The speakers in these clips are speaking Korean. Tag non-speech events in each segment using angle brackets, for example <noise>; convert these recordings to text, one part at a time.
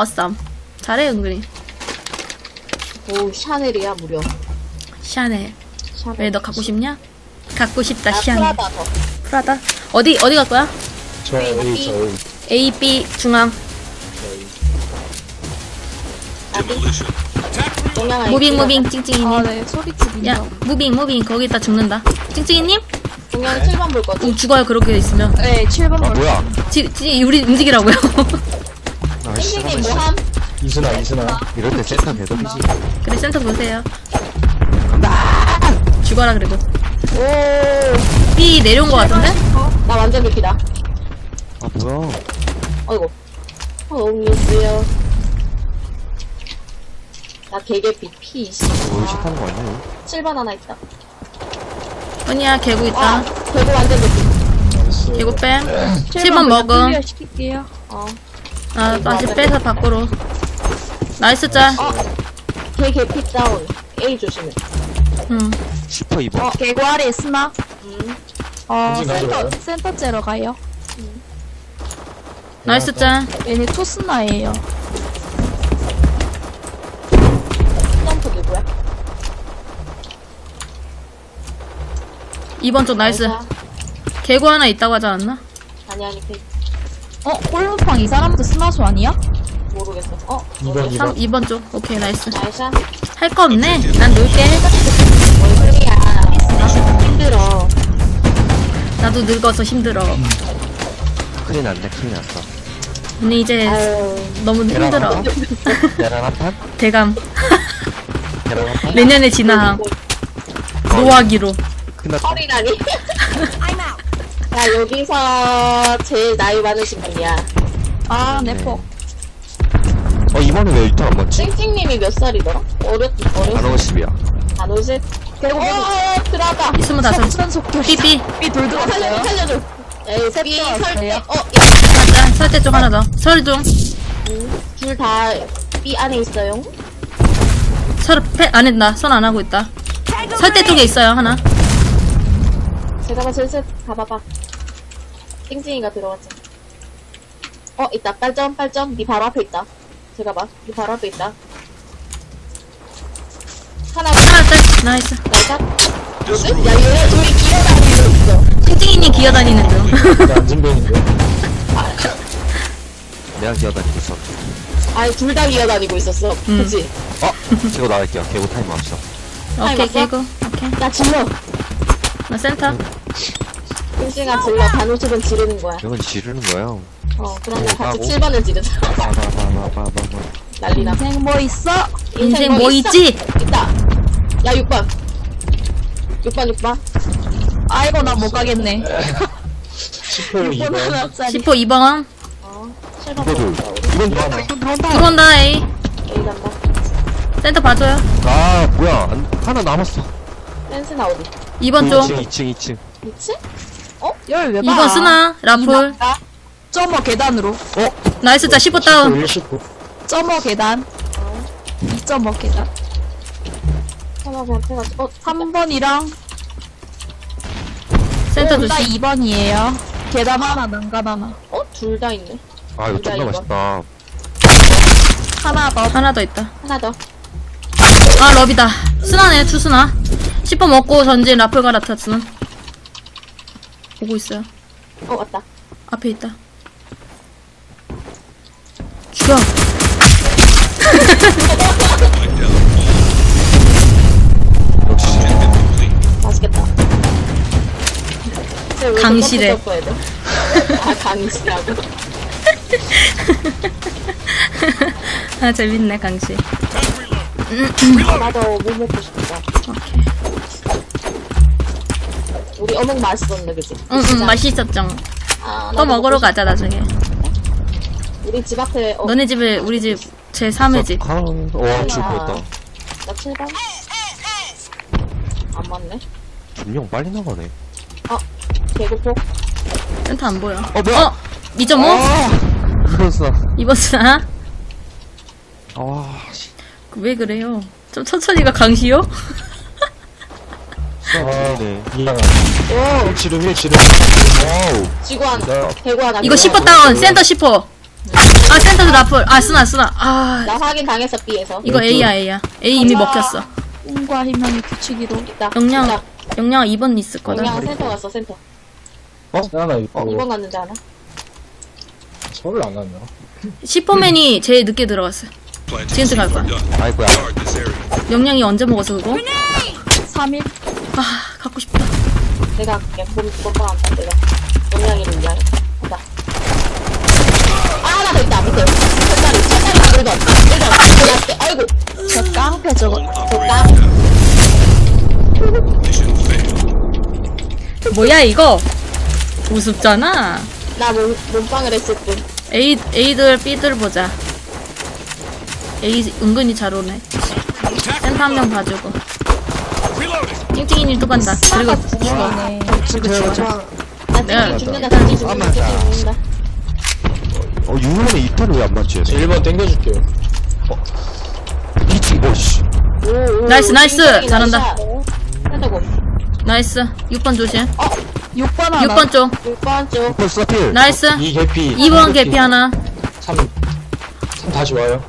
어썸. 잘해, 은근히. 오, 샤넬이야, 무려. 샤넬. 샤넬. 왜 너 갖고 싶냐? 갖고 싶다, 나 샤넬. 프라다 더. 프라다. 어디, 어디 갈 거야? 저 A, 저 A. A, B, 중앙. 동양아. 무빙, 무빙, 찡찡이님. 아, 네. 야. 무빙, 무빙. 거기다 죽는다. 찡찡이님? 동양 7번 볼 거지? 어, 죽어요, 그렇게 있으면. 네, 7번 아, 번. 뭐야? 지, 지, 우리 움직이라고요. <laughs> 아, 땡땡님 뭐 함? 이순아, 이순아. 이럴 때 센터 대답이지. 그래, 센터 보세요. 죽어라, 그래도. 오, B 내려온 거 같은데? 나 완전 개피다. 아, 뭐야. 어이구. 어, 너무 미웠어요. 나 개개피 피, 씨. 뭐 의식하는 거 아니야? 7번 하나 있다. 언니야, 개구 있다. 아, 개구 완전. 나이스. 개구 뺨. 7번 먹음. 클리어 시킬게요. 어. 아, 다시 빼서 밖으로. 나이스 짤. 어, 개 개피 다운. A 조심해. 응. 슈퍼 2번. 어, 개구 아래 스나. 음. 어, 센터, 가져와요? 센터 째러 가요. 나이스 짤. 얘네 투스나예요. 점프 누구야? 2번 쪽 나이스. 나이스. 개구 하나 있다고 하지 않았나? 아니, 아니, 그, 어, 홀루팡 이 사람도 스나수 아니야? 모르겠어. 어, 2번, 3, 2번. 2번 쪽. 오케이, 나이스. 나이샤. 할 거 없네. 난 놀게. 뭘 소리야. 힘들어. 나도 늙어서 힘들어. 큰일 났네, 큰일 났어. 언니 이제 아유. 너무 힘들어. 계란 한 판? 대감. 계란 한 판? 내년에 진화함. 노하기로. 끝났다. 허리라니. <laughs> <laughs> 야, 여기서 제일 나이 많으신 분이야. 아, 네. 네포. 어, 이번에 왜 유턴 안 맞지? 찡찡님이 몇 살이더라? 어렸, 어렸, 안 50이야. 안 오실? 개구, 어, 어, 들어가. 스물다섯. 선속도. 삐삐. 삐돌 아, 살려줘. 살려줘. 에이, 삐, 설대. 어, 야, 맞아. 설대 쪽 하나 더. 설 중. 둘다삐 안에 있어요. 설, 패, 안 했다. 선안 하고 있다. 설대 쪽에 있어요, 하나. 제가 슬슬 가봐봐. 찡찡이가 들어갔지. 어, 있다. 빨점, 빨점. 니 바로 앞에 있다. 제가 봐. 니 바로 앞에 있다. 하나, 하나 짤. 나이스. 날짝. 야, 얘네 둘이 기어다니고 있어. 찡찡이님 기어다니는 중. 나 안진병인데. <laughs> 내가 기어다니고 있어. 아니, 둘 다 기어다니고 있었어. 음. 그치? 어? 제거 나갈게요. 개고 타임 왔어. 오케이? 개구. 오케이. 야, 질러. 나 센터. 찡찡아, 질러. 단호실은 지르는 거야. 이건 지르는 거야. 어, 그럼 어, 같이 하고? 7번을 지르자. 빠바바바바바바. 난리나. 인생 뭐 있어? 인생 뭐 있어? 있지? 있다. 야, 6번. 6번, 6번. 아이고, 나 못 가겠네. 10호 2번. 하나짜리. 10호 2번. 어, 7번. 이거도. 가볼까, 이건 들어온다, 들어온다. 들어온다, A. 우리? A 간다. 센터 봐줘요. 아, 뭐야. 안- 하나 남았어. 댄스나 어디? 2번 쪽. 2층, 2층, 2층. 2층? 열왜 봐? 2번 쓰나? 라풀. 점어 계단으로. 나이스 자 10호 다운. 10호 19. 점어 계단. 2점어 계단. 하나 그냥 해가지고. 어, 3번이랑 센터 둘다 조심. 2번이에요. 계단 하나, 난간 하나. 어? 둘 다 있네. 아, 이거 존나 이거. 맛있다. 하나 더. 하나 더 있다. 하나 더. 아 럽이다. 쓰나네 투스나. 10번 먹고 전진 라풀 가라타스는. 보고 있어요. 어, 왔다. 앞에 있다. 죽여. 맛있겠다. 돼? 아, 강실하고. <laughs> 아 재밌네 강씨. 아, 나도 뭐 먹고 싶다. 우리 어묵 맛있었는데, 그치? 응응 맛있었죠. 아, 또 나도 먹으러 먹고 가자 나중에. 싶- 우리 집 앞에, 어, 너네 집에 우리 집 제 3의 집. 아, 와, 뻔했다. 나 7번? 안 맞네. 분명 빨리 나가네. 개구포? 센터 안 보여. 어, 뭐야? 어 2.5? <laughs> 그랬어. 이번 쓰나? 아, 씨. 왜 그래요? 좀 천천히가 강시요? 네. 이양아. 오, 1치름 1치름. 와우. 하나. 나-. 이거 10호 다운. 센터 10호. 아 센터도 라플 아 쓰나 쓰나 아 나 확인 당했어 B에서. 이거 A야 A야 A 이미 먹혔어 꿈과 희망이 규칙이로. 있다. 영양 있다. 영양 2번 있을 거다 영양 센터 갔어 센터. 하나 있고 2번 갔는데 하나. 서를 안 하냐? 시퍼맨이 제일 늦게 들어갔어 지금 갈 거야 아이고야. 영양이 언제 먹어서 그거 3일. 아 갖고 싶다 내가. 몸, 몸빵 안다 내가. 영양이를 위하여. 간다. 아, 하나 더 있다, 밑에. 철다리, 철다리, 물건. 물건. 아이고, 저 깡패 저거. 좋다. 뭐야 이거 우습잖아 나 몸, 몸빵을 했을 뿐. A, A들 B들 보자 A 은근히 잘 오네 센터 한 명 봐주고 찡찡이님 또 간다 그리고 이거네. 그리고 죽어라 나 내가- 찡찡이 죽는다, 찡찡이 죽는다, 찡찡이 죽는다. 어, 6번에 2탄 왜안 맞지? 1번 땡겨줄게요. 어, 씨. 오, 오, 나이스, 나이스. 잘한다. 나이스. 센터고. 나이스 6번 조심 6번 하나. 6번 쪽 6번 쪽. 6번 스나필. 나이스 2 개피. 2번 개피 하나 3. 3 다시 와요.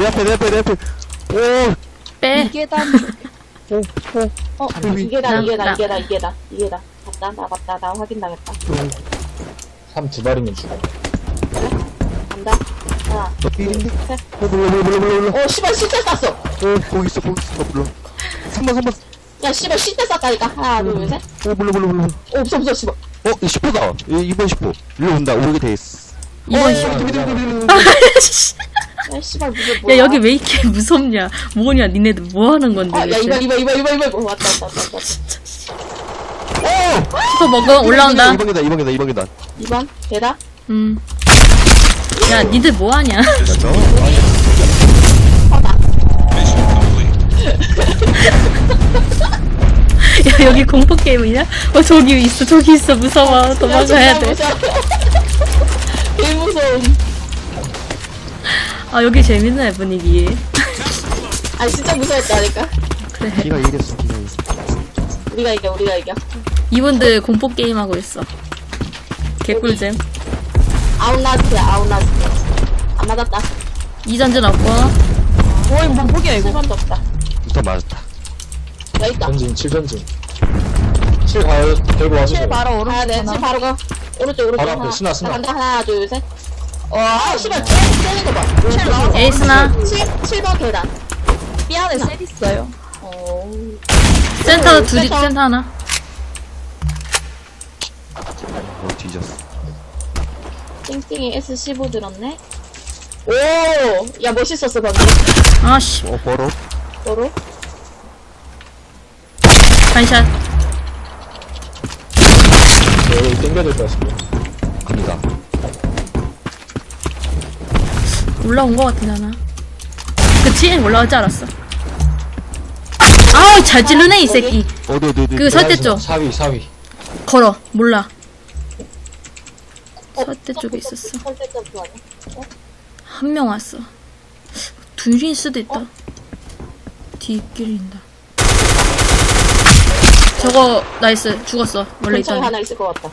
내 앞에, 내 앞에, 내 앞에. 오, 빼 이계단. 어, 여기. 이게다, 나- 이게다, 나- 이게다, 이게다. 이게다. 봤다, 나 봤다, 나 확인당했다. 3두 마리면 죽어. 간다. 하나, 너 삐인데? 셋. 어, 몰라, 몰라, 몰라. 오, 씨발, 시대 쐈어. 어, 거기 있어, 거기 있어. 몰라. 3번, 3번. 야, 씨발, 시대 쐈다니까. 하나, 둘, 셋. 어, 몰라, 몰라, 몰라. 오, 없어, 없어, 씨발. 어, 이 10호다. 2번 10호. 일로 온다. 오르게 돼 있어. 2번 야, 씨발, 무슨 뭐야. 야 여기 왜 이렇게 <laughs> 무섭냐 뭐냐 니네들 뭐 하는 건데 아, 야, 대체? 이번, 이번, 이번, 이번, 이번. 어, 왔다, 왔다, 왔다, 왔다. 슈퍼 먹어 올라온다 2번 계단, 2번 계단, 2번 계단. 2번, 대다. 음야 니들 뭐 하냐 <laughs> 야 여기 공포 게임이냐? 어 저기 있어 저기 있어 무서워 도망가야 돼. 개 무서움. 아 여기 재밌네 분위기. 아, 진짜 무서웠다니까. 그래 기가 이겼어, 기가 이겼어. 우리가 이겨, 우리가 이겨. 이분들 공포 게임 하고 있어. 개꿀잼. 아웃라스트야, 아웃라스트. 안 맞았다. 이전진 없고 어이, 뭐, 포기야, 이거. 7번도 없다. 일단 맞았다. 야, 있다. 전진, 7 전진. 7 가요. 들고 와서. 7 바로. 오른쪽 칠 하나. 바로 가. 오른쪽, 오른쪽. 바로 앞에. 스나, 스나. 나 간다. 하나, 둘, 셋. 와, 아, 씨발, 째는 거 봐. 7 나왔어. 에이스나 7, 7번 계단. 삐 안에 셀 있어요. 어. 센터 둘이 센터. 센터 하나. 어, 뒤졌어. 띵띵이 S15 들었네. 오! 야, 멋있었어, 방금. 아씨 어, 벌어. 너로? 반샷. 여기 땡겨줄 것 같습니다. 갑니다. 올라온 거 같은데 하나. 그치 올라올 줄 알았어. 아우 잘 찌르네 이 새끼. 어디, 어디, 어디. 그 설대 쪽 4위, 4위. 걸어 몰라. 설대 쪽에 있었어. 설대점 좋아하네. 한명 왔어. 둘일 수도 있다. 뒷길인다. 저거 나이스 죽었어. 원래 근처에 있던 하나 있을 것 같다.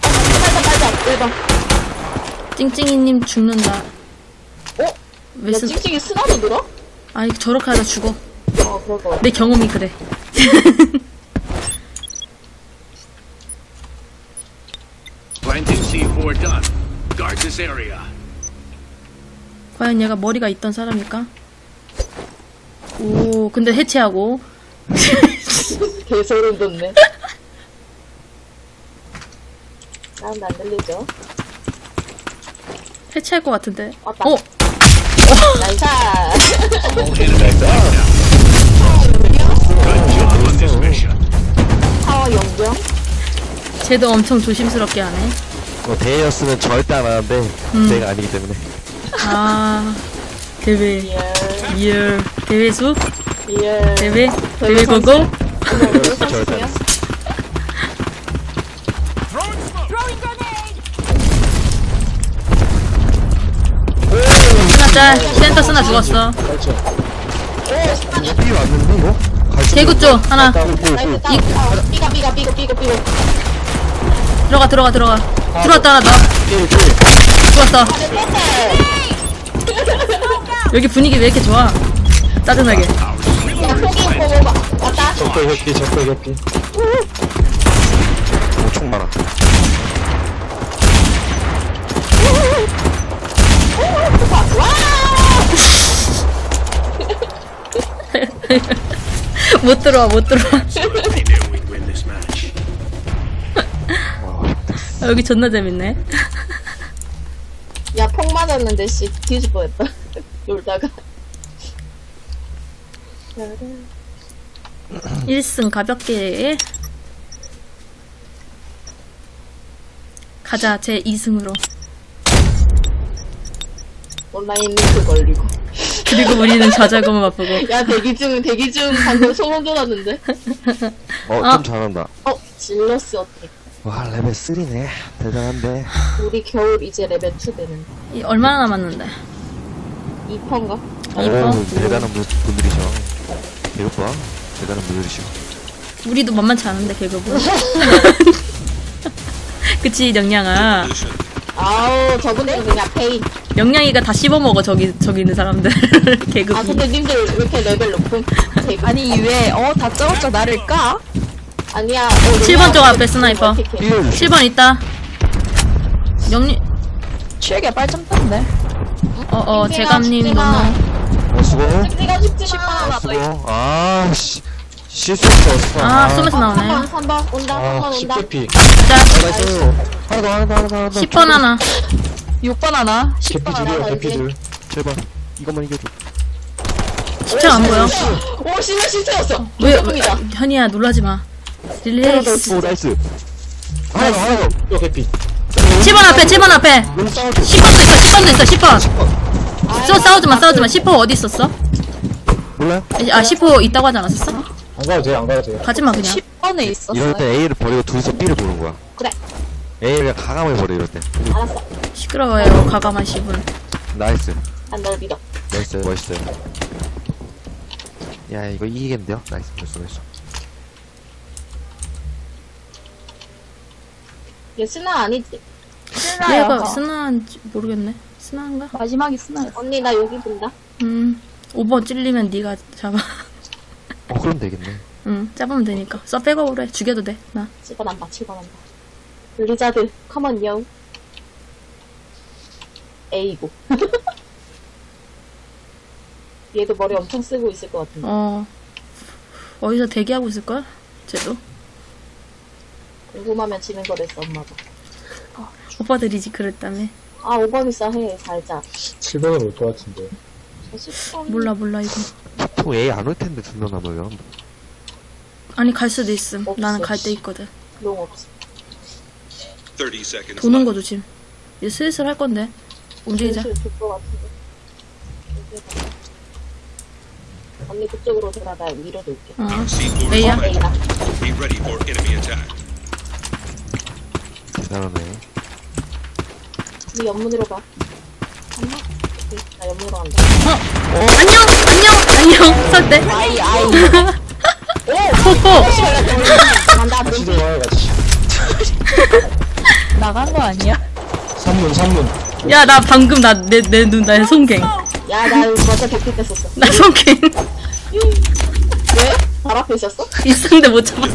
빨리, 빨리, 빨리. 1번. 찡찡이님 죽는다. 어? 왜 야, 쓰? 찡찡이 스나도 들어? 아니 저렇게 하다 죽어. 어, 그럴 것 같아. 내 경험이 그래. <laughs> Planting C4 done. Guard this area. 과연 얘가 머리가 있던 사람일까? 오, 근데 해체하고. <laughs> 개 소름 돋네. 사운드 안 들리죠? 해체할 것 같은데. 왔다. 어, nice. <laughs> 타워 용병. 쟤도 엄청 조심스럽게 하네. 어, 대회였으면 절대 안 하는데, 음. 대회가 아니기 때문에. 아, 대회. real. real. 대회 수? real. 대회? 대회 go go? 절대 안 쓰나 짤. 센터 쓰나 죽었어. 왔는데, 이거? 개구 쪽 하나. 나이스. 다운. 삐고. 들어가 들어가 들어가 들어왔다 하나 더 킬, 킬. 들어왔어 여기 분위기 왜 이렇게 좋아 짜증나게 봐. 왔다. 적배 격기, 적배 격기. 엄청 많아. <laughs> 못 들어와 못 들어와. 아, 여기 존나 재밌네 야, 폭 맞았는데, 씨, 뒤질 뻔했다. <laughs> 놀다가. 1승 가볍게 가자 제 2승으로 온라인 링크 걸리고. 그리고 우리는 저작업을 맛보고 <laughs> 야, 대기 중, 대기 중, 방금 소름 돋았는데? 어, 아. 좀 잘한다. 어, 질러스 attack. 와, 레벨 3네. 대단한데. 우리 겨울 이제 레벨 2 되는. 이 얼마나 남았는데 2펀가? 어우, 대단한 분- 분들이셔. 배고파. 대단한 분들이셔. 우리도 만만치 않은데 계급은 <laughs> 그치 영양아 아우, 저분들은 그냥 페인. 영양이가 다 씹어먹어 저기 저기 있는 사람들 <laughs> 아, 계급이 근데 님들 왜 이렇게 레벨 높음? <laughs> 아니 왜어 다 짜고짜 나를 까? 아니야. 어, 7번 쪽 앞에 스나이퍼. 이렇게. 삐를 7번 있다 영리 취하게 빨점 떴네. 어어 제감님. 너무 어, 수고. 네가 죽지 마. 하나 더 있- 수고. 아, 씨. 실수했어. 아 쏘면서 나오네 3번, 3번 온다, 아, 3번 온다. 10개 피. 자 나이스. 하나 더, 하나 더, 하나 더, 하나 더. 10번 하나 6번 하나. 개피 10번 둘이야, 하나 개피. 둘. 제발. 이것만 이겨줘. 10점 안 보여 오, 신나 실수였어. 왜, 왜 조금이다. 현이야 놀라지 마 릴렉스 오, 나이스. 하나 더, 하나 더. 또 개피. 7번 앞에 7번 앞에 너무 싸워줘. 10번도 있어 10번도 있어 10번 쏘 싸우지마 싸우지마 10호 어디 있었어? 몰라요? 아 10호 있다고 하지 않았었어? 안 가도 돼, 안 가도 돼. 가지마 그냥 10번에 있었어. 이럴 때 A를 버리고 둘이서 B를 보는 거야. 그래. A를 과감히 버려, 이럴 때. 알았어. 시끄러워요 과감한 씹은 nice. 난 널 믿어. nice. 멋있어요. 야, 이거 이기겠는데요? nice. 됐어, 됐어. 얘 스나 아니지? 스나야. 얘가 스나인지 모르겠네 스나인가? 마지막이 스나였어. 언니, 나 여기 본다. 음 5번 찔리면 네가 잡아 어, 그럼 되겠네. 응 잡으면 되니까 써 백업으로 해 죽여도 돼 나 7번 안 봐, 7번 안 봐. 블리자드, 컴온, 요. A고. <laughs> 얘도 머리 엄청 쓰고 있을 것 같은데. 어 어디서 대기하고 있을걸? 쟤도 궁금하면 지는 거랬어, 엄마가. 오빠들이지 그랬다며 아, 5번 있어, 해, 살짝. 7번으로 올것 같은데. 저 10번. 몰라 몰라 이거 보통 A 안 올 텐데, 두 명 남으면. 아니 갈 수도 있음 없어. 나는 갈 때 있거든 롱 없어. 30 seconds 도는 left. 거 조심 이제 슬슬 할 건데 움직이자 줄것 같은데. 여기에다가. 언니 그쪽으로 돌아, 나 위로 돌게. 어 C4 A야? is A다. Be ready for enemy attack. 대단하네. 니 옆문으로 가. 엄마? 오케이, 나 옆문으로 간다. 안녕 안녕 안녕 설대 아이, 아이. <laughs> 포포 간다, 같이. <laughs> 나간 거 아니야? 3문, 3문. 야나 방금 나 내 내 눈 나의 손갱 야, 나 먼저 백피 뺐었어. 나 손갱 왜? 바로 앞에 있었어? 있었는데 못 잡았어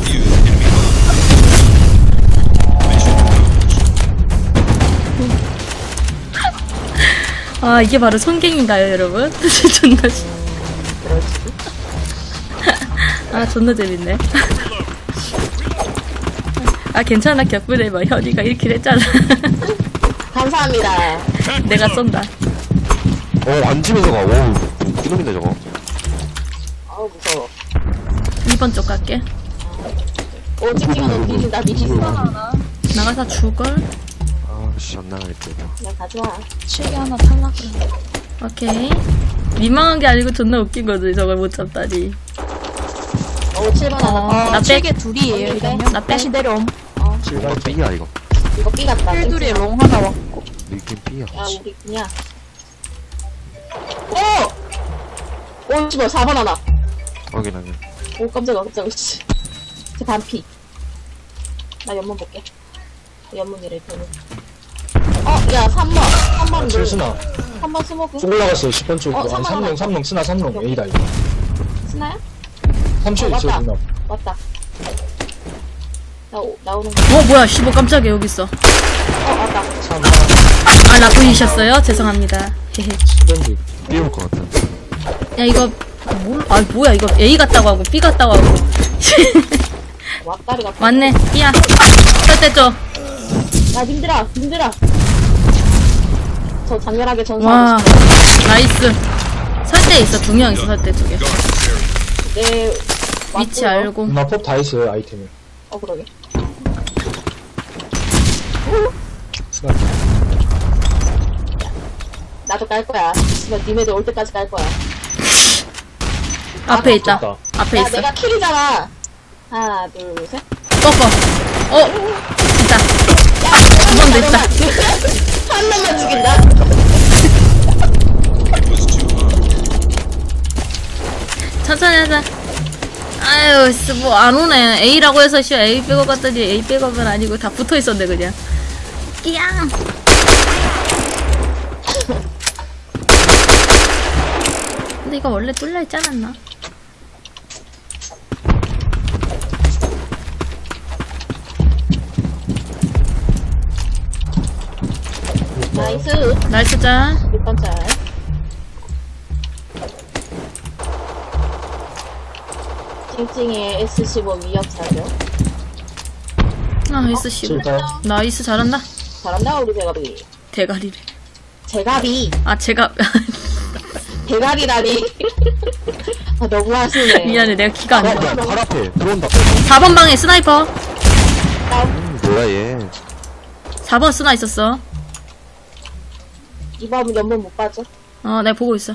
아 이게 바로 손갱인가요 여러분? <laughs> 존나 씨. <laughs> 아 존나 재밌네 <laughs> 아 괜찮아 격분해 봐 현이가 이렇게 했잖아 감사합니다. 내가 쏜다 어, 앉으면서 가. 오, 이놈이네, 저거. 아우, 무서워. 2번 쪽 갈게 오, 찍찍아, 너 뒤진다, 뒤진다. 나가서 죽을 아, 나가겠다, 이거. 야, 가져와. 취하게 하나 탈락. 오케이 민망한 게 아니고 존나 웃긴 거지 저걸 못 잡다니 오, 7번 하나. 어, 더. 나 back. 취하게 둘이에요. 이러면 나 back. 다시 내려옴. 이거 B야, 이거. 이거 B 같다. 필 둘이. long 하나 왔고. 느낌 B야. 야, 우리 그냥. 오! 오, 씨발, 4번 하나. 확인하게. 오, 깜짝아, 깜짝아, 씨. 제 반피. 나 연문 볼게. 연문이래, 저는. 어, 야, 3번. 3번 칠 룰. 스나. 3번 스모그. 쭉 올라갔어요, 10번 쪽. 어, 아니, 삼번 3롱, 올라갔다. 3롱, 스나 3롱, A다, 이거. 스나야? 3초 어, 있어요, 맞다. 누나. 맞다. 나, 오- 나오는 거. 어 뭐야 15 깜짝이야 여기 있어 어, 맞다. 3, 아 나쁘이셨어요? 죄송합니다 헤헤 10번 띄울 것 같아. 야 이거 뭘, 아 뭐야 이거 A 같다고 하고 B 같다고 하고 왔다리가. 맞네 B야 설대 줘 야, 님들아, 님들아. 저 장렬하게 와 전수하고 싶어. 나이스 설대 있어 두 명 있어 설대 두개 내 위치 왔고요. 알고 누나 팝다 있어요, 아이템이. 어, 그러게. 나도 깔 거야. 씨발, 니네들 올 때까지 깔 거야. 앞에 있다 좋다. 앞에 야, 있어 내가 킬이잖아. 하나, 둘, 셋. 꺾어 어 있다 한번더 있다 한 명만 죽인다. 천천히 하자 아유 씨, 뭐안 오네 A라고 해서 씨 A 백업 갔더니 A 백업은 아니고 다 붙어 있었네 그냥 끼양 근데 이거 원래 뚫려 있지 않았나? 나이스. 나이스 짠 6번째. 찡찡이의 S15 위협 사격. nice 씨 싫다. nice 잘한다 잘한다, 우리 대가리. 대가리래 제가리. 아 제가 <laughs> 대가리라니. <laughs> 아, 너무 하시네. 미안해 내가 기가 안 어, 나. 뭐야, 발 앞에 들어온다. 4번 방에 sniper 음, 뭐야, 얘. 4번 스나 있었어 이번 연문 못 빠져. 어 내가 보고 있어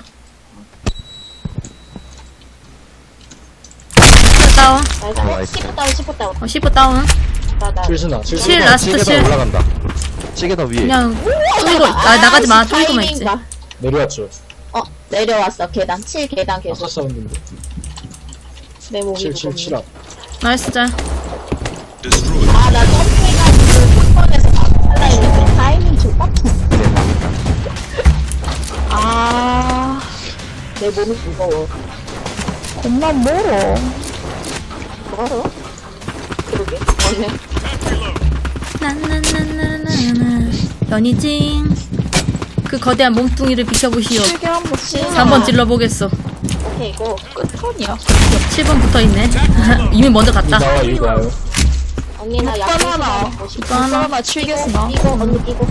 다운 nice. 어, 어, 나이스. 10분 다운, 10분 다운. 어 10번 다운 나, 나. 7 스나, 7칠 스나. last 칠. 올라간다. 시계단 위에. 그냥 뚫고 아 나가지 마 뚫고만 있지 타이밍 봐. 내려왔죠. 어, 내려왔어. 계단. 7 계단 계속. 아까 사운드인데. 내 몸이 7, 7, 무겁네. 7 앞. nice 짠 Destroyed. 아, 나 점프 아, 내 몸이 무거워. 겁나 멀어. 뭐하러? 그러게. 맞네. 나나나나나나 연희징 그 거대한 몸뚱이를 비켜보시오 실게 한 번씩. 3번 찔러보겠어 오케이, 고. 끝턴이야. 7번 붙어 있네 이미 먼저 갔다 나와, 이거 와요. 언니, 나 약간 하나. 육번 하나. 하나 칠겠으나. 끼고, 언니 끼고.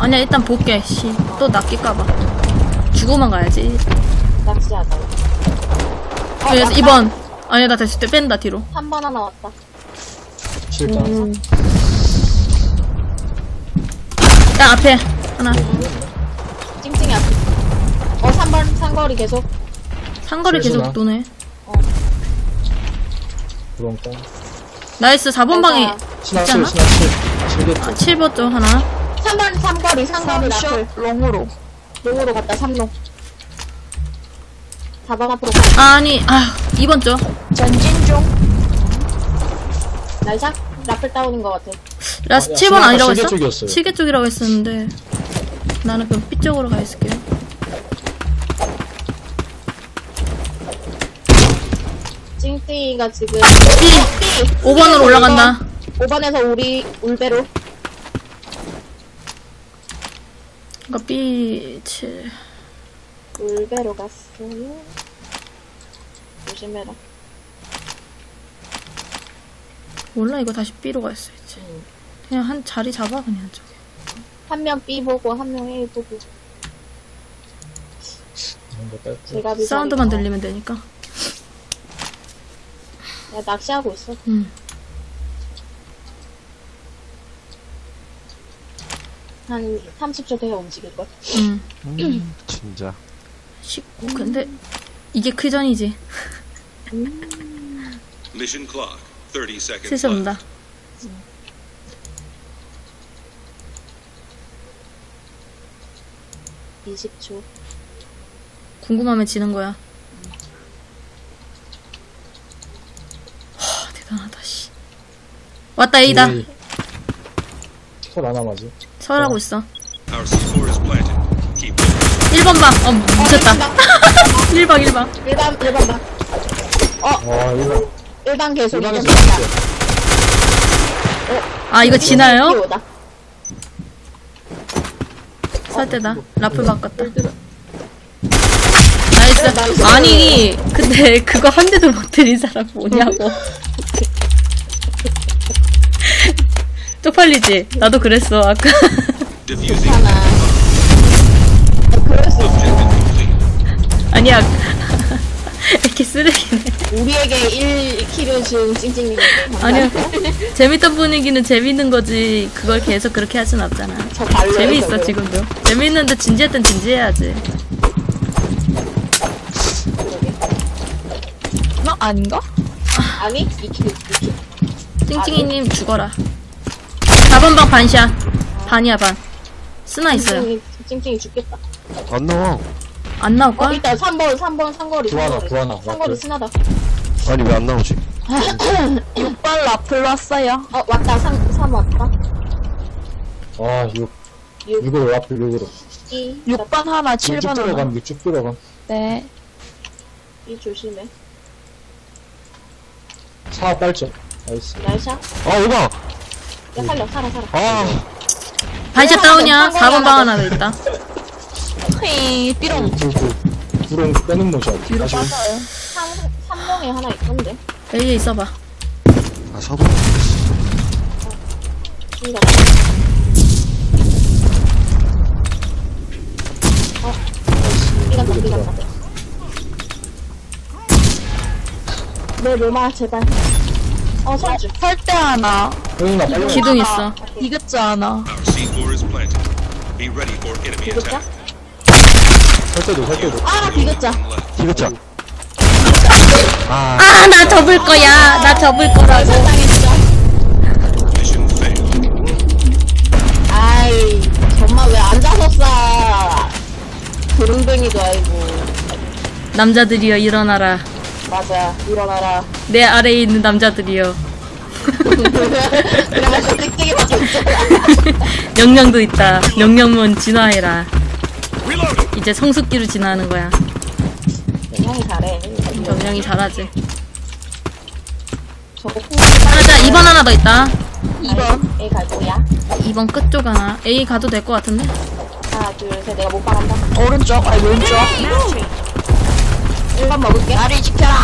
아니야 일단 볼게 씨 또 낚일까봐 주고만 가야지 낚시하자. 어, 그래서 왔다. 2번 아니야 나 다시 뺀다 뒤로 3번 하나 왔다. 7 단. 야 앞에 하나 찡찡이 앞에. 어, 3번 상거리 계속. 상거리? 계속 도네 부렁땅. nice 4번 방에 스나 있지 7, 않아? 스나 7. 7개 아, 7번 쪽 하나 3번 상거리, 상거리. 슛 long으로. long으로 갔다, 3 long. 4번 앞으로 가. 아니 아 2번 쪽 전진 중. 날샷? 라플 다운인 것 같아. 라스 아, 야, 7번 스나가 아니라고 시계 했어? 쪽이었어요. 시계 쪽이라고 했었는데 나는 그럼 B 쪽으로 가 있을게요 찡찡이가 지금. B 5번으로 올라간다 5번에서 우리 울베로. 그니까 B 7 울베로 갔어요. 조심해라. 몰라 이거 다시 B로 가 있어야지 그냥 한 자리 잡아 그냥 저기 한 명 B 보고, 한 명 A 보고. 제가 비 사운드만 들리면 되니까 야, 낚시하고 있어. 음. 한 30초 뒤에 움직일걸. 음. 음, 진짜. 19 근데 이게 크전이지 Mission clock. 30 seconds 슬슬 left. 온다 음. 20초. 궁금하면 지는 거야 하 대단하다 씨 왔다 A다 하나 맞지? 설하고 있어. Our C4 is planted. Keep 1번 방. 어, 미쳤다. 1방, 1방. 일반, 일반 방. 와, 이거. 일반 계속 일반에서 이거 맞지? 아, 이거 지나요? 설대다. 라플 바꿨다. nice. 아니, 근데 그거 한 대도 못 때린 사람 뭐냐고. <laughs> 쪽팔리지? 나도 그랬어, 아까. <laughs> 아니야. <laughs> 이렇게 쓰레기네. 우리에게 1 kill을 준 찡찡님에게 아니요. 감사합니다. 재밌던 분위기는 재밌는 거지. 그걸 계속 그렇게 할 순 없잖아. 저 발로 재미있어, 지금도. 재밌는데 진지할 땐 진지해야지. 어? 아닌가? 아니 2 kill 2 kill 찡찡이님 죽어라. 4번 방 반샷. 반이야, 반. 스나 있어요. 찡찡이, 찡찡이 죽겠다 안 나와. 안 어 나올걸? 일단 3번 3번 상거리 구하나, 상거리. 구하나, 상거리. 스나다 아니, 왜 안 나오지? 6번 라플 왔어요. 어 왔다 3, 3 왔다 아, 6. 육. 6으로, 앞에 6으로. 2 6번 하나, 쭉 7번 하나. 들어감, 6쭉 들어감. 네. 이 조심해 4 빨죠. 나이스. 날샷 아, 오바! 야 살려 살아 살아 아, 반샷 다운이야. 4번 방 하나 더 있다. 헤이, 삐롱. 둘은 빼는 모션. 뒤로 다시. 빠져요. 3, 3명에 하나 있던데 A에 있어봐. 아. 이거 어 이간다 이간다 내 로마 제발 어 설주 설대 하나. 형이나 빨리 와. 기둥 있어. 디귿자 하나. Our C4 is planted. Be ready for enemy 비긋자? attack. 설 때도, 설 때도. 아 left. 이거자. 아, 아, 나 접을 거야. 나 접을 거라고. Mission failed. 아이 정말 왜 앉아서 싸 드릉뱅이도 아니고 남자들이여 일어나라. 맞아 일어나라 내 아래에 있는 남자들이여. 그래서 띡띡이 밖에 없잖아 영양도 있다. 영양문 진화해라. 이제 성숙기로 진화하는 거야. 형이 잘해 영양이 잘하지. 저거 하자, 2번 하나 더 있다. 2번 A 갈 거야 2번 끝쪽 하나. A 가도 될 것 같은데? 하나 둘셋 내가 못 박았다 오른쪽, 아니, 왼쪽. 1번 먹을게 나를 지켜라.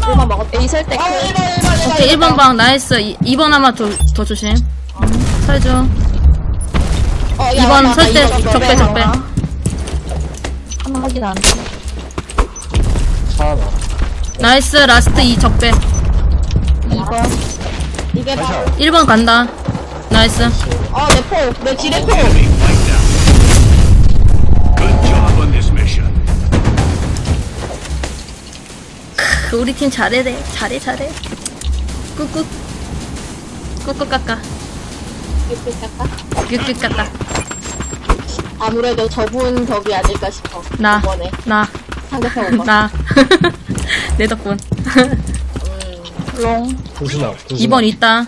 1번 먹었다 A 설대 어 크. 1번 1번 오케이, 1번 방, nice. 2번 하나 더, 더 조심. 음, 설주. 어, 야, 2번 맞다, 설대, 이번 거. 적배, 적배. 하나 확인 안 돼. 나이스, 라스트 2 적배. 2번. 이게 바로 1번 간다. 나이스. 어내포 내 지뢰 포 크, 우리 팀 잘해, 돼. 잘해, 잘해. 꾹꾹. 꾹꾹 깎아. 이렇게 깎아 꾹꾹 깎아. 아무래도 저분 덕이 아닐까 싶어 나, 이번에 나, 상대편 오빠 나. <laughs> 내 덕분. 롱. 두수나, 두수나. 2번 있다.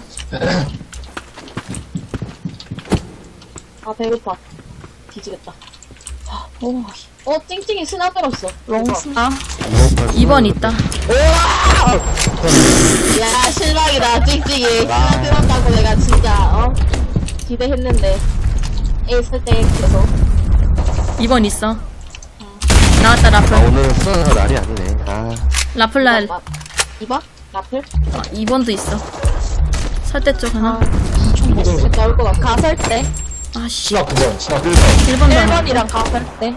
아 배고파 뒤지겠다 오, 어 찡찡이 스나 들었어 롱 스나. 2번 있다. 야 실망이다 찡찡이 스나 들었다고 내가 진짜 어 기대했는데 있을 때 계속 2번 있어. 나왔다, 아, 라플. 오늘 수능가 날이 아니네. 아, 라플날. 2번? 라플? 어, 2번도 있어. 설대 쪽 하나. 나올 것 같아 가설대. 아씨. 신화 9번, 신화 9번. 1번 가나. 1번이랑 가설대.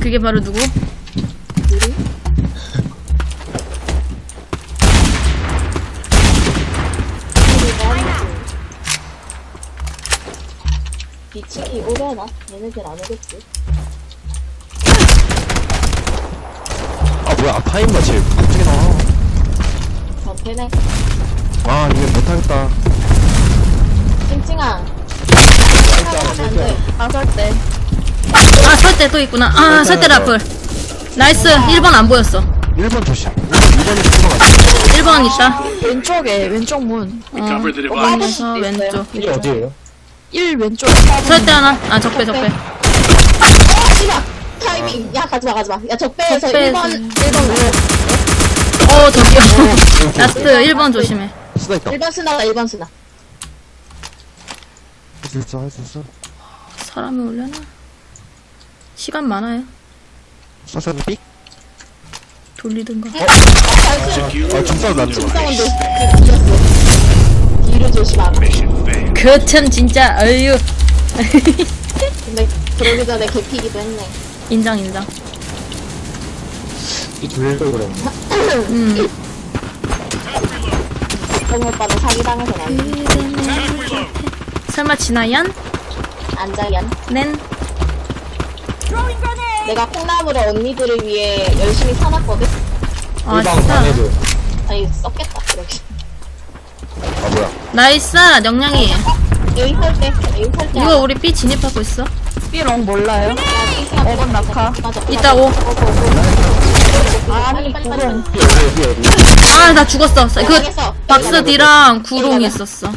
그게 바로 누구? 미치기 오려나? 얘네들 안 오겠지. 아 뭐야 아파인가 쟤 갑자기 나와. 전패네. 아 이게 못하겠다. 찡찡아. 찡찡아 안 돼. 아설 때. 아 설대 또 있구나 아 설대 라플 nice 1번 안 보였어 1번 조심 1번이 죽은 것 같아 1번 있다 왼쪽에, 왼쪽 문. 어 device. 그래서 왼쪽 이게 어디에요? 1 왼쪽. 설대 하나 아 적배 적배 아, 씨발! 타이밍. 야, 가지마, 가지마. 야, 적배에서 적배. 1번, 1번 왜? 어 저기요 last 1번 조심해 있다 1번 쓰나가 1번 쓰나. 할 수 있어 할 수 있어 사람이 오려나 시간 많아요 서서히 삑 돌리든가 Secure 아, 진짜. 이겼어. 뒤를 조심하고. mission failed. 그참 진짜 어휴 근데 그러기 전에 개피기도 했네. 인정 인정 이 둘도 그래. 음 형 오빠는 사기당해서 안 돼. 설마 진아연? 안자연. 넨? 내가 콩나물을 언니들을 위해 열심히 사놨거든? 아 진짜. 아니, 썼겠다, 그렇게. 아 뭐야 나이스 영양이 A 설 때, A 설 때. 이거 우리 B 진입하고 있어 B롱 몰라요? 어건 낙하. 이따 오. 아니, 빨리, 빨리, 빨리. 어디? 아나 죽었어 그 망했어. 박스 D랑 구롱 있었어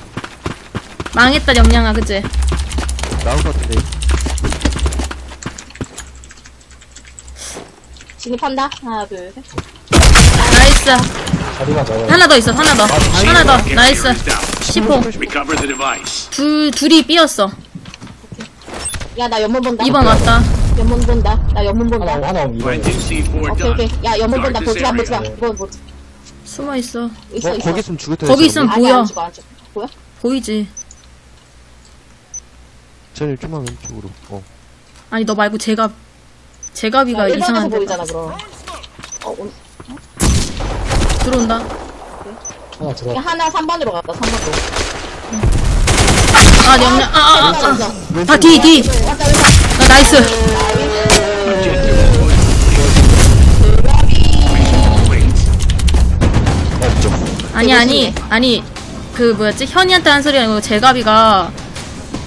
망했다 영양아 그치? 나올 것 같은데 진입한다. 하나, 둘, 셋. 나이스 자리가. 하나 더 있어 하나 더 하나 더 나이스 clearance out. 10호 Recover the device. 둘 둘이 B였어 야, 나 연문 본다. 2번 왔다 연문 본다. 나 연문 본다. 하나 하나 이번에. Planting C4 오케이, 오케이. done. 야, 연문 본다. 보지 마, 보지 마. 이건 보지. 숨어 있어 있어, 어 있어. 거기 있으면 죽을 때 거기 있으면 아니, 보여. 안 죽어, 안 죽어. 보여? 보이지 쟤는 좀만 왼쪽으로 어 아니 너 말고 제가 제가비가 1번에서 이상한 데 보이잖아, 그럼. 어, 온- 들어온다 하나 들어. 야, 하나 3번으로 갔다, 3번으로. 아 영양 아아 아 아 뒤 뒤. 왔다, 왔다. 아, nice 아니 아니 아니 그 뭐였지 현이한테 한 소리 아니고 제가비가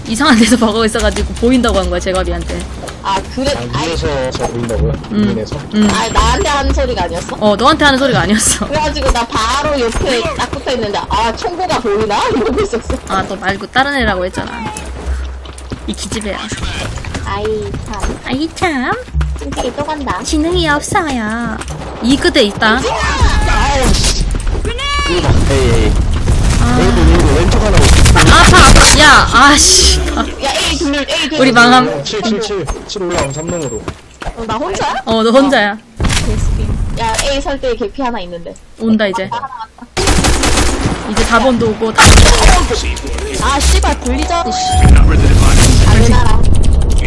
이상한 데서 <laughs> 버거 있어가지고 보인다고 한 거야 제가비한테 아, 그래. 아, 아이, 위에서 저 보인다고요? 음. 위에서? 음. 아, 나한테 하는 소리가 아니었어? 어 너한테 하는 소리가 아니었어 <laughs> 그래가지고 나 바로 옆에 딱 붙어 있는데, 아, 총구가 보이나? <laughs> 이러고 있었어. 아 너 말고 다른 애라고 했잖아 이 기집애야 아이, 참. 아이 참 찡찡이 또 간다. 지능이 없어요 이 끝에 있다 에이 에이 아, 왼쪽 하나 아파 아파 야 아씨 야, A 둘, A 둘. 우리 망함 7, 7, 7. 7 올라오면 3명으로. 어, 나 혼자야? 어 너 혼자야 야, A 설때 개피 하나 있는데. 온다 이제 이제 4번도 오고 다 C4 아, 씨발. 다른 나라.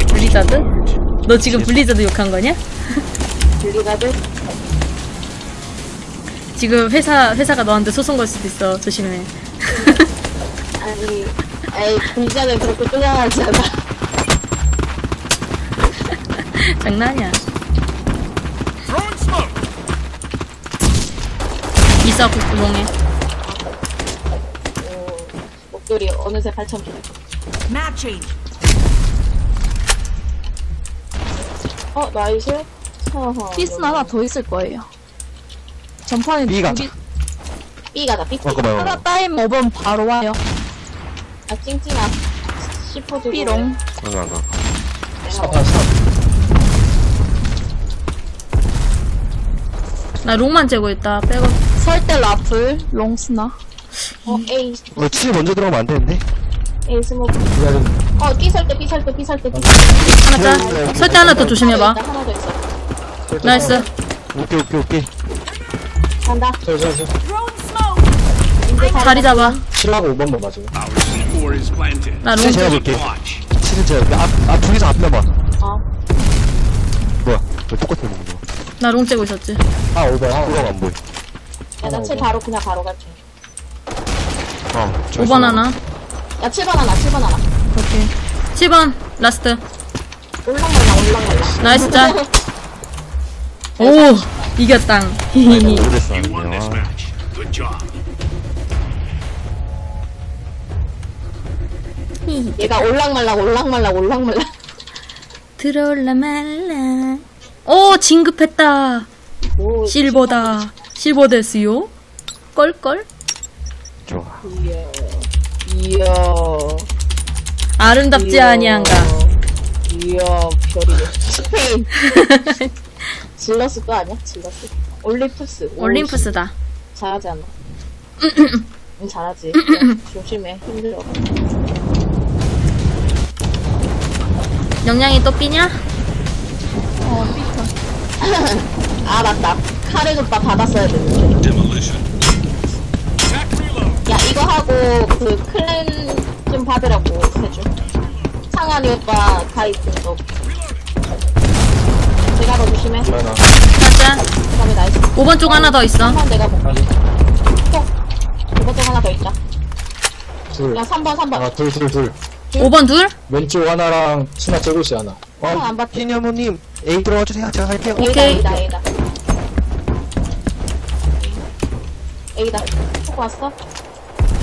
블리자드? 너 지금 블리자드 욕한 거냐? 블리가드. 지금 회사 회사가 너한테 소송 걸 수도 있어 조심해 아니, 에이, 블리자드 그렇게 쫓아가지 않아. <laughs> 장난이야 이사 구구멍에 오, 목도리 어느새 8,000개. 어, 나이스? 피스는 하나 더 있을 거예요. 전판에 B가 둘이- B 가자, B. 잠깐만 하나 따임 5번 바로 와요. 아, 찡찡아. 10호 주고. B롱. 4, 4, 4. 나 롱만 재고 있다 백업 설대 라플, 롱 스나. 어, A, 어, 치 먼저 들어가면 안 되는데 A 스모크. 기다려. 어, B 설 때, B 설 때, B 설 때, B 하나 짜 설때 하나 더 조심해봐 하나 더 있어. 나이스 오케이 오케이 오케이 간다. 저, 저, 저. 다 자리 잡아 7하고 5번만 맞아요. Our C4 is planted. 나롱치 제가 볼게 Watch. 치는 제가 앞, 앞 둘이서 앞 나봐 어. 뭐야 왜 똑같은 거 나 long 재고 있었지 아, 5번, 하나. 그거 안 보여 야, 나 7 바로 그냥 바로 갈게. 어 5번 하나 야, 7번 하나, 7번 하나. 오케이 7번 last 올랑말랑 올랑말랑. nice 짤. <laughs> 오 이겼당 오래됐어 <laughs> <laughs> 얘가 올랑말랑 올랑말랑 올랑말랑. 들어올라 말라 오 진급했다 오, 실버다 실버 됐어요 껄껄 좋아 이야. 이야. 아름답지 아니한가 이야. 스페인. 질러스 또 아니야? 질러스. 올림푸스. 오, 올림푸스다 잘하지 않나? <laughs> 응, 잘하지. 야, <laughs> 조심해. 힘들어. 영양이 또 삐냐? 어, 삐터. <laughs> 아, 맞다. 카레 오빠 받았어야 되는데. 야, 이거 하고, 그, 클랜 좀 받으라고 해줘. 상한이 오빠 가입 좀. 제가 더 조심해. 그 다음에 나이스. 5번 쪽 하나 더 있어 내가 볼게. 어, 이번 쪽 하나 더 있다. 둘. 야, 3번, 3번. 아, 둘, 둘, 둘. 5번 둘? 왼쪽 하나랑 스나 째고시 하나. 어, 안 봤지? 피니어모님 A 들어와 주세요 제가 할게요 오케이. A다, A다. A다. 속 왔어?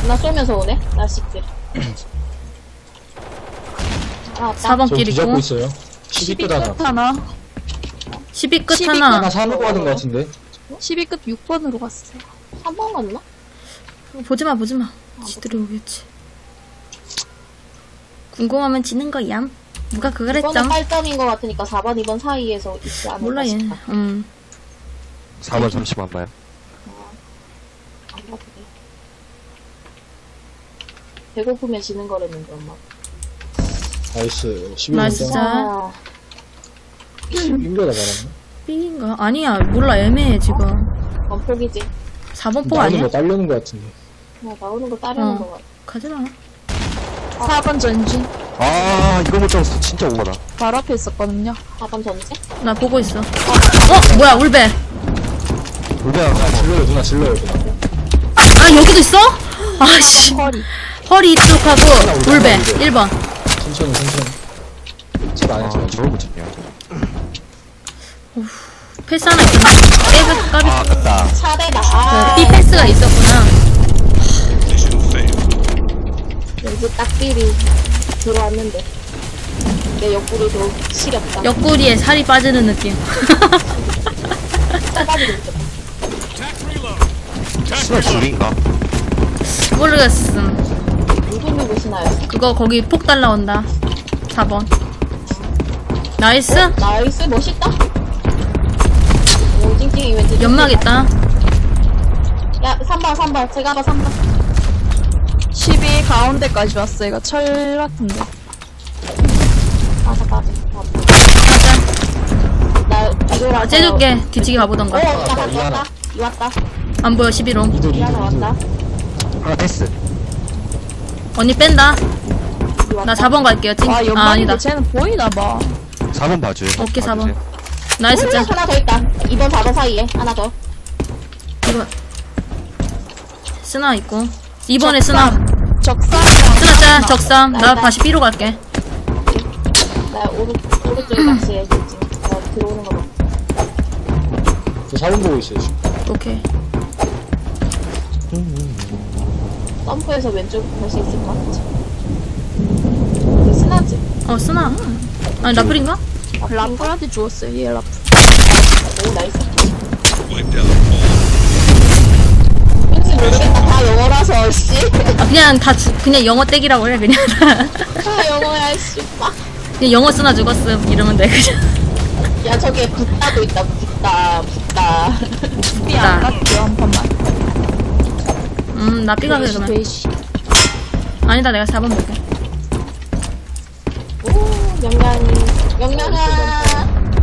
나 쏘면서 오네? 나 씹지. <clears throat> 아, 왔다. 4번 저 길 뒤잡고 있고 있어요. 12끝 하나. 끝 하나. 12 끝 12 하나 하나 3으로 가는 것 같은데. 12끝 6번으로 갔어요. 3번 갔나? 보지마 보지마 지들이 오겠지 궁금하면 지는 거야 누가 그걸 했죠? 이번은 8점인 것 같으니까 4번, 2번 사이에서 있지 않을까 몰라 얘 싶다. 음. 4번 잠시 만 봐요 안 봐도 돼. 배고프면 지는 거랬는데, 엄마. 나이스. 12번 나이스 점. 자. 아, 인겨다 말았네. B인가? 아니야 몰라 애매해 지금 건 포기지. 4번 포 나오는 아니야? 거 따르는 것 같은데. 나 나오는 거 따르는 어. 거 같아. 가지마 4번 전진. 아 이거 못 잡았어 진짜 오바다 바로 앞에 있었거든요. 4번 전체? 나 보고 있어 어? 뭐야 울베 울베야 질러요, 누나 질러요, 누나. 아 여기도 있어? 아 씨 허리. 허리 이쪽하고 울베 1번 천천히, 천천히. 잘안아 했어. 저걸 못 잡냐 패스 하나 있구나 깨가 까비 아 아깝다 차대다. 아, 그 B 패스가 있었구나 Mission failed. 왠지 딱비리 들어왔는데. 내 옆구리도 시렵다. 옆구리에 살이 빠지는 느낌. 스나 둘인가? 모르겠음 누구 누구 신나요? 그거 거기 폭 달라온다 4번 나이스 나이스 멋있다. 오 찡찡이 왠지. 연막 있다 야 3번 3번 제가 봐 3번. 12 가운데까지 왔어. 이거 철 같은데. 맞아 맞아. 가자 나 이거라서. 아, 째줄게 뒤치기 오 가보던가 왔다 왔다 왔다. 이 왔다. 안 보여 11호 이들, 이 이들, 하나. 왔다. 하나 패스 언니 뺀다 이 왔다. 나 4번 갈게요 찡. 아, 아, 아니다 연막인데 쟤는 보이나 봐. 4번 봐줘요 오케이, 4번. 봐주세요. 나이스 짱 하나 더 있다. 2번 4번 사이에 하나 더. 이거 스나 있고 2번에 스나 적상이랑 스나 짤 적삼 나 다시 B로 갈게 나 오른 오른쪽에 <clears throat> 낚시해 지금. 나 들어오는 거 봐. 저 4번 보고 있어요, 지금. 오케이 점프해서 왼쪽 갈 수 있을까? 이게 스나지. 어 스나 아니 라플인가? 라프한테 주웠어요. 얘 라프. 오 nice. Wiped out 다. 다 영어라서 씨. 아 그냥 다 주, 그냥 영어 떼기라고 해 그냥 다 영어야 씨. 막. 그냥 영어 쓰나 죽었음 이러면 돼 그냥 야 저기에 붓다도 있다. 붓다 붓다. 삐안 갈게요. 한 판만. 음나 B가 그래 그러면 베이시. 아니다 내가 4번 볼게 오 명량이 명량아.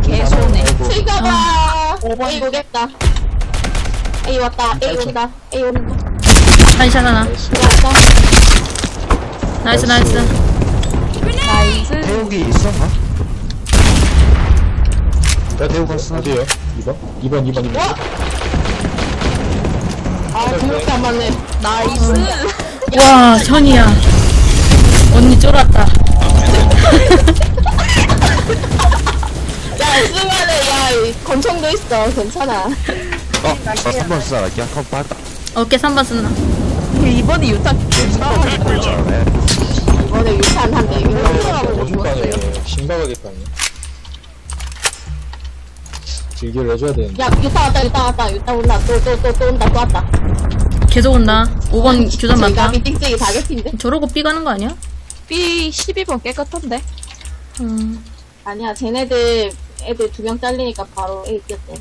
개소네. 제가 봐. 어. A 오겠다. 에이 왔다. A 온다. A 온다. 한샷 하나. 왔다. 나이스 나이스. 나이스. 태욱이 있었나? 야 태욱은 쓰나지요? 2번? 2번 2번 2번 어? 아, 공격도 안 맞네. 나이스. 와 천이야. 언니 쫄았다. <laughs> 야, 있으면은, 야, 이 권총도 있어. 괜찮아. 어? 나 3번 쓰자 갈게요 한번 빠졌다 어깨 3번 쓰나. 이번에 네. 이번에 유탄 한대 이거. 중간에 심각하겠다니. 길기를 해줘야 되는데. 야, 유탄 왔다, 유탄 왔다, 유탄 온다. 또, 또, 또, 또 온다, 또 왔다. 계속 온다. 5번 교전 많다. 저희가 띵띵이 다개핀데? 저러고 B 가는 거 아니야? B 12번 깨끗한데? 음. 아니야, 쟤네들, 애들 두 명 잘리니까 바로 A 뛰었대.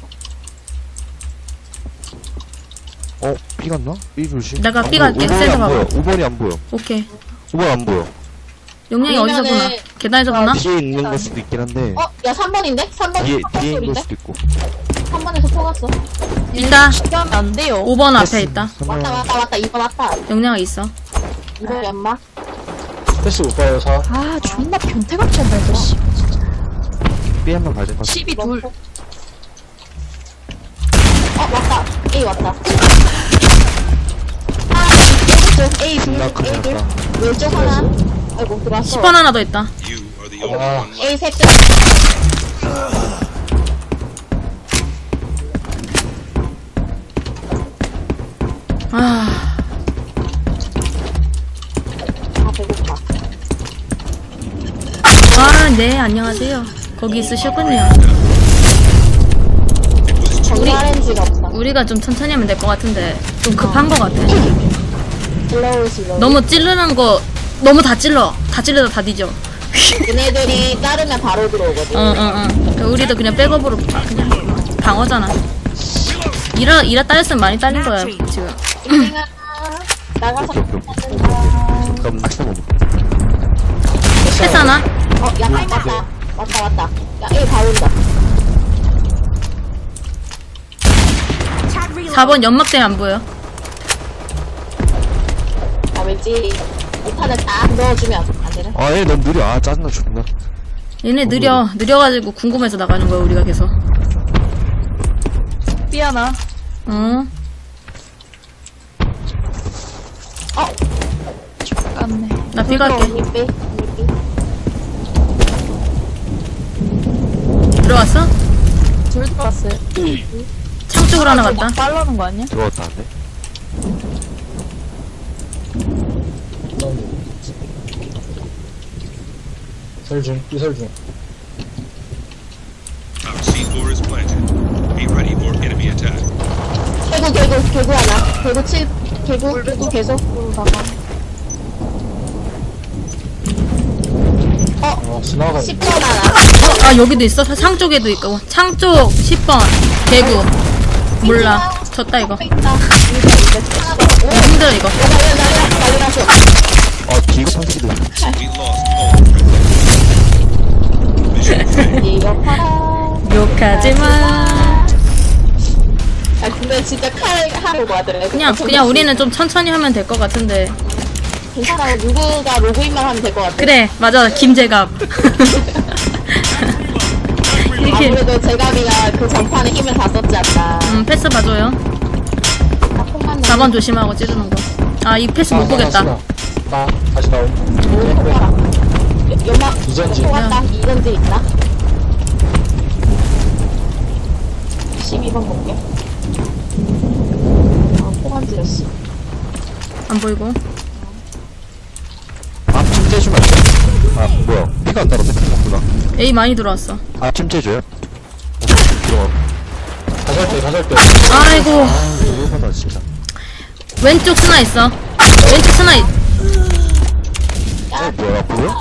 어? B 갔나? B 조심 내가 안 B 보여. 갈게. 5번이 센터 안 보여 봐봐. 5번이 안 보여 오케이. 5번 안 보여 용량이 어디서 보나? 계단에서 보나? 뒤에 있는 걸 수도 있긴 한데 어, 야, 3번인데? 3번 뒤에 포 뒤에 있는 걸 소리인데? 수도 있고 3번에서 포 갔어. 있다. 안 돼요. 5번 앞에 있다. 왔다, 왔다, 왔다. 2번 왔다. 용량이 있어. 2번 연마. 패스 못 봐요, 사. 아 존나 변태같이 한다 이거 씨. B 한번 될것 같아 12 둘. 어, 왔다. A 왔다. 아, 왼쪽 A 둘, A 둘. 왼쪽 하나. 아이고, 들어왔어. 10번 하나 더 있다. You are the only Ah. one left. A 셋. 아, 아, 배고파. 아, 네, 안녕하세요. 거기 있으셨군요. 없다. 우리가 좀 천천히 하면 될 것 같은데, 좀 급한 것 같아. 너무 찌르는 거, 너무 다 찔러. 다 찔러다 다 뒤져. 얘네들이 자르면 바로 들어오거든. 어, 어, 어. 우리도 그냥 백업으로 바- 그냥 방어잖아. 이라, 이라 따였으면 많이 딸린 거야, 지금. 띵띵아. 나가서 오케이 그럼 낚시 먹어 패스 하나? 어, 야, 왔다. 왔다, 왔다. 야, A 바로 온다. 4번 연막 때문에 안 보여. 야, 왠지 이탄을 딱 넣어주면 안 되나? 아 얘 너무 느려 아 짜증나 죽나 얘네 느려. 느려가지고 궁금해서 나가는 거야, 우리가 계속. B 하나. 어? 깠네. 나 B 갈게. 언니 빼, 언니 빼. 들어왔어? 둘 들어왔어요. <clears throat> 창 쪽으로 하나 갔다. 빨라는 거 아니야? 들어갔다 안 돼 설중, 이설중. Our C4 is planted. Be ready for enemy attack. 개구, 개구, 개구 하나. 개구 7, 개구, 개구 계속. 어, 스나가 10번 하나. 어, 아, 여기도 있어? 창 쪽에도 있고. 창 쪽 10번. 개구. 몰라. 졌다, 이거. 힘들어, 이거. 아. 이거 팔아. 욕하지 마. 아, 근데 진짜 칼 하려고 하더래. 그냥, 그냥 우리는 좀 천천히 하면 될 것 같은데. 괜찮아. 누구가 로그인만 하면 될 것 같아. 그래, 맞아. 김재갑. <laughs> 이렇게, 아무래도 제가비가 그 전판에 힘을 다 썼지 않나. 음, 패스 봐줘요. 아, 콩만 4번 조심하고 찌르는 거. 아, 이 패스 못 보겠다. 나, 다시 콩가라. 연막. 이전지. 콩 왔다. 이전지 있다. 12번 볼게. 아, 씨. 안 보이고. 아 침대 주면 안 돼? 아 뭐야 피가 안 따라서 피 먹구나 A 많이 들어왔어. 아 침대 줘요? 들어가 다살 때, 다살 때. 아이고. 아 이거다 진짜 왼쪽 스나 있어. 왼쪽 스나 있... 어 뭐야 보여?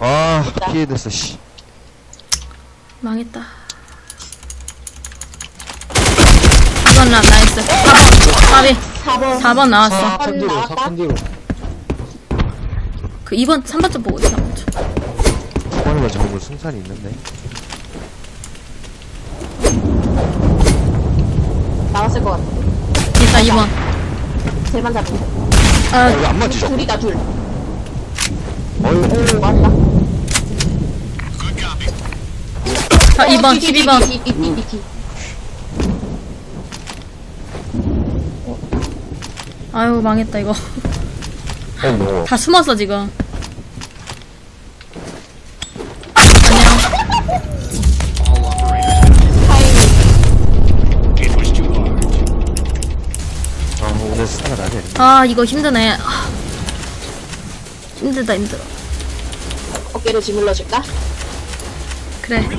아 피해됐어 씨 망했다. 이건 나, 나이스. 4번. 까비. 4번. 4번 나왔어. 사, 큰 뒤로, 사, 큰 뒤로. 그 2번, 3번 좀 보고 있어. 이번에만 잡으면 승산이 있는데 나왔을 것 같아. 있다, 2번. 쟤만 잡으면 돼. 아 아, 이거 안 맞지죠? 둘이다, 둘. 어휴 오, 왔다. 아 2번, 뒤, 뒤, 12번. 뒤, 뒤, 뒤, 뒤, 뒤. 아유, 망했다, 이거. 어 뭐. 다 숨었어, 지금. 아 이거 힘드네 아, 힘들다 힘들어 어깨를 지물러 줄까? 그래. <laughs>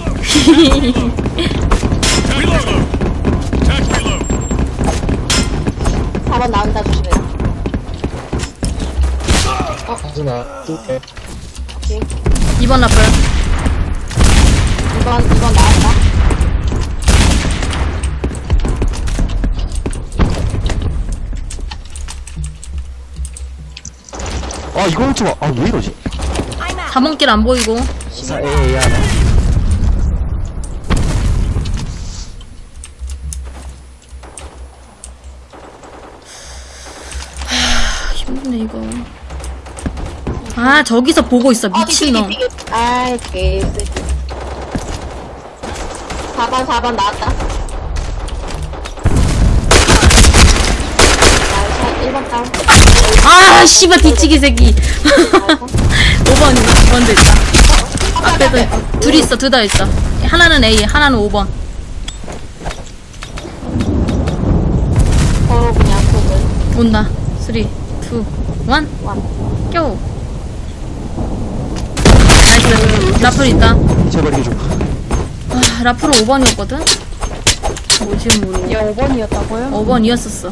4번 나온다 조심해라. 하진아, 뛸게. 오케이. 2번 라플 2번 2번 나왔다. 아 이걸 좀아왜 이러지 4번 길안 보이고 A 하나. 힘드네 이거 아 저기서 보고 있어 어, 미친놈. 아이, 개새끼. 4번, 4번 나왔다. nice, 1번 다운. 아 씨발 뒤치기 새끼. <laughs> 5번 2번도 있다. 앞에도 있고. 둘이 있어 둘 다 있어. 하나는 A 하나는 5번. 서로 그냥 속을. 온다. 3 2 1 완. 껴 나이스. 라플 있다. 제발 이게 좀. 아 라플은 5번이었거든? 뭐지 모르고 얘 5번이었다고요? 5번이었었어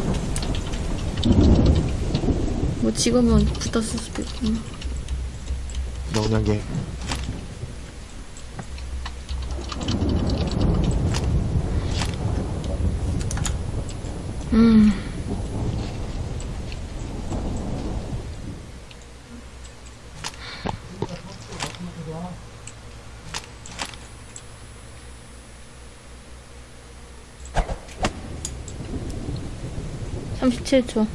뭐 지금은 붙었을 수도 있구나 영양계 음. 삼십칠 초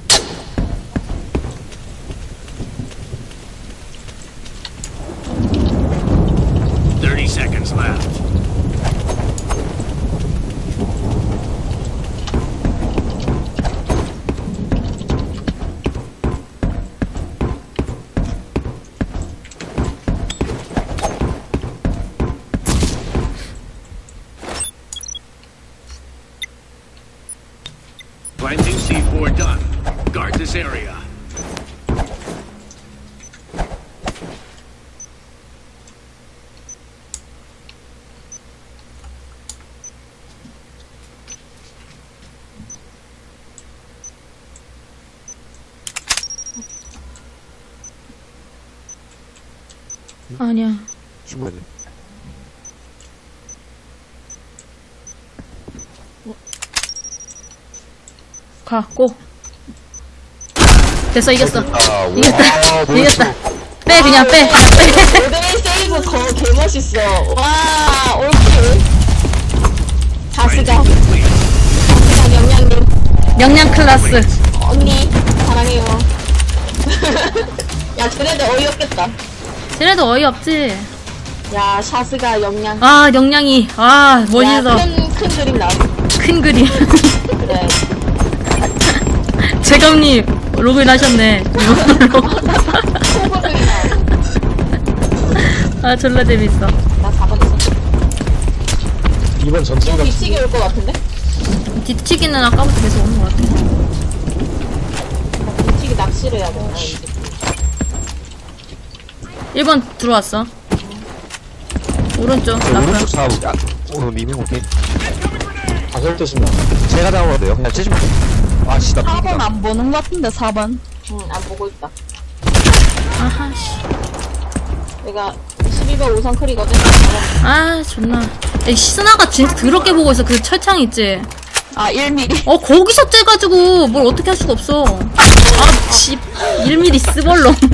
가고 됐어 이겼어 아 이겼다 와 이겼다 <laughs> 빼 그냥 빼 빼. 모델 세이브 거 개멋있어. 와, 올킬. 다스가. 다스가 영양님. 영양 클라스 언니, 사랑해요. <laughs> 야, 그래도 어이없겠다. 쟤네도 어이없지 야, 샤스가 영양. 아 영양이 아 야, 멋있어 큰, 큰 그림 나왔어. 큰 그림 그래. 재검님 로그인 하셨네 이걸로. 아 졸라 재밌어 나 4번 있어. 2번 전진각. 뒤치기 올 것 같은데? 뒤치기는 아까부터 계속 오는 것 같아 뒤치기 낚시를 해야 되나, 이제. 1번 들어왔어 오른쪽 저 라플 오른쪽 아, 오른 미밍 오케이 가설 뜻이나. 제가 잡아도 돼요 그냥 째지면 아씨 나 4번 삐이다 안 보는 것 같은데 4번 응, 안 보고 있다. 아하 씨. 내가 12번 우선 클이거든? 아 존나 야, 시스나가 진짜 더럽게 보고 있어 그 철창 있지 아 1mm 어 거기서 째가지고 뭘 어떻게 할 수가 없어 아집 1mm 스벌렁 나오는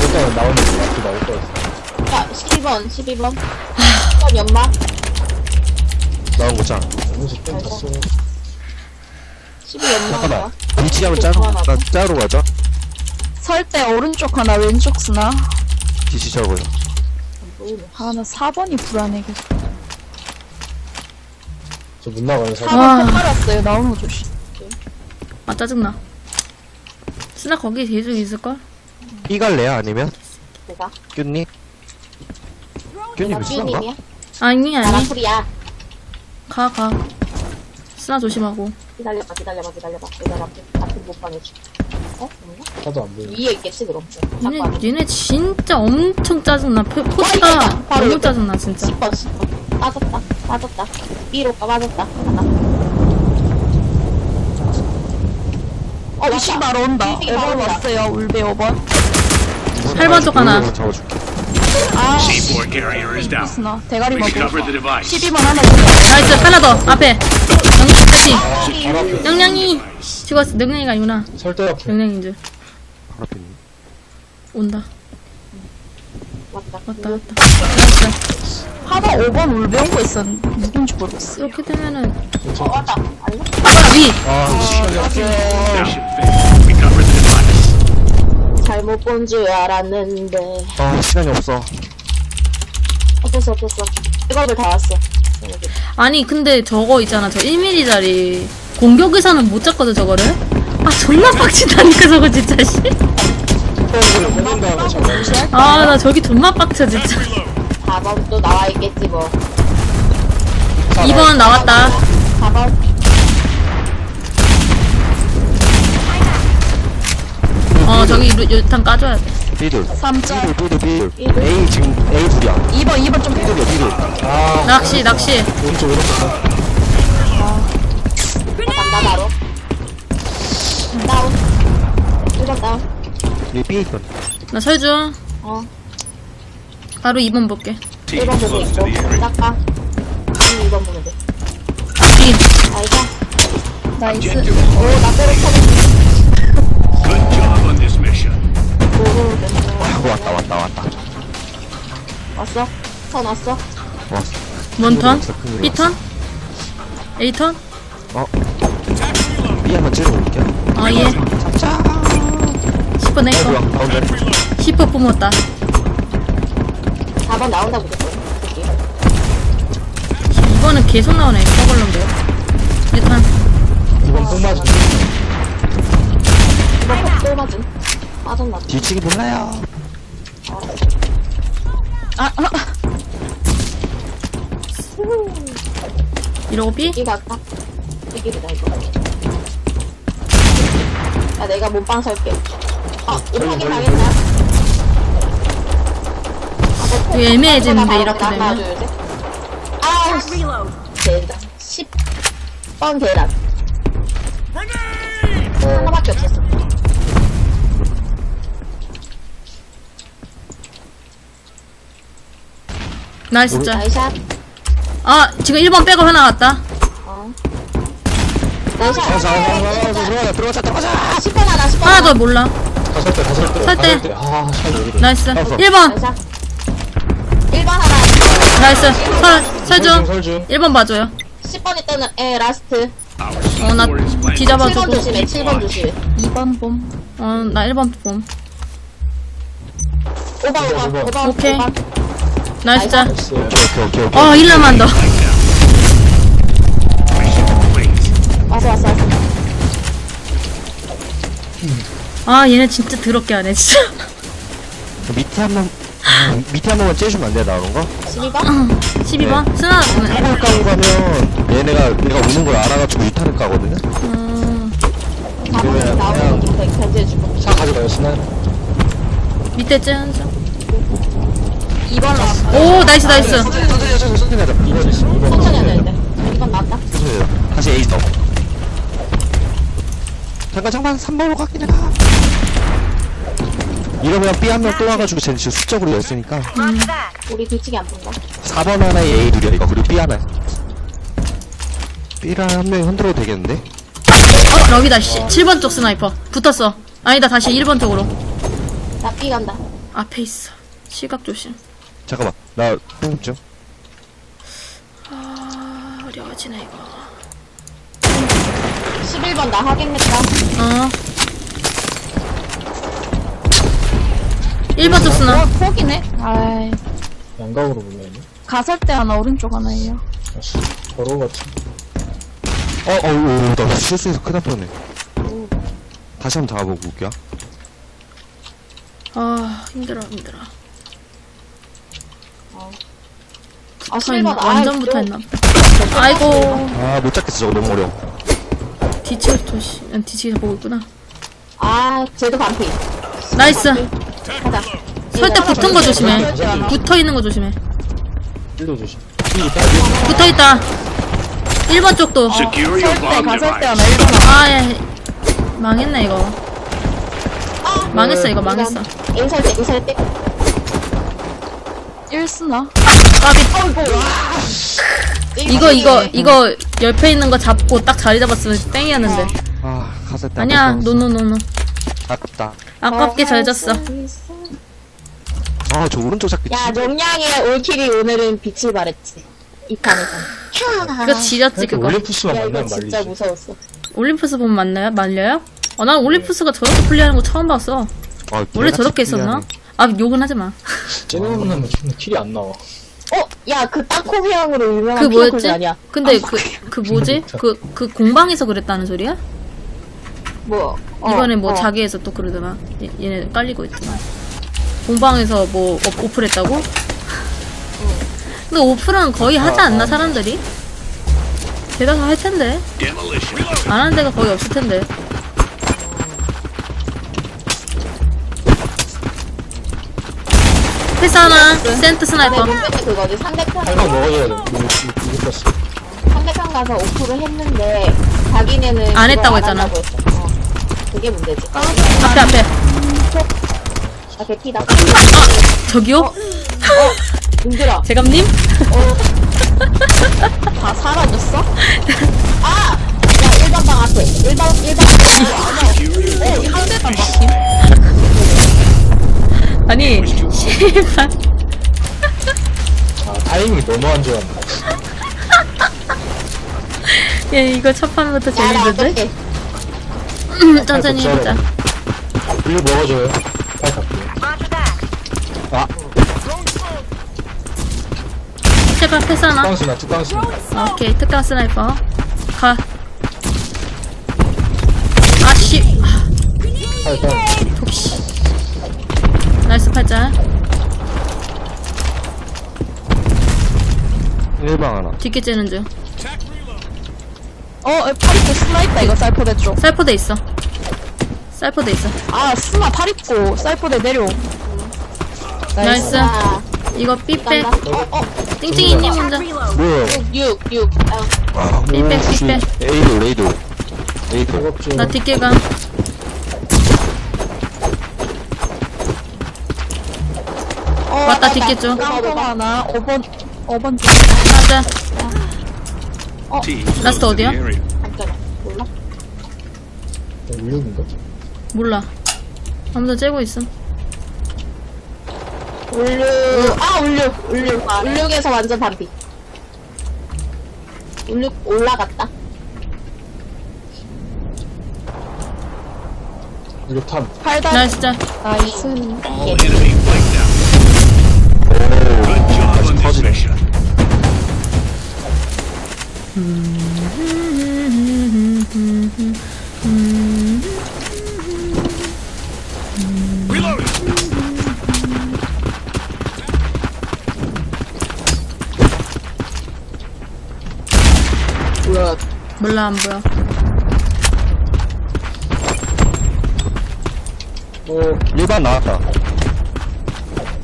거 일단 나오는 거 앞에 나올 거였어. 자, 12번, 12번. 12번 연마. 나온 거잖아 음식 좀 탔어. 12 연마. 잠깐만 위치하면 짜로 나 짜로 가자 설때 오른쪽 하나 왼쪽 쓰나 DC 잡아요 아나 4번이 불안해 계속 저못 나가요, 사실. 4번 아. 아. 팔았어요 나오는 거 조심 아 짜증나 스나 거기 계속 있을걸? 삐 갈래요 아니면 내가. 내가 몇 시간가 삐님이야? 아니 나랑 아니. 가가 스나 조심하고 기다려봐, 기다려봐, 기다려봐. 내가 앞에, 앞에 못 보내줘. 어? 없나? 하도 안 보이네. 위에 있겠지, 그럼. 얘네, 잠깐. 얘네 진짜 엄청 짜증나. 포-. 포스가 바로 너무 옆에. 짜증나, 진짜. 10번, 10번. 빠졌다, 빠졌다. B로 빠졌다. 하나. 어, 위시 왔다. 바로 온다. 위시 바로 5번 온다. 왔어요. 울베 5번. 8번 쪽 하나. 잡아줄게. 아, C4 carrier is down. 스나. 대가리 먹고. Recover the device. 12번 하나 죽여. 나이스, 하나 더. 앞에. 바로 앞에. 영양이. 죽었어. 영양이가 아니구나. 설대 앞에. 영양인 줄. 바로 앞에. 온다. 왔다. 왔다, 왔다. nice. 하나 5번 울베 온거 있었는데. 누군지 모르겠어. 이렇게 되면은. 어, 왔다. 아닌가? 아, 위. 아, 잘못 본 줄 알았는데. 아, 시간이 없어. 어땠어, 어땠어. 백업을 다 왔어. 아니, 근데 저거 있잖아. 저 1mm짜리. 공격에서는 못 잡거든, 저거를. 아, 존나 빡친다니까, 저거 진짜, 씨. 폰을 꽂은 다음에 잡아. 아, 나 저기 존나 빡쳐, 진짜. 4번 또 나와 있겠지, 뭐. 2번 나왔다. 4번. 어, 저기 루- 유탄 까줘야 돼. 삐들. 3점. 삐들, 삐들, 삐들. A 지금 A 둘이야. 2번, 2번 좀. 삐들이야, 삐들. 아, 낚시, 낚시. 오른쪽, 오른쪽. 간다, 바로. 다운. 1번 다운. 여기 B 있거든. 나 설중. 어. 바로 2번 볼게. Team 1번 보고 있고. 닦아. 2번 보면 돼. 위. 알자. 나이스. 오, 나 때려쳐냈어. On this mission. 아, 왔다, 왔다, 왔다. 왔어? 선 왔어? 왔어. 뭔 턴? B 턴? A 턴? B 한번 찔러볼게. 어, 예. 10번 내 어, 거. 가운데. 10번 뿜었다. 4번 나온다, 무조건. 새끼. 2번은 계속 나오네. 유탄. 이번 뽕 맞은. 이번 폭또 맞음. 빠졌나? 봐. 뒤치기 몰라요. 아, 아, 이러고 B? 이거? 이길이다, 이거. 야, 내가 몸빵 설게. 아, 우리 확인 당했나? 이거 애매해지는데, 이렇게 되면. 아, 젠장. 10번 계란. 하나밖에 없었어. 나이스 짜. 나이샷. 아, 지금 1번 빼고 하나 왔다. 어. 나이샷. 자, 자, 자, 자, 들어가자, 들어가자, 들어가자. 아, 10번 하나, 10번 하나 더 몰라. 다 다. 설다 때. 아. 나이스. 나이스. 1번. 나이샷. 1번 하나. 나이스. 설, 설중. 설중. 1번 봐줘요. 10번 있다는 애 라스트. Our 어, 나 C4 is planted. 뒤잡아주고. 7번 조심해, 7번 조심해. 2번 봄. 어, 나 1번 봄. 5번, 5번, 5번. 오케이. nice 짜. Nice. 오케이, 오케이, 오케이. 어, 1만 더. Mission complete. 왔어, 왔어, 왔어. 아, 얘네 진짜 더럽게 하네, 진짜. 밑에 한 번, 아, 밑에 한 번만 째주면 안 돼, 나오는 거? 12번? 12번? 스나, 해골 까고 가면 얘네가 내가 오는 걸 알아가지고 유탄을 까거든요? 음, 4번에서 나오는 거 견제해주고. 차 가져가요, 스나. 밑에 짠. 2번 last. 오, nice, nice. 천천히, 천천히, 천천히, 천천히 하자. 이번 있어, 이번. 천천히 해야 되는데. 2번 맞다. 천천히 하자. 다시 더. 잠깐, 잠깐, 3번으로 가긴 해라. 이러면 B 한 명 또 와가지고 쟤는 지금 수적으로 열으니까 우리 뒤치기 안 본다. 4번 하나에 A 둘이야 이거 그리고 B 하나 B랑 한 명이 흔들어도 되겠는데? 어, 럭이다, 씨. 7번 쪽 스나이퍼. 붙었어. 아니다, 다시 1번 쪽으로. 나 B 간다. 앞에 있어. 시각 조심. 잠깐만 나 뽕좀 아, 어려워지네, 이거. 11번 나 하겠겠다. 어. 1번 쪽 스나. 어, 포기네. 아이. 양각으로 보내야 가설대 하나, 오른쪽 하나예요. 아씨, 버러우 같은. 어, 어, 어, 나 실수해서 큰일 날 뻔했네 다시 한번 잡아보고 올게요 아, 힘들어, 힘들어. 아, 붙어있나? 11번. 완전 붙어있나? 아이고. 아 못 잡겠어 저거 너무 어려워 뒤치기 조심. 뒤치기 보고 있구나. 아, 쟤도 반피. 나이스. 가자. 설때 붙은 거 조심해. 붙어 있는 거 조심해. 일도 조심. 붙어 있다. 1번 쪽도. Secure your 설대, bomb 가설대 device. 하나, 1번 하나. 아, 예. 망했네, 이거. 망했어, 이거 망했어. 인설 때, 인설 때. 1스나? 까비. 이거, 이거, 이거, 옆에 있는 거 잡고 딱 자리 잡았으면 땡이었는데. 아, 가졌다. 아니야, No no no no. 아깝다. 아깝게 잘 졌어. 아, 저 오른쪽 잡기 야, 진짜 용량의 올킬이 오늘은 빛을 발했지. 이 판에서. 그거 지렸지, 그거. 올림푸스만 야, 이거 만나면 진짜 말리지. 무서웠어. 올림푸스 보면 맞나요? 말려요? 어, 난 올림푸스가 저렇게 플레이하는 거 처음 봤어. 아, 원래 저렇게 했었나? 플레이하네. 아, 욕은 하지 마. 쟤네 만나면 존나 킬이 안 나와. 어? 야, 그 땅콩 그 유명한 뭐였지? 피어콜 아니야? 근데 그, 그 뭐지? 그, 그 공방에서 그랬다는 소리야? 뭐. 어, 이번에 뭐 어. 자기에서 또 그러더만. 얘, 얘네 깔리고 있더만. 공방에서 뭐 오- 오프했다고? 근데 오프는 거의 하지 않나, 사람들이? 대다수 할 텐데. 안 하는 데가 거의 없을 텐데. 패스 하나, 센트 스나이퍼. 근데 그거지. 상대편, 팔각 먹어줘야 돼. 이거, 이거, 이거 떴어. 상대편 가서 오프를 했는데, 자기네는. 안 했다고 했잖아. 한다고 했어. 어. 그게 문제지. 앞에, 앞에. 아, 개피다. 저기요? 힘들어. 재감님? 다 사라졌어? 아! 야, 1번 방 앞에. 1번, 1번. 어, 이 상대방 막힘. 아니, 씨발. 아, 타이밍이 너무 안 좋았네. 얘 이거 첫 판부터 재밌는데? 천천히 해보자. 일로 먹어줘요. 팔각. 아, 제발 패스 하나. 뚜껑스나, 뚜껑스나. 오케이, 특강 스나이퍼. 가. 아씨. 팔각. 독시. 나이스 팔자. 1방 하나. 뒷게 째는 중. 어, 팔 있고 스나 있다, 이거, 쌀포대 쪽. 살포대 있어. 살포대 있어. 아, 스나 팔 있고, 쌀포대 내려. 나이스. 아, 이거 삐빼. 간다. 어, 어, 띵띵이님 혼자. 뭐야? 6, 6. 아, 삐빼, 삐빼. 에이도, 레이도. 에이도. 뜨겁죠. 나 뒷게 가. 왔다, 뒷게 쪽. 깡통 하나, 5번, 5번 쪽. 맞아. T. 라스트 어디야? 잠깐만. 몰라? 울릉인가? 몰라. 아무도 째고 있어. 울류. 아, 울류. 울류. 울류에서 완전 반비. 울류 올라갔다. 울릉탄. 팔달. 나이스 짤. 나이스. Reloading. 뭐야. 몰라, 안 보여. 어, 1방 나왔다.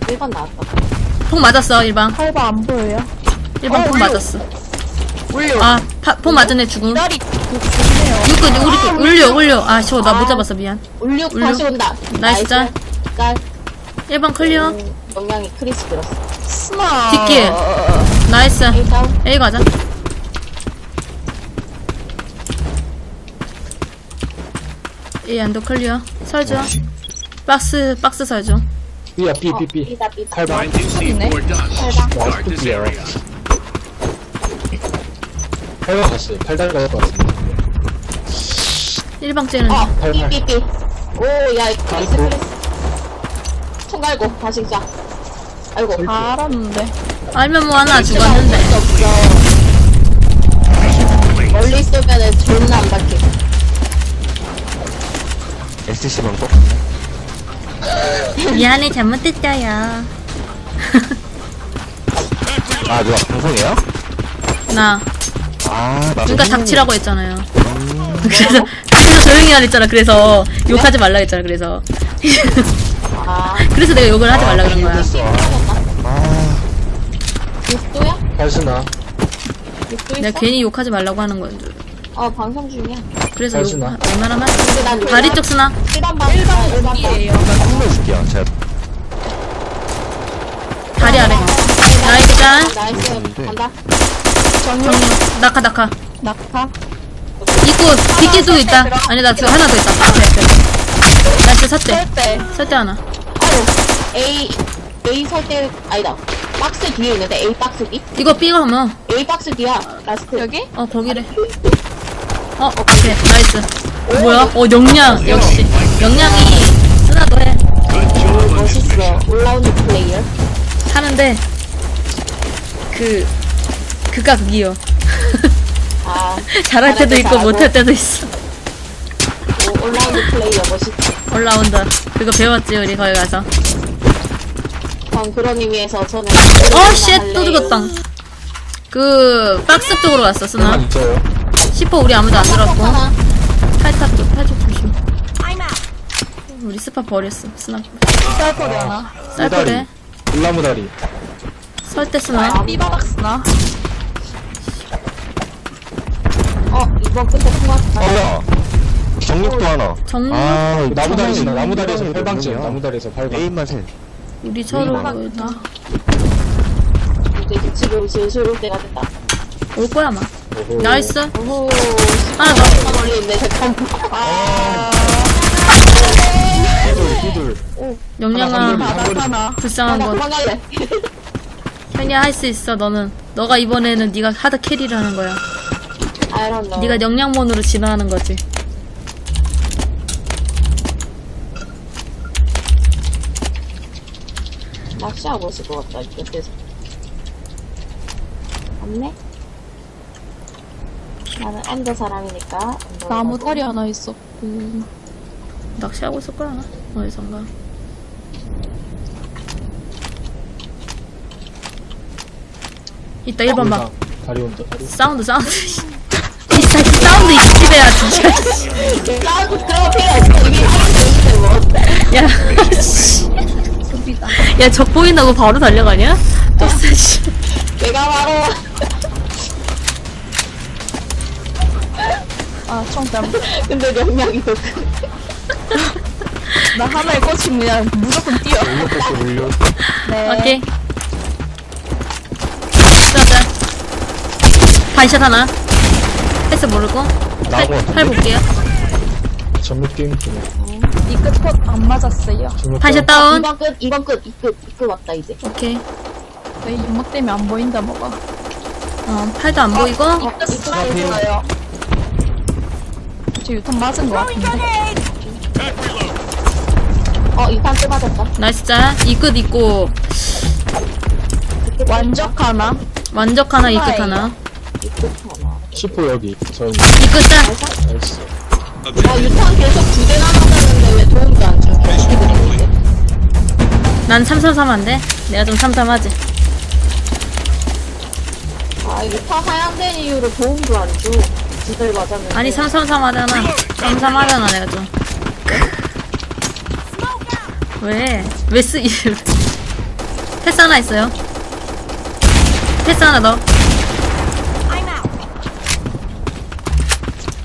1번 나왔다. 폭 맞았어, 일방. 팔바 안 보여요? 일방 폭 맞았어. 울려. 아, 파, 폭 맞은 애 죽음. 다리 좋네요. 육군, 우리, 그 울려, 울려. 아, 저, 나못 잡았어, 미안. 울류. 다시 온다. 나이스 짤. 짤. 1번 클리어. 음, 영양이 크리스 들었어. 스나. 뒷길. 나이스. 1다운. A 가자. A 안도 클리어. 설줘. 박스, 박스 설줘. B야, B, B, B. 팔방. Finding C4 done. Guard this area. 팔각 갔어요. 팔달 가야 것 같은데. 1방 째는 어, 팔, 팔. 삐삐 삐. 오, 야, 크리스 크리스. 총 갈고 다시 자. 아이고. 알았는데. 알면 뭐 하나 죽었는데. 수 없어. 멀리 쏘면은 존나 안 박혀. SC방 또? 미안해, 잘못했어요. 아, 누가 방송이야? 나. 아, 나. 그러니까 닥치라고 했잖아요. 그래서, 그래서 조용히 하랬잖아. 그래서 욕하지 말라 했잖아. 그래서 아, 그래서 내가 욕을 하지 말라 그런 거야. 아, 육도야? 발순아. 육도 내가? 괜히 욕하지 말라고 하는 건 줄. 어, 방송 중이야. 그래서 욕 잘쓰나? 웬만하면 근데 난 다리 쪽 쓰나? 1번 방. 1번 방. 이에요. 끝내줄게요. 제가 다리 아래. 나이스 짠. 나이스. 있는데. 간다. 정령. 낙하 낙하. 낙하. 입구 빗길 쪽 있다. 아니 나 지금 하나 더 있다. 앞에 앞에. 나이스 삿대. 뺄때 삿대 하나. 아유, A, A 설때, 아니다. 박스 뒤에 있는데, A 박스 뒤? 이거 B가 뭐? A 박스 뒤야. 라스트. 여기? 어 거기래. 어 오케이 나이스. 뭐야? 어 영양 역시 영양이 쓰나도 해. 멋있어. 올라운드 플레이어. 하는데 그 그가 극이요. 아, <laughs> 잘할 때도 있고. 못할 때도 있어. 오, 올라운드 플레이어 멋있지. 올라온다. 그거 배웠지 우리 거기 가서. 전 그런 의미에서 저는. 어, 쉣, 또 죽었다. 그, 박스 쪽으로 왔어. 만 있어요. 10호 우리 아무도 안 들었고. 하나. 팔탑 쪽, 팔쪽 조심. 우리 스파 버렸어, 스나. 쌀거리 하나. 쌀거래. 울나무 다리. 설대 스나. 삐바닥 스나. 어, 이번 끝에 통화. 어, 정력도 하나. 정력? 아, 나무 다리 있어. 정말 나무 다리에서 이거는 팔방지야. 명이야. 나무 다리에서 팔방. 메인만 셋. 우리 서로 음. 다 이제 지금 슬슬 올 때가 됐다. 올 거야, 아마. 오호. Nice. 오호. 하나 더. 걸리는데, 잠깐만. 아, 삐둘, 삐둘. 영양아, 바닥 하나. 불쌍한 나 거. 도망갈래. 현이야, 할 수 있어, 너는. 너가 이번에는 네가 hard carry를 하는 거야. I don't know. 네가 영양몬으로 진화하는 거지. 낚시하고 있을 것 같다, 이쪽에서. 없네? 나는 엔더 사람이니까. 엔더 나무. 다리 하나 있어. 낚시하고 있을 거야. 어디선가. 이따 1번 봐. 다리 온다. 다리. 사운드, 사운드. <laughs> 이 새끼 사운드 이 집애야, 진짜. 있는데 뭐. 야, 씨. 야, 적 보인다고 바로 달려가냐? tos사 씨. 내가 바로. 아, 총땀. <laughs> 근데 명량이 더 크. <laughs> 나 하나에 꽂히면 그냥 무조건 뛰어. 올려. 네. 오케이. 짜자. 반샷 하나. 패스 모르고. 팔, 나고. 팔 볼게요. 전력 게임 중에. 이끝 컷 안 맞았어요. 전력 반샷 다운. 이번 끝, 이번 끝, 이 끝, 이끝 왔다, 이제. 오케이. 내 연막 때문에 안 보인다, 뭐가. 어, 팔도 안 보이고. 어, 이 끝. 있어요. 저 유탄 맞은 거 같은데. 어, 이판 또 맞았다. 나이스 짤. 이끝 있고. 완적 하나. 완적 하나, 이끝 하나. 이끝 하나. 10호 여기. 저, 이끝 짤. 나이스. 어, 유탄 계속 두 개나 맞았는데 왜 도움도 안 줘? 난 삼삼삼한데? 내가 좀 삼삼하지. 아, 유탄 하얀 된 이유로 도움도 안 줘. 맞았는데. 아니, 삼삼삼 하잖아. 삼삼 하잖아, 내가 좀. 왜? 왜 쓰, 패스 하나 있어요. 패스 하나 더.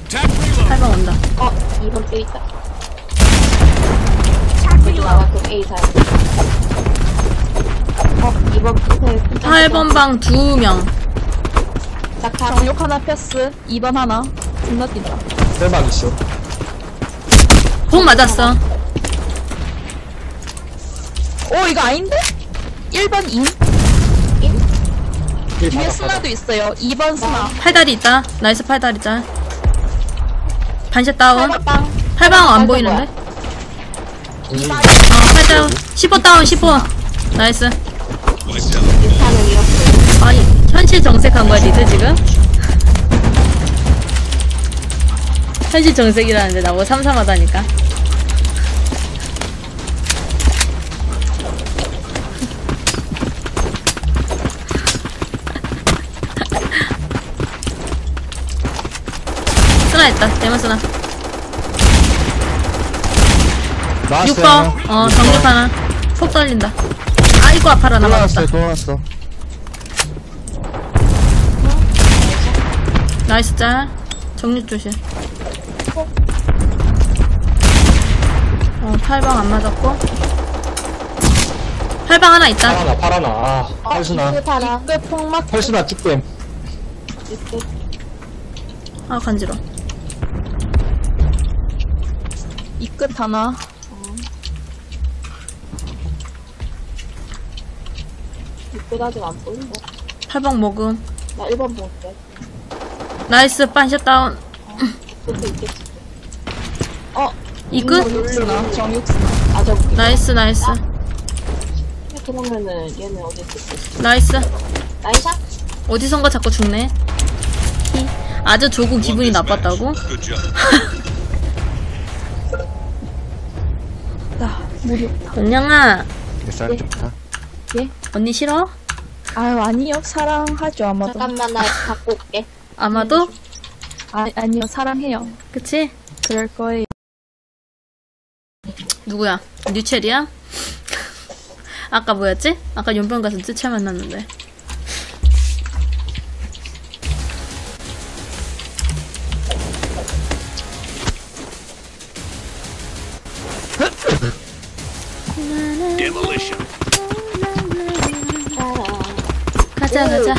Tap reload. 8번 온다. 어, 이번 때 있다. 여기 나와, 그럼 A 사람. 어, 이번 끝에. 8번 방 2명. 짝하. 정육 하나 패스. 2번 하나. 존나 뛴다. 셀방 있어. 복 맞았어. 오, 이거 아닌데? 1번 인? 일 뒤에 바닥, 스나도 있어요. 2번 스나. 팔다리 있다. 나이스 팔다리 짤. 반샷 다운. 팔방. 8방 안 보이는데? 어, 8다운. 10호 다운, 10호. 나이스. 현실 정색한 거야, 니들 지금? 현실 정색이라는데 나보고 삼삼하다니까. <laughs> 쓰나 했다. 대만 쓰나. 나왔어요. 6번. 어, 정립 하나. 속 떨린다. 아이고, 아파라, 또나 맞았다. 나왔어요, 또 나왔어. 나이스 짤. 정립 조심. 어, 8방 안 맞았고. 8방 하나 있다. 파라나, 파라나. 아, 팔수나. 이끝 하나. 꽤 폭막 팔수나 쭉댐. 이끝. 아, 간지러. 이 끝 하나 이끝 아직 안 보인다. 8방 먹음. 나 1번 볼게. 나이스, 반샷 다운. 어, 이 끝? 정육수나 정육수나 아, 저기. 나이스, 나이스. 그러면은 얘는 어디 있을지. 나이스. 나이샷? 어디선가 자꾸 죽네. 히. 아주 조금 기분이 나빴다고? 나 물이 없다 은영아, 뱃살 좋다. 언니 싫어? 아유 아니요 사랑하죠 아마도 잠깐만, 나 갖고 올게. 아마도? 아, 아니요 사랑해요 그치? 그럴 거예요 누구야? 뉴첼이야? 아까 뭐였지? 아까 연변 가서 쯔차 만났는데. Demolition. 가자, 오, 가자.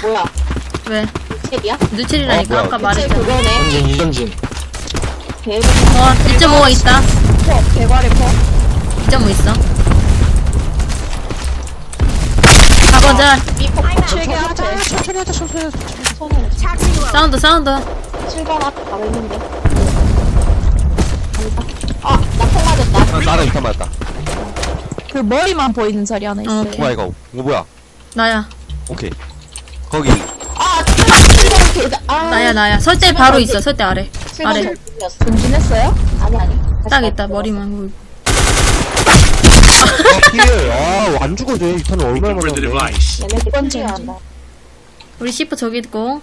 뭐야? 왜? 책이야? 뉴첼이라니까 어, 아까 책 말했잖아. 그거네. 이전진, 이전진. 대박. 어, 2.5가 있다. 퍼 대괄의 퍼 2.5 있어. 4번 잘. 실개 앞에 손에 사운드, 사운드. 7번 앞에 바로 있는데. 아, 나폭 맞았다. 아, 나랑 이탄 맞았다. 그 머리만 보이는 자리 하나 있어요 뭐야, 이거. 이거 뭐야? 나야. 오케이. 거기. 아, 7번 계좌. 아, 나야, 나야. 설대 바로 있어, 설대 아래. 7번 아래. 전진했어요? 아니, 아니. 딱 있다. 머리만. 보이고. 아. 아, 안 죽어도 돼. 이탄은 얼마나 Looking for the 많은데. device. 얘네들 번 클리어 전진. 한다. 우리 시프 저기 있고.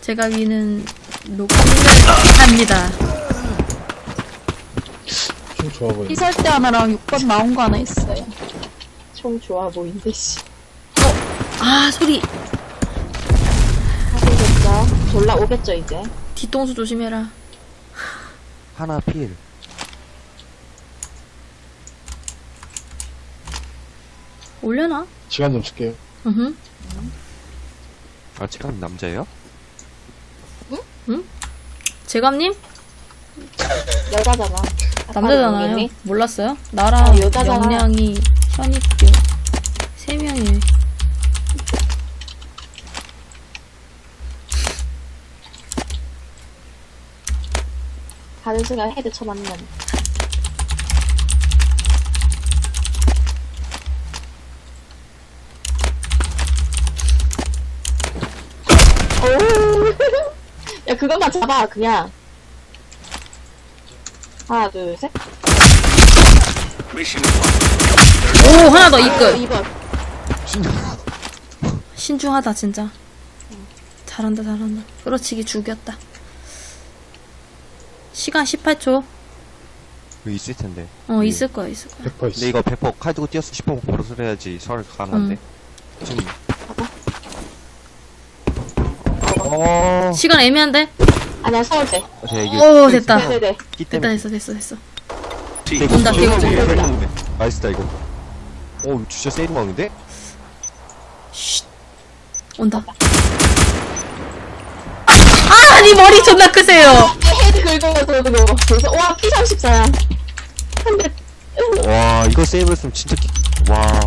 제가 위는 녹음을 합니다. 좀 좋아 보이네. 이설대 하나랑 6번 나온 거 하나 있어요 총 좋아 보인대, 씨. 아, 소리. 하시겠죠? 졸라 오겠죠, 이제? 뒤통수 조심해라. 하나 필. 올려놔? 시간 좀 줄게요. 으흠. 아, 지금 남자예요? 재감님? 여자잖아. 남자잖아요. 몰랐어요? 나랑 아, 여자잖아. 영양이, 현익규. 세 명이네. 다른 순간 헤드 쳐맞는. 오! <laughs> 야, 그것만 잡아, 그냥. 하나, 둘, 셋. 오, 하나 더, 이끝. 2번. 신중하다, 진짜. 잘한다, 잘한다. 그렇지, 죽였다. 시간 18초. 여기 있을 텐데. 어, 있을 거야, 있을 거야. 100% 있어. 근데 이거 100%칼 들고 뛰었어 10번 버릇을 해야지 설 가능한데. 지금. 어. 시간 애매한데? 아니야, 서울대. 제가 이게. 오, 됐다. 네네네. 끼 됐다, 때문에. 됐어, 됐어, 됐어. 온다, 이거 나이스다 이거. 오 진짜 세이브 막인데? 온다. 아, 니 머리 존나 크세요. 헤드 긁고 들고. 그래서, 와, P34야. 한 대. 와 이거 세이브했으면 진짜 끼... 와.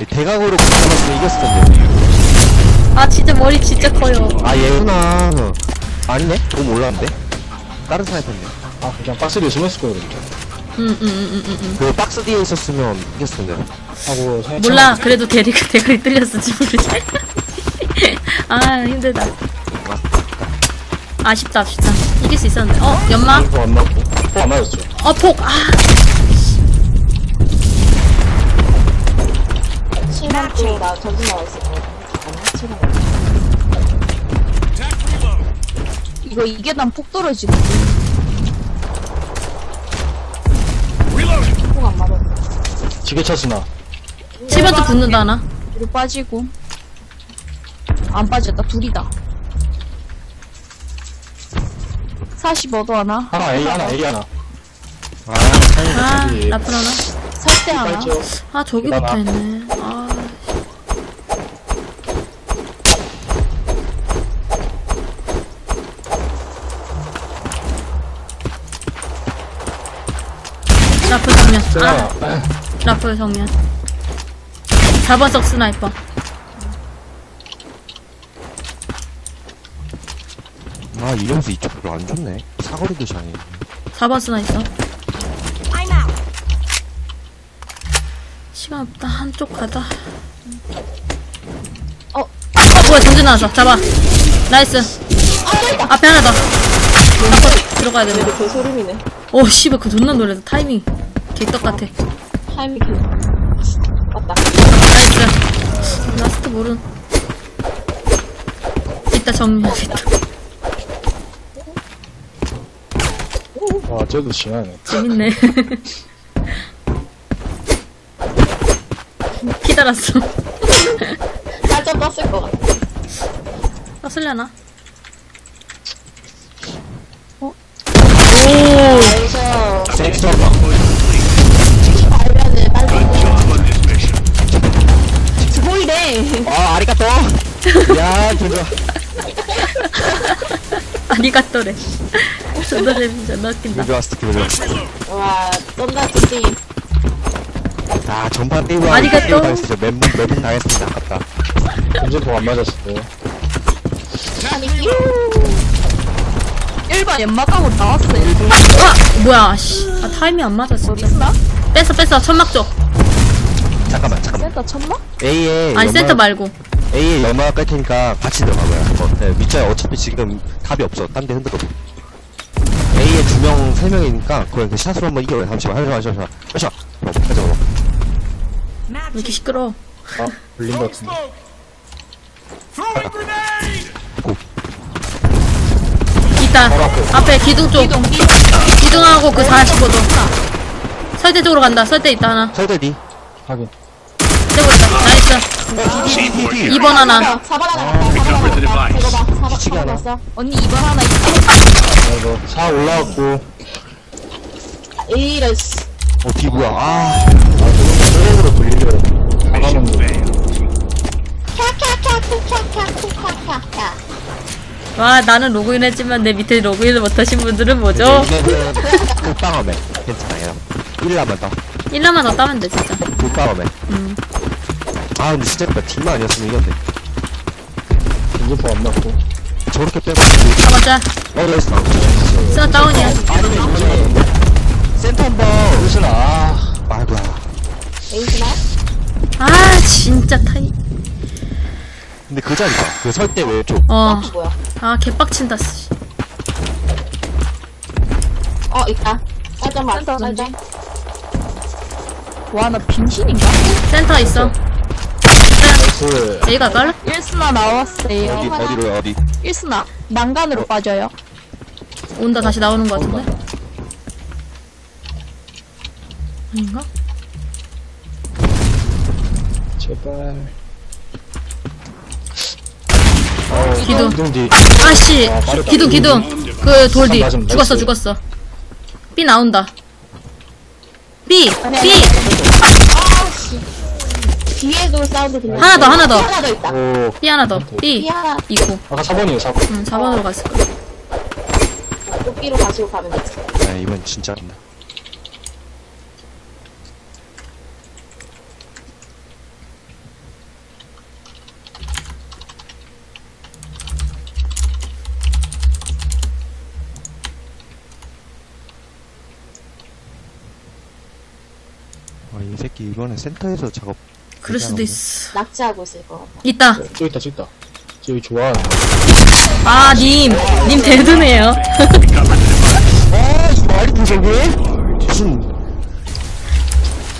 이 대각으로 가봤으면 이겼을 텐데. 아, 진짜 머리 진짜 커요. 아 얘구나. 아니네? 너무 몰랐는데? 다른 스나이퍼네. 아, 그냥 박스 뒤에 숨어있을 거예요, 그러니까. 응, 응, 응, 응, 응, 응. 그 박스 뒤에 있었으면 이겼을 텐데. 하고. 몰라. 그래도 대리, <laughs> 대가리 뚫렸을지 모르지. <laughs> 아, 힘들다. 아쉽다, 아쉽다. 이길 수 있었는데. 어, 연막? 이거 안 맞고. 또안 맞았죠. 어, 폭. 아, 7번 쪽, 나 전진 나와 있을 거야. 잠깐만, 7번. 이거 이게 난폭 떨어지고 지게차 쓰나? 7번 쪽 붙는다 하나. 뒤로 빠지고. 안 빠졌다. 둘이다. 45도 하나. 하나 A 하나 A 하나. 아, 아. 라플 하나. 설대 하나. 빨죠. 아, 저기. 붙어 있네. 아, 라플 정면. 아, 라플 정면. 4번 석 sniper. 아, 이러면서 이쪽으로 안 좋네. 사거리 도시하네. 4번 스나 있어. 시간 없다. 한쪽 가자. 어. 어, 뭐야, 전진 나왔어. 잡아. nice. 앞에 하나 더. 앞으로 들어가야 돼. 얘도 개 소름이네. 오, 씨발, 그 존나 놀래서 타이밍. 개떡 같아. 타이밍 개. 맞다. 나이스. 라스트 모른. 이따 정리하겠다. 와, 쟤도 지나네. 재밌네. 기다렸어. 살짝 떴을 것 같아. 아, 쓸려나? 어? 오! 섹터 빨리. 보이네. 아, 아리가또! 야, 좋 아. <laughs> 아리가또래. 존나 재밌, 존나 웃긴다. 기분 좋았어, 기분 좋았어. 와, 쩐다, 찐찐. 아, 전반 게임을 아리가또. 게임 당했어. 저 멘붕, 멘붕 당했습니다, 아깝다. 맞았어요. 아니, 끼우. 1번 연막하고 나왔어요. 아! 뭐야, 씨. 아, 타이밍 안 맞아, 진짜. 있나? 뺐어, 뺐어. 천막 쪽. 잠깐만, 잠깐만. 센터 천막? A에. 아니, 센터 말고. A에 연막 깔 테니까 같이 들어가봐요. 어, 네, 밑에 어차피 지금 답이 없어. 딴 데 흔들어도. A에 두 명, 세 명이니까, 그냥 그 샷으로 한번 이겨요. 잠시만, 잠시만, 잠시만. 잠시만. 어, 가자, 그럼. 왜 이렇게 시끄러워. 아, 불린 것 같은데. 있다. 앞에. 기둥 쪽. 이동. 기둥하고 그 45도. 설대 쪽으로 간다. 설대 있다, 하나. 설대 D. 확인. 떼고 있다. 나이스. Team point here. 2번 하나. 4번 하나 갔다, 4번 하나 Recover the 갔다. device. 이거 봐, 4번, 뒤치기 4번 하나. 갔어. 언니 2번 하나 있어. 아이고, 4 올라왔고. 이래, 씨. 어, 뭐야. 아, 불리려. Mission 나가면 failed. 캬캬캬, 와, 나는 로그인 했지만 내 밑에 로그인을 못하신 분들은 뭐죠? 이제는 굿방어맨. 괜찮아요. 1라만 더. 1라만 더 따면 돼, 진짜. 굿방어맨. 음. 아, 근데 진짜 나 팀만 아니었으면 이겼네. 이제 더안 맞고. 저렇게 빼고. 4번 짜. 어, 나이스. 쓰나 다운이야. 센터 한 번. 무슨, 아. 아이고야. 에이스나? 아, 진짜 타이. 근데 그 자리가. 그 설대 왼쪽. 어. 어, 뭐야? 아, 개빡친다, 씨. 어, 있다. 깔점 맞, 센터 깔점. 와, 나 빙신인가? 센터 있어. 그, A가 깔? 1스나 나왔어요. 어디, 어디로, 어디. 1스나. 난간으로 빠져요. 온다, 다시 나오는 거 같은데? 아닌가? 제발. 기둥. 기둥 뒤. 아씨! 아, 빠르다. 기둥, 기둥. 그 돌 뒤. 맞으면 죽었어, nice. 죽었어. B 나온다. B! B! 뒤에도 사운드 들려. 하나 더, 하나 더. 하나 더 있다. 오. B 하나 더. B. 하나, 2고. 아까 4번이에요, 4번. 응, 4번으로 갔을 거야. 또 B로 가시고 가면 되지. 아, 이번 진짜. 안다. 아, 이 새끼 이번에 센터에서 작업. 그럴 수도 있어. 납치하고 있을 것 같아. 있다. 저기 있다, 저기 있다. 저기 좋아하는. 아, 님. 님 대두네요. 아, 이 말이? 무슨.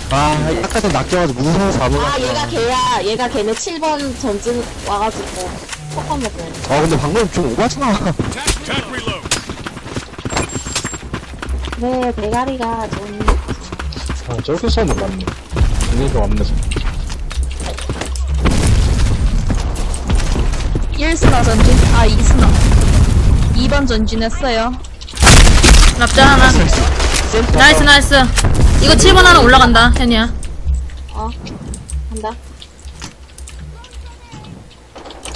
아, 아까 전 낚여가지고 무서워서 안 아. 얘가 걔야. 얘가 걔네 7번 전진 와가지고 폭탄 먹네. 아, 근데 방금 좀 오바잖아. 네, 대가리가 좀. 아, 저렇게 쏘면 맞네. 이거 없네. 1스나 전진. 아, 2스나. 2번 전진했어요. 납자 하나. 나이스, 나이스. 이거 7번 하나 올라간다, 현이야. 어. 간다.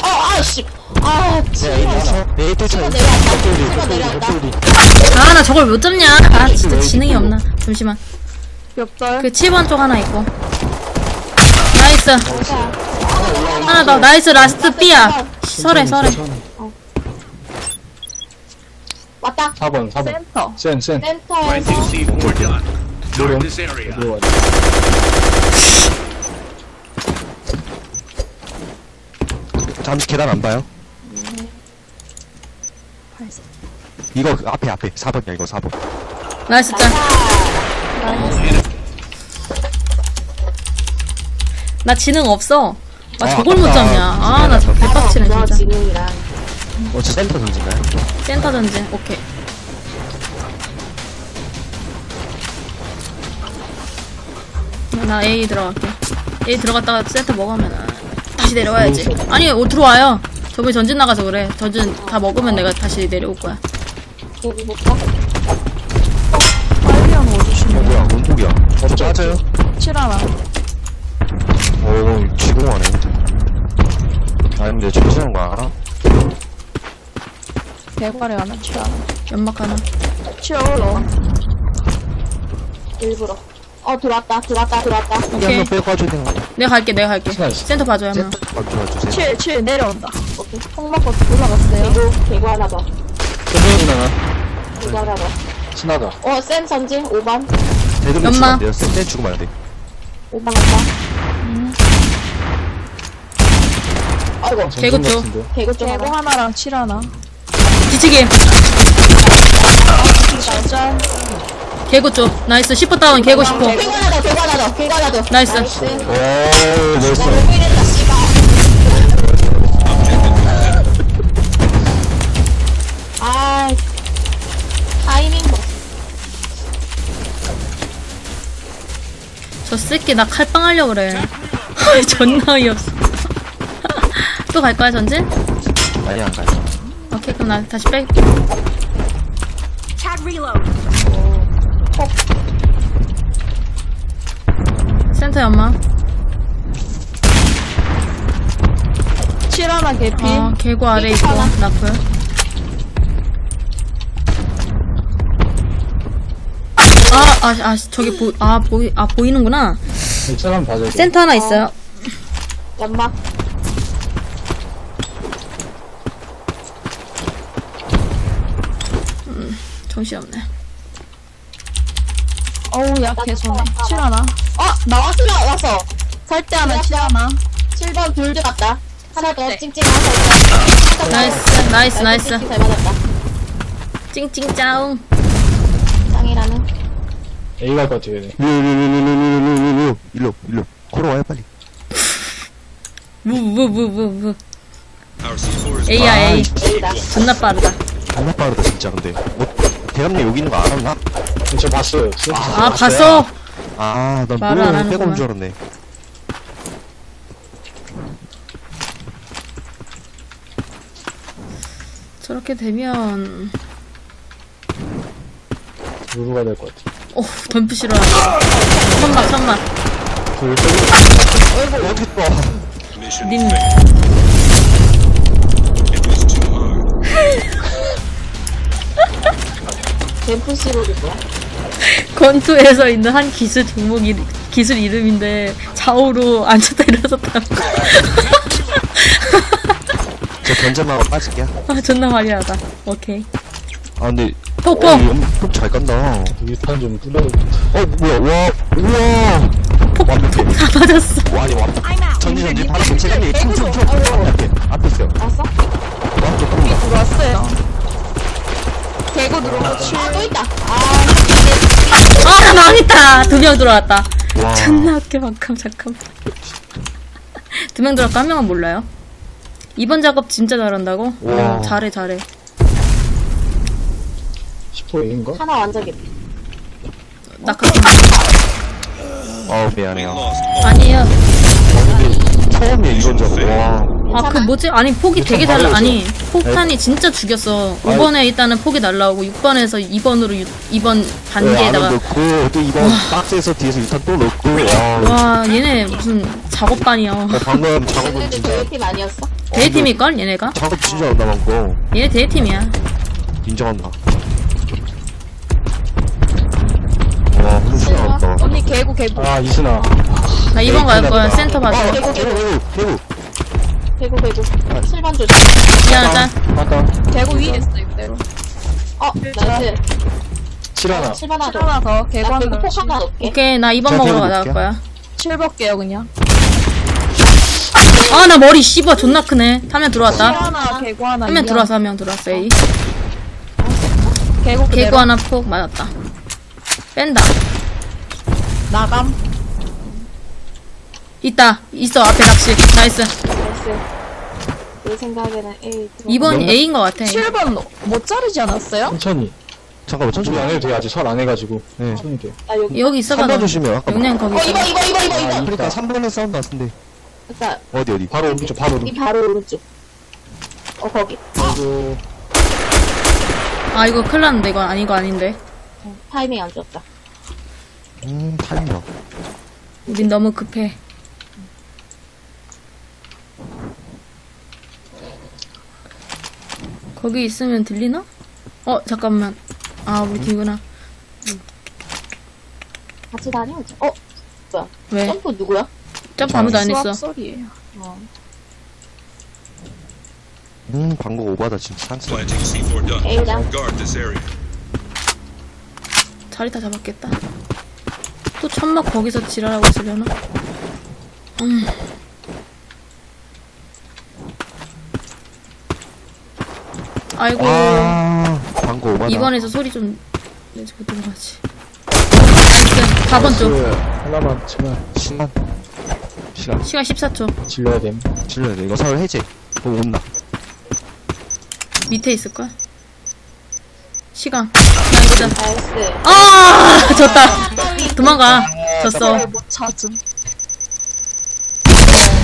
어, 아씨. 아, 네, 진짜. 에이드 차. 네, 에이드 차. 내려왔다. 벽돌이, 치고 벽돌이, 내려왔다. 벽돌이. 아, 나 저걸 못 잡냐? 아, 진짜 지능이 없나. 잠시만. 그 7번 쪽 하나 있고. Nice. 하나 더. Nice, last B야. 설해, 설해. 왔다. 4번, 4번. 센터. 센, 센. 센터에서 Planting C4 done. Target this area. 들어와. 잠시 계단 안 봐요? 발사. 이거 그 앞에 앞에 4번이야 이거 4번 나이스 짠. 나 지능 없어. 아, 아, 저걸 못 잡냐. 아, 나저 개빡치네, 저 진짜. 지능이랑. 어 저 센터 던진가요? 센터 전진. 오케이. 나 A 들어갈게. A 들어갔다가 센터 먹으면 아, 다시 내려와야지. 아니, 오, 들어와요. 저번에 전진 나가서 그래. 전진 다 먹으면 내가 다시 내려올 거야. 볼까? 어 뭐야 원폭이야 저 맞아요? 7 하나. 오 지공하네 아 근데 정신한 거 알아? 대괄에 하나, 7 하나. 연막 하나. 7 올라. 일부러. 어, 들어왔다, 들어왔다, 들어왔다. 오케이. 한번 빼고 가줘야 되는 거 아니야? 내가 갈게, 내가 갈게. 나이스. 센터 봐줘요, 한 명. 7, 7 내려온다. 오케이. 폭 맞고 올라갔어요. 개구, 개구 하나 더. 천천히 나가. 개구 하나 더. 신하다. 어, 센 전진, 5번. 대금 연마. 주면 안 돼요 센 죽으면 안돼 5번 간다. 아이고, 개구 쪽. 개구 쪽 하나. 하나랑 7 하나. 뒤치기. 짤. 개구 쪽. Nice. 10호 다운, 개구 10호. 개구 하나 더, 개구 하나 더, 개구 하나 더. Nice. 오 멋있어. 아, 타이밍 뭐. 저 새끼 나 칼빵 하려고 그래. <laughs> 아이, 존나 어이없어. 또 갈 거야, 전진? 많이 안 가요 오케이, 그럼 나 다시 빼. 센터 연마. 7 하나 개피. 아, 개구 아래 있고, 나풀. 아, 아, 아, 저기 보, 아, 보이, 아, 보이는구나. 봐줘야 돼. 센터 하나 있어요. 연막. 정신없네. 어우, 야, 개손해. 7 하나. 어, 나왔어, 왔어. 설대 하나, 7 하나. 7번 둘 들어갔다. 하나 더, 네. 찡찡 하나 더. Nice, nice, nice. 잘 맞았다. 찡찡 짜웅. 짱이라는. A 갈것 같아, 얘네. 일로 일로 걸어와요 빨리 무무무무무. Our C4 is A야 A. A다. 존나 빠르다. 존나 빠르다 진짜 근데 뭐 대감님 여기 있는 거 알았나? 저 봤어요. 센터. 아 봤어. 아 난 말을 안 뭐야 빼고 하는구만. 온줄 알았네 저렇게 되면 루루가 될 것 같아. 오 덤프 싫어하네. 천막 천막. 둘, 셋. 어떻게 또 mission 님 댐프 시록이 뭐야? 권투에서 있는 한 기술 종목 이 기술 이름인데 좌우로 앉았다 일어섰다. 저 견제만 빠질게요 아 존나 화려하다. 오케이. 아 근데 폭포. 어, 폭잘 간다 위판 좀 뚫어. 어 뭐야 와 우와 완벽해 다 맞았어. 와 이거 전지 전지 바로 제감님 퉁퉁퉁 앞에 앞에 있어요 왔어? 뚫는다 들어왔어요. 개고 들어오고 7. 아, 또 있다. 아, 아 망했다. 두 명 들어왔다. 와 존나 웃겨 방금 잠깐만. 두 명 들어왔고 한 명은 몰라요. 이번 작업 진짜 잘한다고? 와. 어, 잘해 잘해. 10호 A인가? 하나 완전 개피. 나어 We 미안해요. 아니에요. 처음이야 이런 적 와. 아, 그 뭐지? 아니, 폭이 되게 잘, 나, 아니, 폭탄이 진짜 죽였어. 5번에 일단은 폭이 날라오고, 6번에서 2번으로, 2번 안에 반개에다가. 넣고 또 이번 박스에서 뒤에서 유탄 또 넣고 와. 와, 얘네 무슨 작업반이야. 어, 방금 작업은 얘네들 진짜 대회팀 아니었어? 대회팀일걸, 얘네가? 작업 진짜 안 남았고 얘네 대회팀이야. 인정한다 와 훌륭하다 언니 개구 개구. 아, 이순아. 나 2번 갈 거야, 센터 아 봐서. 개구 개구 개구 배구 배구 7번 조심 미안하다. 아까 개구 위에 있어 이대로. 어 나이스 7하나. 7번 하나 더 하나 더나 배구 더. 폭 하나 넣을게 오케이, 나 2번 자, 먹으러 배워볼게요. 나갈 거야. 7 볼게요 그냥. 아, 나 머리 씹어. 존나 크네. 한명개 들어왔다. 하나 개구 하나. 한 명. 들어왔어, 한 명 들어왔어, 에이. 개구 개구 그대로. 하나 폭 맞았다. 뺀다. 나감. 있다. 있어, 앞에 낚시. 나이스. 나이스 내 생각에는 A 들어 2번 A인 것 같아. 7번 못 자르지 않았어요? 천천히. 잠깐만 천천히 안 해도 돼. 아직 설 안 해가지고. 네. 천천히 돼. 나 여기 여기 있어봐, 3번 너. 조심해요 아까 용량 거기 어 있어. 이거 이거 이거 이거 이거 그러니까 3번에 사운드 났는데 그니까 어디 어디 바로 오른쪽, 바로 이 오른쪽. 바로 오른쪽 어 거기 그리고 아, 이거 큰일 났는데, 이거 아닌 거 아닌데. 어, 타이밍 안 좋았다 음 타임이야 우린 너무 급해. 거기 있으면 들리나? 어, 잠깐만. 아, 우리 팀구나. 같이 다녀오자 어 뭐야 왜? 점프 누구야? 점프 아무도 안 했어. 수학 소리예요. 어 음 방금 오바다 진짜 찬스 Planting C4 done. A down Guard this area. 자리 다 잡았겠다. 또 천막 거기서 지랄하고 있으려나? 음. 아이고, 아 방금 오바다 이번에서 소리 좀 내지 못하고 가지. Nice. 4번 쪽. 그 하나만 제발 시간 시간 시간 14초. 질러야 됨. 질러야 돼 이거 설 해제 그럼 온나 밑에 있을걸? 시간. Nice. Nice 아! <laughs> 졌다. 도망가. 졌어. 못 찾음.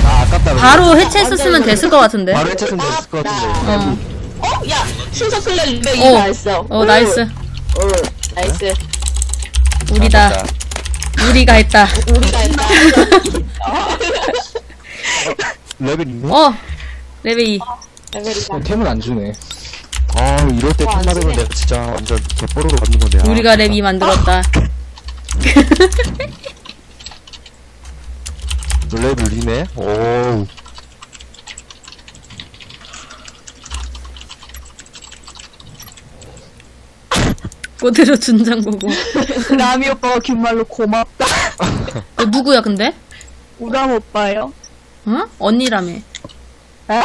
아 아깝다 바로 해체했었으면 됐을 것 같은데. 바로 해체했으면 됐을 것 같은데 어. 어? 야 순서 클레 200 어. 다 했어 어, nice. 어, nice 우리다. 우리가 했다. 우리가 했다 레벨 있네 어! 레벨 2. 레벨이다 템은 안 주네. 아 이럴 때 와, 안 내가 진짜 완전 개뽀로로 받는 건데 아. 우리가 렙2 만들었다. 레벨 이네 오 우 그대로 준장 보고. 라미 오빠가 긴 말로 고맙다. 너 누구야, 근데? 우람 오빠요. 어? 언니라며. 에?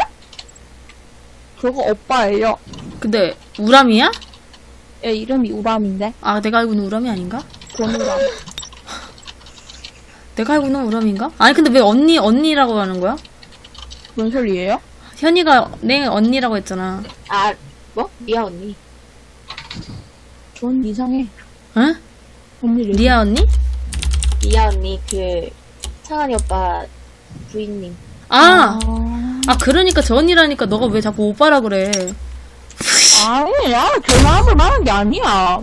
그거 오빠예요. 근데, 우람이야? 얘 이름이 우람인데. 아, 내가 알고 있는 우람이 아닌가? 권우람. <laughs> 내가 알고 있는 우람인가? 아니, 근데 왜 언니, 언니라고 하는 거야? 뭔 소리예요? 현이가 내 언니라고 했잖아. 아 뭐? 미아 언니 전 이상해. 응? 언니 를 리아 언니? 미아 언니 그 창환이 오빠 부인님 아! 아, 그러니까 저 언니라니까 너가 왜 자꾸 오빠라 그래. 아니야. 전화함을 말한 게 아니야.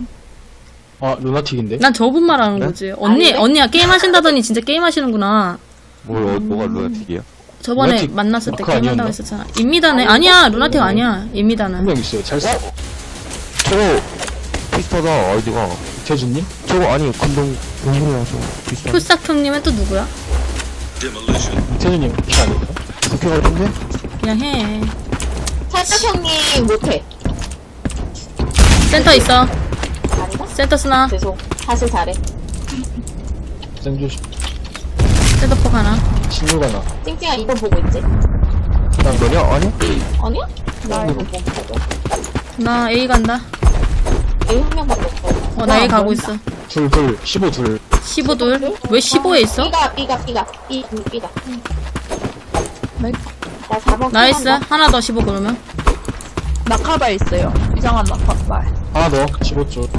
아, 루나틱인데? 난 저분 말하는 네? 거지. 언니, 아닌데? 언니가 게임 하신다더니 진짜 게임 하시는구나. 뭘 어, 뭐가 루나틱이야 저번에 루나틱 만났을 때 게임 한다고? 했었잖아. 임미다네. 아니야, 루나틱 아니야. 임미다는. 한명 있어요. 잘 써. 저 거 비슷하다 아이디가 태준님? 저거 아니 근동 저거 비슷한 푸싹 형님은 또 누구야? Demolition. 태준님 키 아닐까? 그렇게 가던데? 그냥 해. 살짝 형님 못해 센터 있어. 아니다? 센터 쓰나? 죄송 사실 잘해 생조심. 센터 폭 하나. 신유가 나. 찡찡아 이번 보고 있지? 난 너냐? 아니? 아니야? 나 이번 보고 나 A 간다. A 한 명밖에 없어 어, 나 A 가고 있어. 둘, 둘, 15 둘. 15둘. 왜 15에 있어? B가 B가 B가 B 음, B가 네. 나 4번 나이스. 하나 더 15 그러면. 낙하발 있어요. 이상한 낙하발. 하나 더, 15쪽.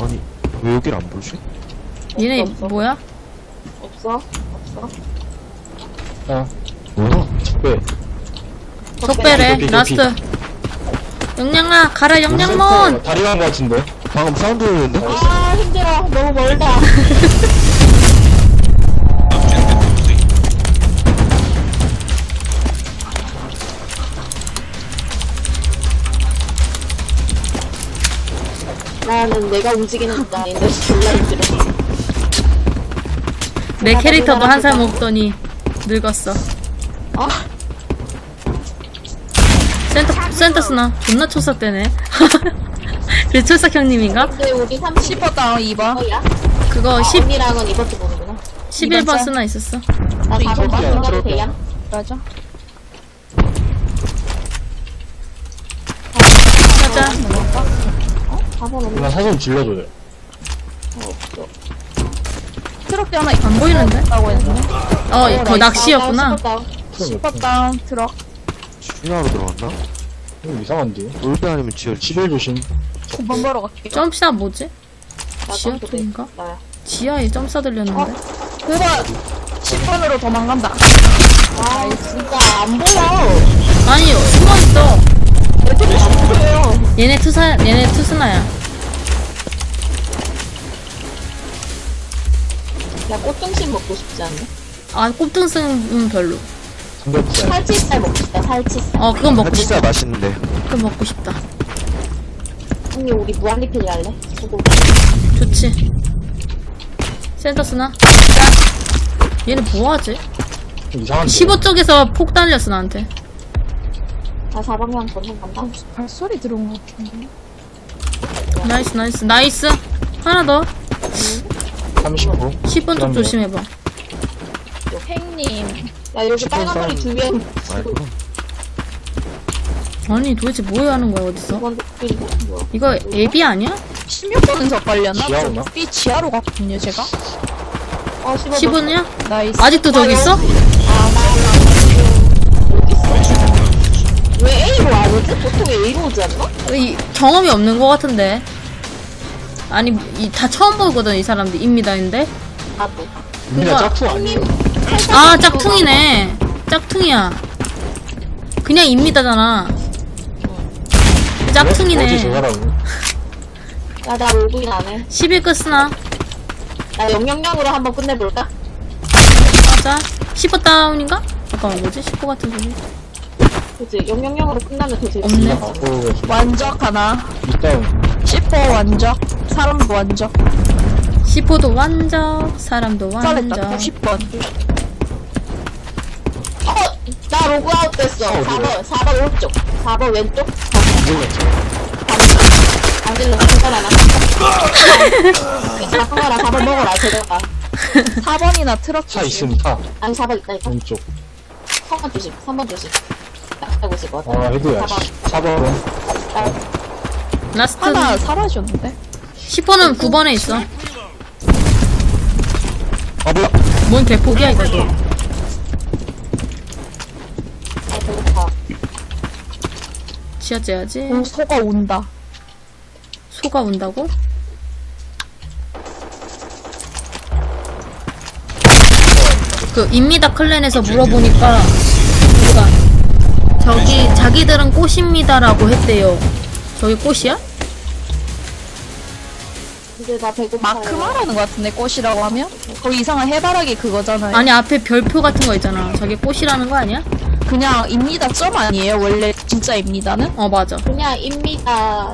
아니 왜 여길 안 보지? 얘네 없어. 뭐야? 없어? 없어? 아, 뭐야? 왜? 적배래. 라스트 영양아 가라 영양몬 다리 간거 같은데? 방금 사운드 들렸는데? 아, 힘들어. 너무 멀다. 나는 내가 움직이는 것도 아닌데 졸라 힘들어. 내 캐릭터도 한 살 먹더니 늙었어 어? 센터 센터스나 존나 초삭되네 <laughs> 그 초삭 형님인가? 근데 우리 30 10호 다운 2번. 어야? 그거 10, 언니랑은 이것도 보는구나. 11번 쓰나 있었어 나 4번 이번 생각도 주 돼야? 맞아. 가자 어? 4번 없나? 나 사진 질러줘요. 어, 없어. 트럭 하나 안 보이는데? 있다고 했는데. 어 그거 낚시였구나 아, 10호 다운 트럭. 슈나로 들어갔나? 이거 이상한데? 올빼 아니면 지열 11 조심. 9번 보러 갈게요. 점샷 뭐지? 나 지하 깜빡이. 쪽인가? 나야. 지하에 점사 들렸는데 9번. 10번으로 도망간다. 아, 진짜 안 보여. 아니 숨어있어 애들이 안 보여요. 얘네 투사 얘네 투스나야 나 꽃등심 먹고 싶지 않네. 아 꼽등승은 별로 삼겹살. 살치살 먹고 싶다, 살치살. 어 그건 먹고 싶다 진짜 맛있는데. 그건 먹고 싶다 언니, 우리 무한리필 할래? 수고. 좋지 센터스나 얘네 뭐하지? 좀 이상한데? 15 쪽에서 폭 달렸어 나한테 나 4방향 건너 간다. 발소리 들어온 것 같은데. 나이스 나이스 나이스 하나 더 39. 10번 쪽 그럼요. 조심해봐 행님. 야, 이렇게 빨간 머리 두 명. 아이고. 아니 도대체 뭐 하는 거야 어디서 이건 그리 뭐야. 이거 예비 아니야? 16번에서 빨렸나? 지하로나? 저 B 지하로 갔거든요, 제가. 어, 15번. 10원이야? 나이스. 아직도 저기 있어? 아? 왜 A로 안 오지? 보통 A로 오지 않나? 이 경험이 없는 것 같은데 아니 이, 다 처음 보거든 이 사람들 입니다인데 나도. 우리가 그거- 짝퉁 아니에요? 아 짝퉁이네 짝퉁이야 그냥 입니다잖아 짝퉁이네 사람은? 야, 나 로그인 안 해. 11끝 쓰나 나 000으로 한번 끝내볼까? 맞아 15 다운인가? 잠깐만 뭐지 15 같은 소리 그치? 000으로 끝나면 더 재밌어. 없네. 아, 오, 완적 하나. 일단 10호 완적. 사람도 완적. 15도 완적 사람도 잘했다. 완적 90번. 어! 나 로그아웃 됐어. 어, 4번, 4번 오른쪽. 4번 왼쪽. 안안 질러, 괜찮아. 괜찮아, 상관아. 4번 먹어라, 제대로가. 4번이나 트럭 차 조심. 타. 아니, 4번 있다, 이거. 왼쪽. 3번 조심, 3번 조심. 낚시하고 있을 것 같아. 아, 헤드야. 4번. 4번은? 라스트 하나 사라졌는데? 10호는 9번에 있어 아, 뭐야? 뭔 개폭이야 이거 아, 배고파. 지하 째야지 오, 소가 온다. 소가 온다고? 그 입니다 클랜에서 물어보니까 누가 저기 자기들은 꽃입니다라고 했대요. 저기 꽃이야? 이제 나 배고파. 마크 말하는 것 같은데, 꽃이라고 하면? 거기 이상한 해바라기 그거잖아요. 아니 앞에 별표 같은 거 있잖아. 저게 꽃이라는 거 아니야? 그냥 입니다 점 아니에요? 원래 진짜 입니다는? 어 맞아. 그냥 입니다.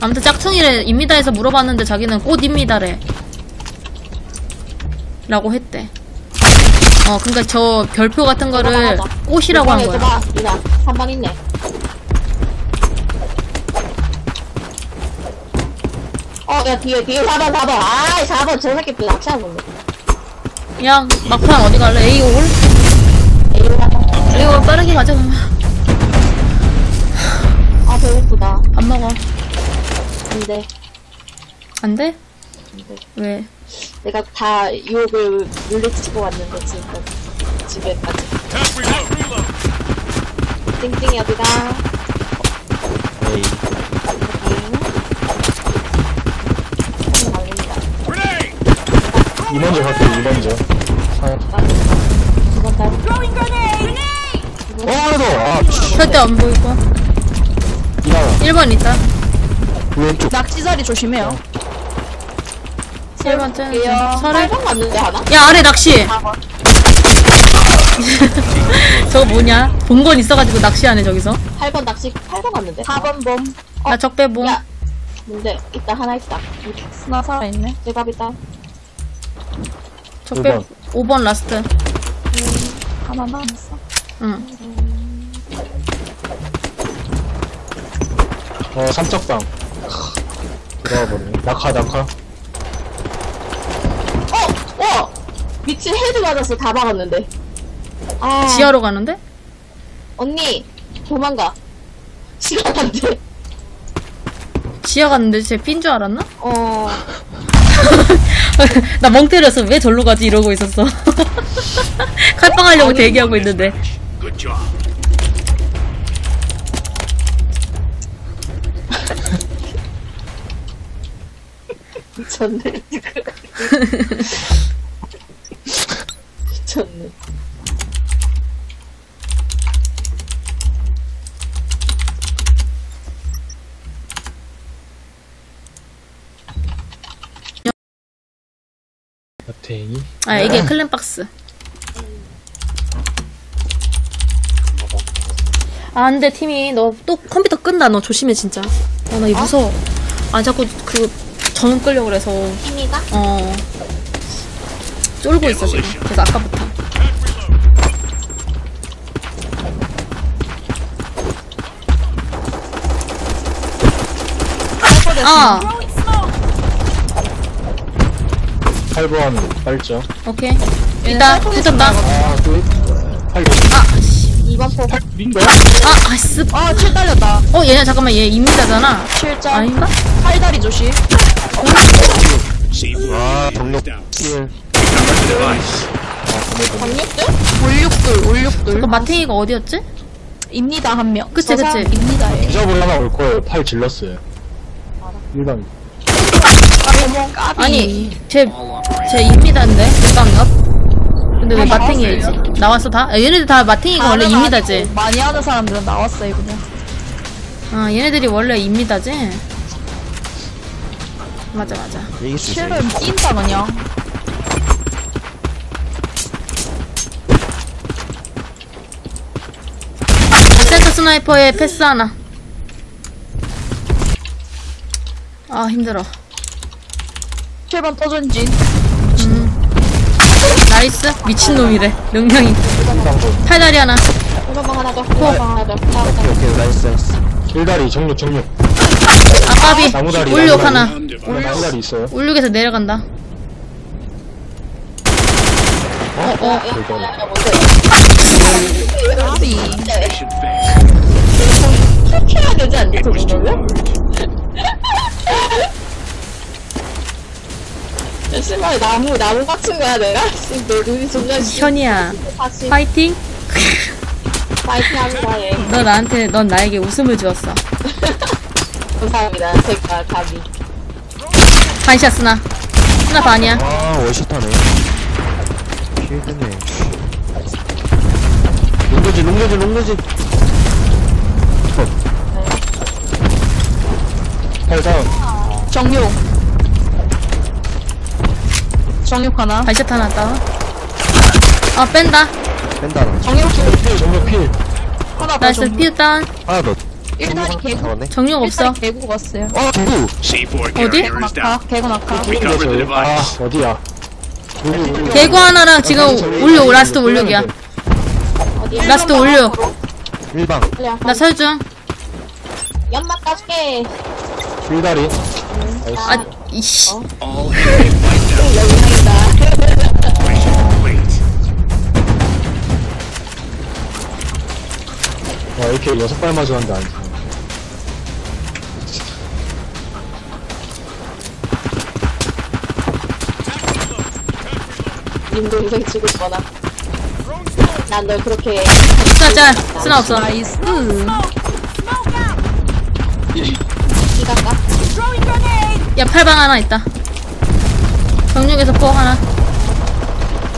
아무튼 짝퉁이래 입니다에서 물어봤는데 자기는 꽃입니다래. 라고 했대. 어 그러니까 저 별표 같은 거를 꽃이라고 한 거야. 봐, 이나 3번 있네. 어, 야, 뒤에, 뒤에 4번, 4번. 아, 4번, 저 새끼 또 낚시하고 있네. 야 막판 어디 갈래? A 올? 올 빠르게 가자 그러면. 아, 배고프다. 안 먹어. 안 돼. 안 돼? 안 돼. 왜? 내가 다 유혹을 물리치고 왔는데, 지금. 집에까지. 띵띵이 어디가? 에이. Grenade. 2번째 갈게요, 2번째. 이번 달. 어, 하나 더! 아, 씨. 절대 안 보이고. 이하나. 1번 있다. 왼쪽. 자리 조심해요. 1번 째. 볼게요. 설에. 8번 갔는데 하나? 야, 아래 낚시! <laughs> 저거 뭐냐? 본건 있어가지고 낚시하네, 저기서. 8번 낚시 8번 갔는데. 4번 봄. 나 적배봉. 야. 뭔데? 있다 하나 있다. 스나 살아 있네. 제갑 있다. 적배 오 5번 last. 하나 남았어. 응. 어, 삼척방. 들어와 버리네. 낙하, 낙하. 어! 어! 미친 헤드 맞았어. 다 박았는데. 아. 지하로 가는데? 언니, 도망가. 시간 안 돼. 지하 갔는데 쟤삔줄 알았나? 어. <laughs> 나 멍 때려서 왜 절로 가지 이러고 있었어. <laughs> 칼빵하려고 아니, 대기하고 있는데. Good job. 미쳤네. 미쳤네. 여탱이. 아 이게 클램박스. 아 근데 팀이 너 또 컴퓨터 끈다 너 조심해 진짜. 어나 이거 무서워. 아 자꾸 그 전원 끌려 그래서 힘이가? 어 쫄고 있어 지금. 그래서 아까부터. 아 8번 빨죠. 오케이. 일단 붙었다. 아, 그, 8번. 2번 포. 아 아스. 아, 칠 달렸다. 어 얘네 잠깐만 얘 임자잖아. 칠자. 아닌가? 팔다리 조심. C4 아, 동력 down. 1. Recover the device. 강력들? 올육돌, 올육돌. 그 마탱이가 어디였지? 입니다, 한 명. 그치, 저 사람 그치. 입니다에. 기잡을 하나 올 거예요. 팔 질렀어요. 일반. 까비. 아니 쟤쟤 임미다인데 몇방갑 근데 왜 마탱이지? 나왔어 다? 야, 얘네들 다 마탱이가 원래 다른? 아니고 많이 하는 사람들은 나왔어요, 그냥. 아 얘네들이 원래 임미다지? 맞아 맞아 이길 수 있어. 칠은 찐다, 그냥. 센터 스나이퍼의 패스 하나 아 힘들어 7번 터전진. 나이스 미친놈이래 능력이 팔다리 하나 1번 방 하나 더. 1번 방 하나 더. 더. 오케이, 나이스, 나이스. 길다리, 정육, 정육. 아까비 나무다리, 울육 나무다리. 하나. 나무다리 있어요. 울육에서 내려간다 야, 야, 야, 길다리. 야, 뭔데? 까비. Mission failed. 해야 되지 않니? 그 too 신발에 나무, 나무 빡친 거야, 내가? 씨, 내 눈이 점점 씨. 현이야 다시 파이팅 파이팅 합니다, 예. 너 나한테 넌 나에게 웃음을 주었어 <laughs> 감사합니다. 제가 감히. 반샷 스나 스나 반이야 아, 월샷하네. 필드네. 롱겨지, 롱겨지, 롱겨지. 팔 다운. 정육. 정육 하나. 반샷 하나 다운 아 뺀다 뺀다, 나. 정육 필, 정육 필. 하나 더 나이스 정육. 피우 다운 하나 더. 1단이 개구. 잡았네. 정력 없어 개구 갔어요. 어, 누구? C4 어디? carrier is 낙하, down. 개구 낙하. Recover the 아, device. 어디야? 누구, 누구. 개구 하나랑 지금 올육 라스트 올육이야 어디야? 라스트 올육 일방. 빨리 나 설중 연막 까줄게. 길다리. 아 이씨 All enemy wiped out. 와, 이렇게 여섯 발 맞았는데 안 돼. 님 동생 치고 싶거나. 난 널 그렇게 스나 짤 스나 없어 나이스. 기가 까? 야 팔방 하나 있다 정육에서 포 하나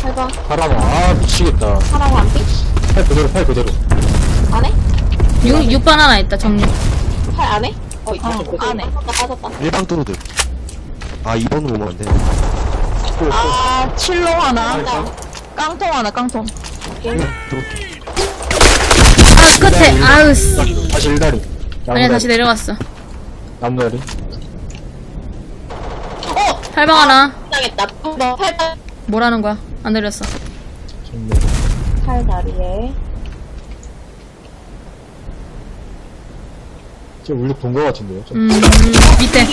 해봐. 바람아 아 미치겠다 사랑 안 피? 팔 그대로 팔 그대로? 6, 6번 하나 있다, 정리. 팔안 해? 어, 있다. 어, 안 해. 빠졌다, 빠졌다. 일방 뚜루들. 아, 2번으로 오면 안 돼. 아, 칠로 하나. 나 깡통 하나, 깡통. 아, 끝에. 아우, 씨. 다시 일다리 아니야, 다시 내려갔어. 나무다리 어! 팔방 하나. 당했다. 너 팔, 뭐라는 거야? 안 내렸어. 좋네 팔 다리에. 지금 울룩 본거 같은데요 좀. 음, 밑에.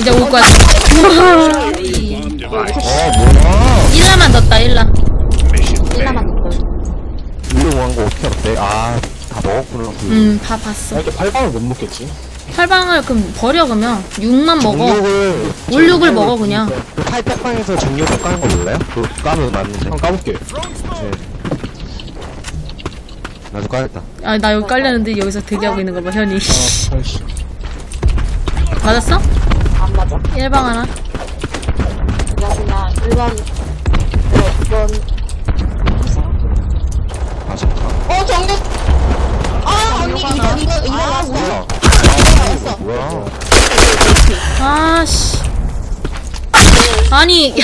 이제 올 거야. 아, 뭐야. 1라만 넣었다, 1라. Mission failed. 일라만 더. 울릉 왕거 어떻게 알았대? 아, 다 먹었구나. 그. 음, 다 아 봤어. 이렇게 팔방을 못 먹겠지 팔방을 그럼 버려, 그러면. 6만 먹어. 정육을. 올육을 먹어, 그냥. 그 팔백방에서 정육을 까는 거 몰라요? 그거 까면 맞는데. 한번 까볼게 나도 까야겠다. 아, 나 여기 깔렸는데 여기서 대기하고 있는 거 봐, 현이. 아 아이씨 맞았어? 안 맞아. 1방 하나. 일반, 어, 이건. 아, 좋다. 어, 정력! 아, 언니, 이건, 이건, 이건 왔어. 뭐야. 왔어. 뭐야. 아 씨. 아니.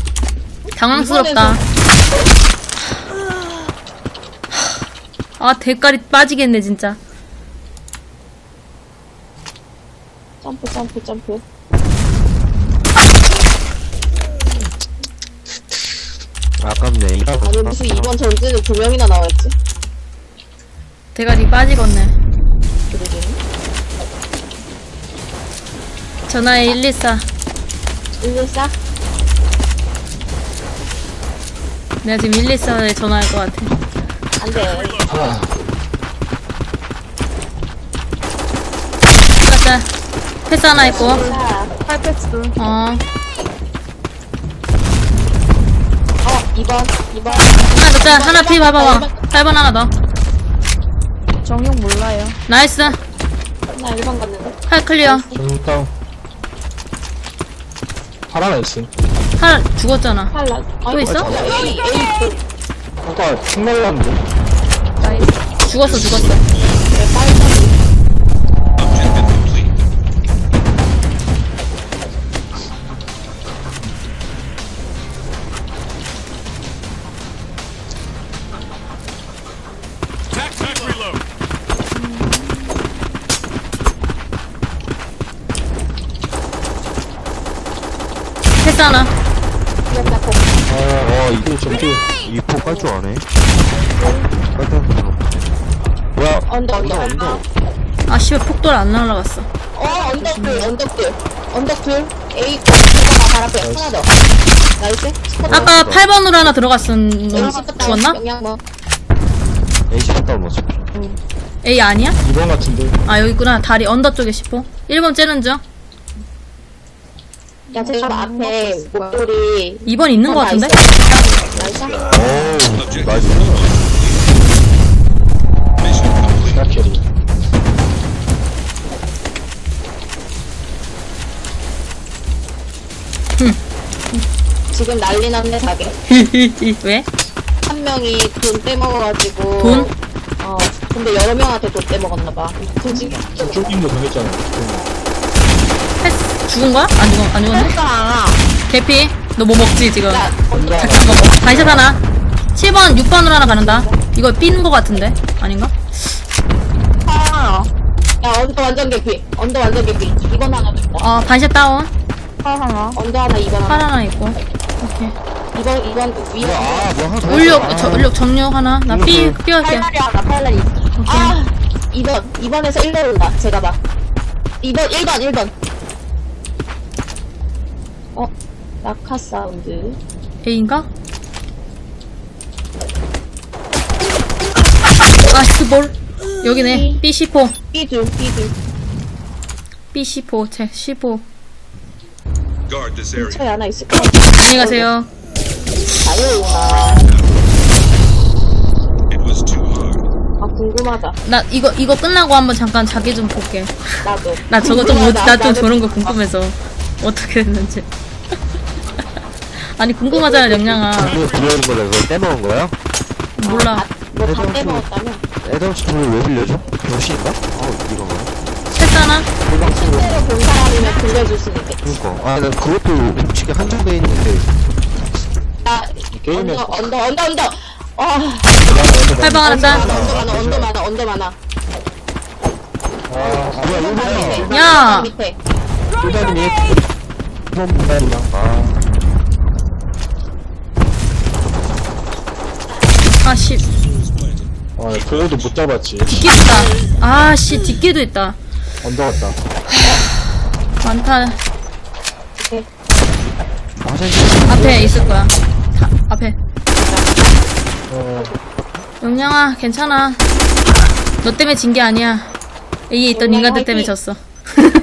<laughs> 당황스럽다. 아, 대가리 빠지겠네, 진짜. 점프, 점프, 점프. 아깝네. 아니, 무슨 이번 전지는 두 명이나 나와있지? 대가리 빠지겠네. 그러게. 전화해 124. 114? 내가 지금 124에 전화할 것 같아. 안 돼. 가자. 패스 하나 있고. 자, 팔패스. 어. 어, 2번, 2번. 하나 넣자. 하나 피 봐봐봐. 8번 하나 더. 정육 몰라요. 나이스. 나 1번 갔는데. 팔 클리어. 팔 하나 있음 팔 죽었잖아. 팔라. 또 있어? A, A, A. 아까 총 날랐는데 죽었어, 죽었어. 왜 빨리. 패스 하나. 어, 이거 좀 좀, 이포 깔줄 아네. 깔줄 뭐야? 언더, 언더. 언더. 아, 씨발, 폭돌 안 날라갔어. 어, 언덕들, 언덕들. 언덕들. A, B가 발 앞에. 하나 더. 나이스. 아까 8번으로 하나 들어갔은 놈 죽었나? 영양 뭐. 에이시 갔다 오면 어차피. A 아니야? 2번 같은데 아, 여기 있구나. 다리 언더 쪽에 10호. 1번 째는 중. 야, 제가 앞에 목도리. 2번 있는 거 같은데? nice. 오, nice. Mission complete. 나 carry 지금 난리 났네, 가게. <laughs> 왜? 한 명이 돈 떼먹어가지고. 돈? 어, 근데 여러 명한테 돈 떼먹었나봐. 굳이. 쫄김도 정했잖아 패스 죽은 거야? 안 죽은, 안 죽었네? 개피. 너 뭐 먹지, 지금? 같이 먹어. 반샷 하나. 7번, 6번으로 하나 가는다. 이거 삔 거 같은데? 아닌가? 하나. 야, 언더 완전 개피. 언더 완전 개피. 2번 하나 있다. 어, 반샷 다운. 팔 하나. 언더 하나, 2번 팔 하나. 하나 있고. 오케이. 2번, 2번 위. 아, 뭐. 울력, 아, 저, 울력 정력 하나. 나 삐, 삐 할게. 팔날이 하나, 팔날이 있어. 오케이. 아, 2번. 2번에서 1로 온다. 제가 봐. 2번, 1번, 1번. 어, 낙하 사운드. A인가? 아, 스볼. 여기네. B15. 삐둘, 삐둘. B15. 제 15. Guard this area. 차에 하나 있을 거야. 안녕히 가세요. 아, 궁금하다. 나 이거 이거 끝나고 한번 잠깐 자기 좀 볼게. 나도. 나 저거 좀 못, 궁금하다. 나좀 나도 저런 거 궁금해서 어떻게 됐는지. 아니 궁금하잖아 영양아 그거 들어오는 거라 그걸 떼먹은 거야? 몰라 뭐다 빼먹었다며. 애들 돈을 왜 빌려줘? 병신인가? 아 이거 뭐야? 했잖아 실제로 본 사람이면 빌려줄 수 있겠지. 그니까 아나 그것도 솔직히 한정돼 있는데 나, 게임에 언더, 언더, 언더, 언더. 아, 팔방 하나 언더 짠 많아, 언더 많아, 언더 많아, 언더 많아. 뭐야 밑에. 야! 밑에. 일반이 처음 본다니까 아 아씨 아, 그거도 못 잡았지. 뒷길 있다. 아씨 뒷길도 있다. 언더 갔다. 많다. 화장실 앞에 있을 거야. 다, 앞에. 어, 영양아 괜찮아. 너 때문에 진 게 아니야. A에 있던 인간들 때문에! 졌어.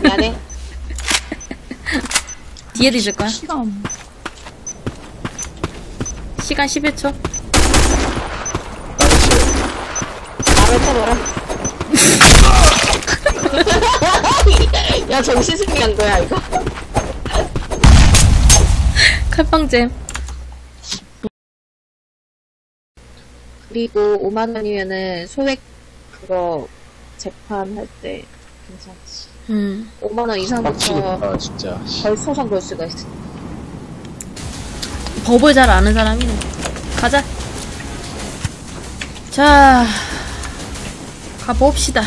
미안해. <laughs> 뒤에도 있을 거야. 시간. 시간 11초 쳐버려. <laughs> 야, 정신 승리 한 거야, 이거. 칼빵잼 그리고 5만원이면은 소액, 그거, 재판할 때 괜찮지. 음 5만원 이상부터 빡치겠다, 진짜. 벌 소송 걸 수가 있어. 법을 잘 아는 사람이네 가자 자 가봅시다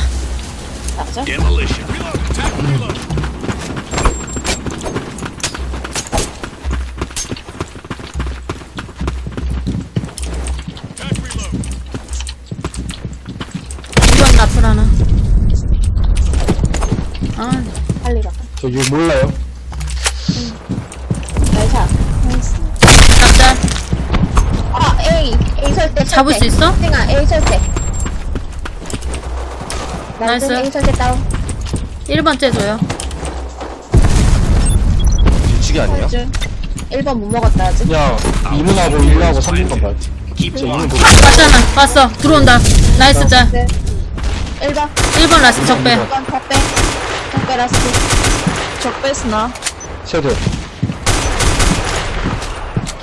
하나 아 빨리 가. 저 이거 몰라요. 날차. 짭짤 아, A. A 설대. 잡을 수 있어? 땡아, A 설대. 나이스. A 설대 다운. 1번째 줘요 뒤치기 아니에요? 1번 못 먹었다, 아직. 야, 2문하고 1하고 3문만 봐. Keep 저 2문 on. 보고. 왔잖아 왔어 들어온다 나이스 짤 네. 1번. 1번 라스 적배 1번 턱배. 턱배 라스트. 적배 스나. 셔드.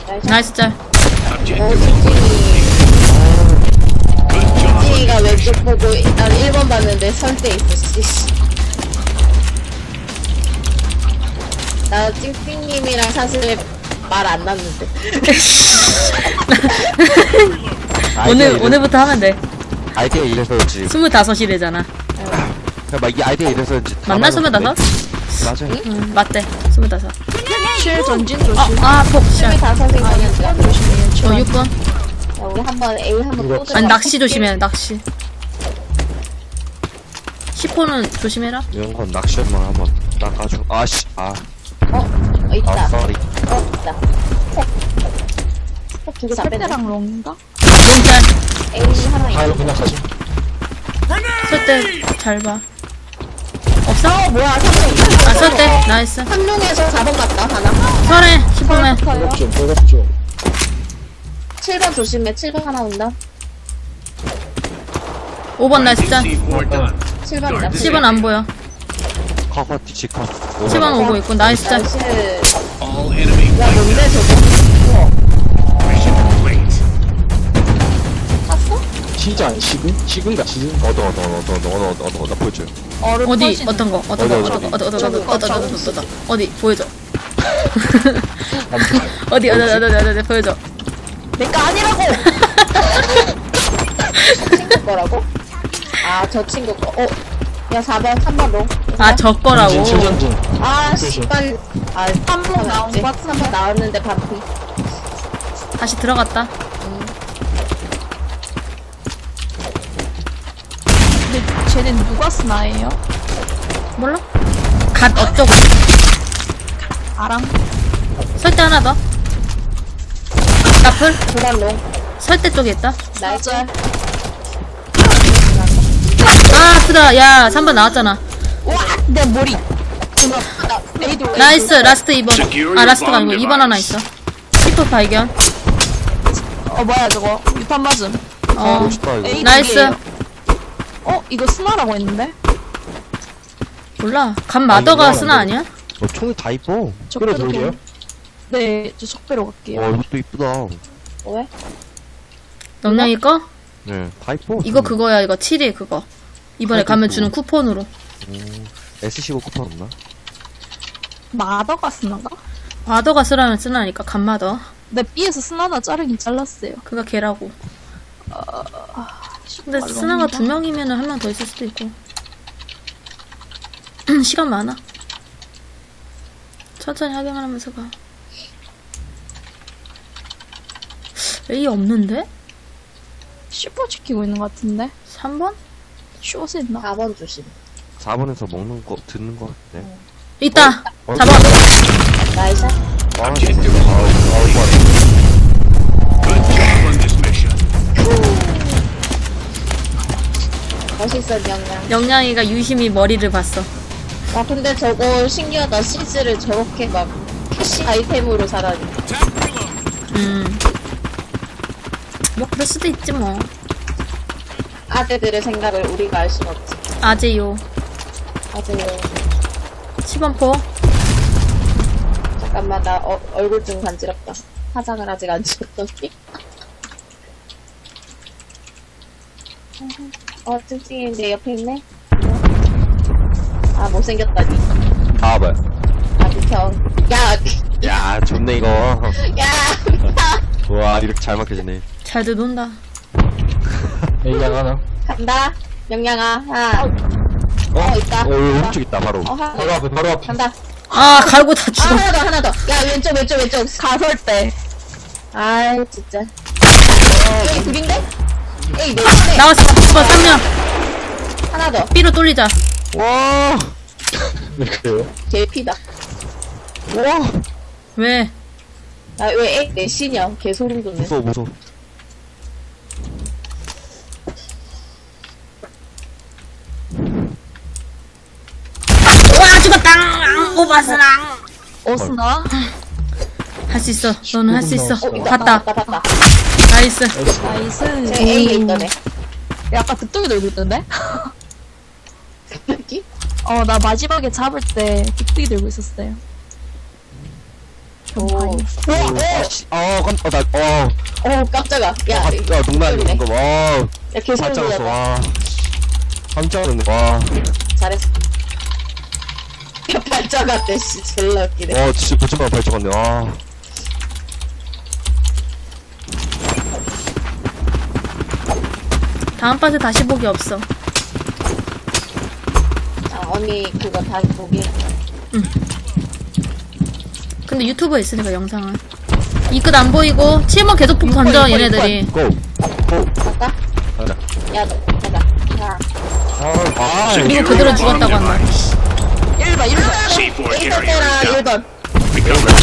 나이스. 나이스 짤 어, Objective. 솔 찌가 왼쪽 보고 난 1번 봤는데 설대 있었지. 나 찡찡님이랑 사실 말 안 났는데. <laughs> 오늘 오늘부터 하면 돼. 아이디어 이래서 그렇지 25이래잖아. 그냥 막이 아이디어 이래서 그렇지 맞나 25? 맞아. 응 맞대. 25실 전진 조심. 아 폭샷 25생이니까. 어 6번 야, 우리 한번 A 한번 또. 아니 낚시 조심해 낚시 10호는 조심해라 이런 건 낚시만 한번 낚아줘 아씨 아, 어, 어, 아 있다. 쏘리 어, 있다. 폭두개 다 뺐네. 설대랑 롱인가? 용짤 A 하나 있다. 바로 그냥 가지. 설대 잘봐 없어? 어, 뭐야, 3룡. 아 설대 나이스 3룡에서 4번 갔다, 하나. 설해 10호맨 백업 좀, 백업 좀. 7번 조심해, 7번 하나 온다. 5번 나이스 짤 C4 done. 7번이다. 10번 안 보여 커커 뒤치 커 7번 오고 있고 나이스 짤 나이스. All enemy 야, 뭔데, 저거? mission complete. 탔어? 진짜 안 식은? 식은가, 식은? 얻어 얻어 얻어 얻어 얻어 얻어 얻어 보여줘요 얼음 어디 터지는. 어떤 거 어떤 거 어디, 어떤 거 어떤 거 어떤 거 어떤 거 어떤 거 어디 보여줘. 어디 어디 어디 어디 어디 보여줘 내거 아니라고! 친구 거라고? 아, 저 친구 거. 어. 야, 4번, 3번 롱. 아 저 거라고 전진, 전진. 아, 씨발. 아, 3번 나온 거 3번 나왔는데 반피. 다시 들어갔다 근데 쟤는 누가 스나예요? 몰라 갓 어쩌고 아랑? 설대 하나 더 나풀 9번 롱. 설대 쪽에 있다 나이스. 아 아프다 야 3번 나왔잖아 와! 내 머리! 나이스 라스트 2번 아 라스트가 아니고 2번 하나 있어 시프 발견 어 뭐야 저거 유탄 맞음 어 싶다 이거 에이, 나이스. 어? 이거 스나라고 했는데? 몰라 간 마더가 쓰나 아니야? 어, 총이 다 이뻐 끌어 돌게요. 네, 저 적배로 갈게요. 와, 이것도 이쁘다. 왜? 영양이 거? 네, 다 이뻐. 이거 그거야, 이거 7일 그거. 이번에 가면 주는 쿠폰으로. S15 쿠폰 없나? 마더가 쓰나가? 마더가 쓰라면 쓰나니까, 간마더. 내 B에서 스나나 자르긴 잘랐어요. 그가 걔라고. 근데 스나가 두 명이면 한 명 더 있을 수도 있고. <clears throat> 시간 많아. 천천히 하기만 하면서 가. A 없는데? 슈퍼 지키고 있는 것 같은데? 3번? 슈퍼스 있나? 4번 조심. 4번에서 먹는 거, 듣는 거 같은데. 있다! 어? 잡아! 나이샷. 아, Objective 진짜. on this mission. 멋있어, 영양. 영양이가 유심히 머리를 봤어. 아, 근데 저거 신기하다. 시즈를 저렇게 막 캐시 아이템으로 사다니. 음. 뭐, 그럴 수도 있지 뭐. 아재들의 생각을 우리가 알 순 없지. 아재요. 아재요. 10번 포. 잠깐만, 나 어, 얼굴 좀 간지럽다. 화장을 아직 안 지웠더니. 어, 찡찡이인데 옆에 있네? 아, 못생겼다니. 다 봐봐요. 아, 비켜. 야, 야, 좋네, 이거. 야! 와, 이렇게 잘 막혀지네. 잘들 논다. A양 하나. 간다. 영양아, 하나. 어, 있다. 어, 여기 오른쪽 있다, 바로. 어, 하나. 바로 앞에, 바로 앞에. 간다. 아, 갈고 다 아, 죽어. 하나 더, 하나 더. 야, 왼쪽, 왼쪽, 왼쪽. 가설 때. 아이, 진짜. 여기 둘인데? 에이, 네, 네. 나왔어. 10번 3명. 하나 더. B로 돌리자. 와! <laughs> 왜 그래요? 개피다. 와! 왜? 아, 왜 애, 내 시냐? 개소름 돋네. 무서워, 무서워. 죽었다! 오바스랑! 오스나? 할 수 있어. 너는 할 수 있어. 어, 봤다. 봤다, 봤다. nice. nice. 제 A에 있더네. 약간 그쪽이 놀고 있던데? 여기? <laughs> 어, 나 마지막에 잡을 때 빅빅이 들고 있었어요. 오. 아, 씨, 아, 깜, 어, 나, 어, 어, 깜짝아. 야, 아, 야, 농담 소리네. 이거, 와, 야, 깜짝 놀랐어, 돋았다. 와. 깜짝 놀랐네, 와. 잘했어. 야, 발작 같대, 씨. 졸라 웃기네. 와, 진짜 거짓말 발전했네, 와. 다음 파트 다시 보기 없어. 아, 언니, 그거 다 보기. 근데 유튜브에 있으니까 영상은. 이 끝 안 보이고 7번 계속 폭 던져 얘네들이. 고! 고! 갈까? 가자. 야, 너, 가자. 자, 아, 아, 그리고 그대로 죽었다고 한다. 1봐, 1봐. C4 A down. 1번. Recover.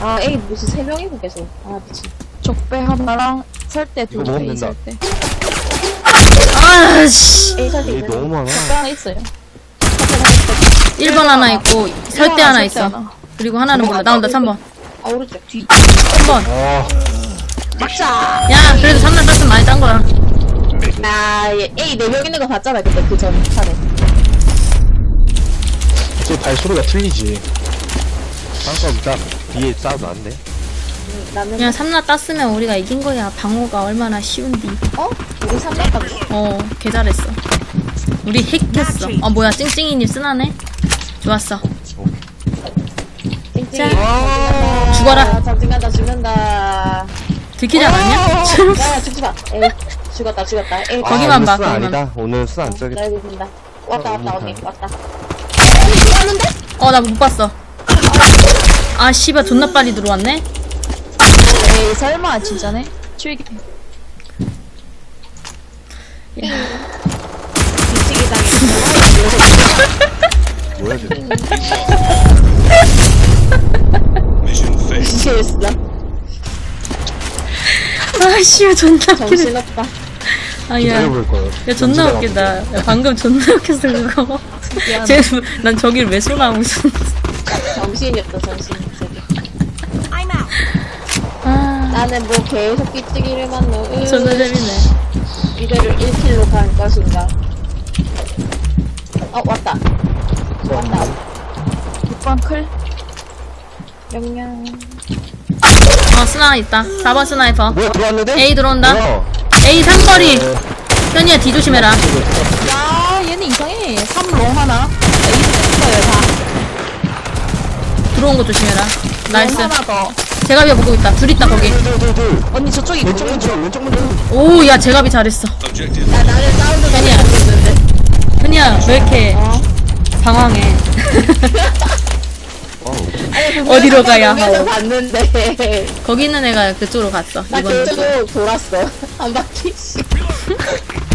아, A 무슨 3명이고 계속. 아, 미친. 적배 하나랑 설대 두 이거 먹으면 개, 된다. 설대. 아씨. A 설때 얘 있는데. 너무 많아. 적배 하나 있어요. 1번 하나 있고 설대 하나 있어. 하나. 그리고 하나는 몰라. 나온다 3번. 아, 오른쪽. 뒤. 3번. 아, 막자! 야, 그래도 3만 땄으면 많이 딴 거야. 나얘 A 4명 있는 거 봤잖아, 그때 그전 판에. 제 발소리가 틀리지. 방금 딱 뒤에 싸도 안 돼. 음, 나는, 그냥 3나 땄으면 우리가 이긴 거야. 방어가 얼마나 쉬운디. 어? 우리 3명 갔네. 어, 개 잘했어. 우리 핵했어. 어, 뭐야, 찡찡이님 쓰나네? 좋았어. 찡찡이. 자. 죽어라. 잠진간다, 죽는다. 들키지 않았냐? <laughs> 야, 죽지 마. 에이, 죽었다, 죽었다. 에이, 아, 거기만 오늘 봐, 거기만. 아니다. 오늘 쓰나 안 나. 여기 본다. 왔다, 왔다, 언니. 왔다. 어, 나 못 봤어. 아, 씨발, 존나 빨리 들어왔네? 에이, 설마, 진짜네? 출기. 뒤치기 당했어. 뭐야, 쟤. Mission failed. 실수. 아, 씨발, 존나. 정신없다. 아, 야. 때려볼 거예요. 야, 존나 웃기다. 야, 방금 존나 웃겼어, 그거. 쟤, 난 저길 왜 쏘나고 있었는데. 정신이었다, 정신. 저기. 아, 나는 뭐 계속 삐치기를만 넣어. 으, 존나 재밌네. 이대를 1킬로 갈 것인가. 어, 왔다. 왔다. 6번 클. 명령. 어, 스나 있다. 4번 스나이퍼. 뭐야 들어왔는데? A 들어온다. 뭐야? A 삼거리. 현이야, 뒤 조심해라. 야, 얘는 이상해. 3롱 하나. 에이스 있어요, 다. 들어온 거 조심해라. 나이스. 롱 하나 더. 제갑이 보고 있다. 둘 있다, 거기. 둘둘둘 언니 있고. 왼쪽 왼쪽 왼쪽 왼쪽 오, 야, 제갑이 잘했어. 야, 나를 사운드 현이야. 현이야, 왜 이렇게 방황해. 어디로 가야 하고. 봤는데. 거기 있는 애가 그쪽으로 갔어. 나 이번 주. 그쪽으로 돌았어. 한 바퀴씩. <laughs>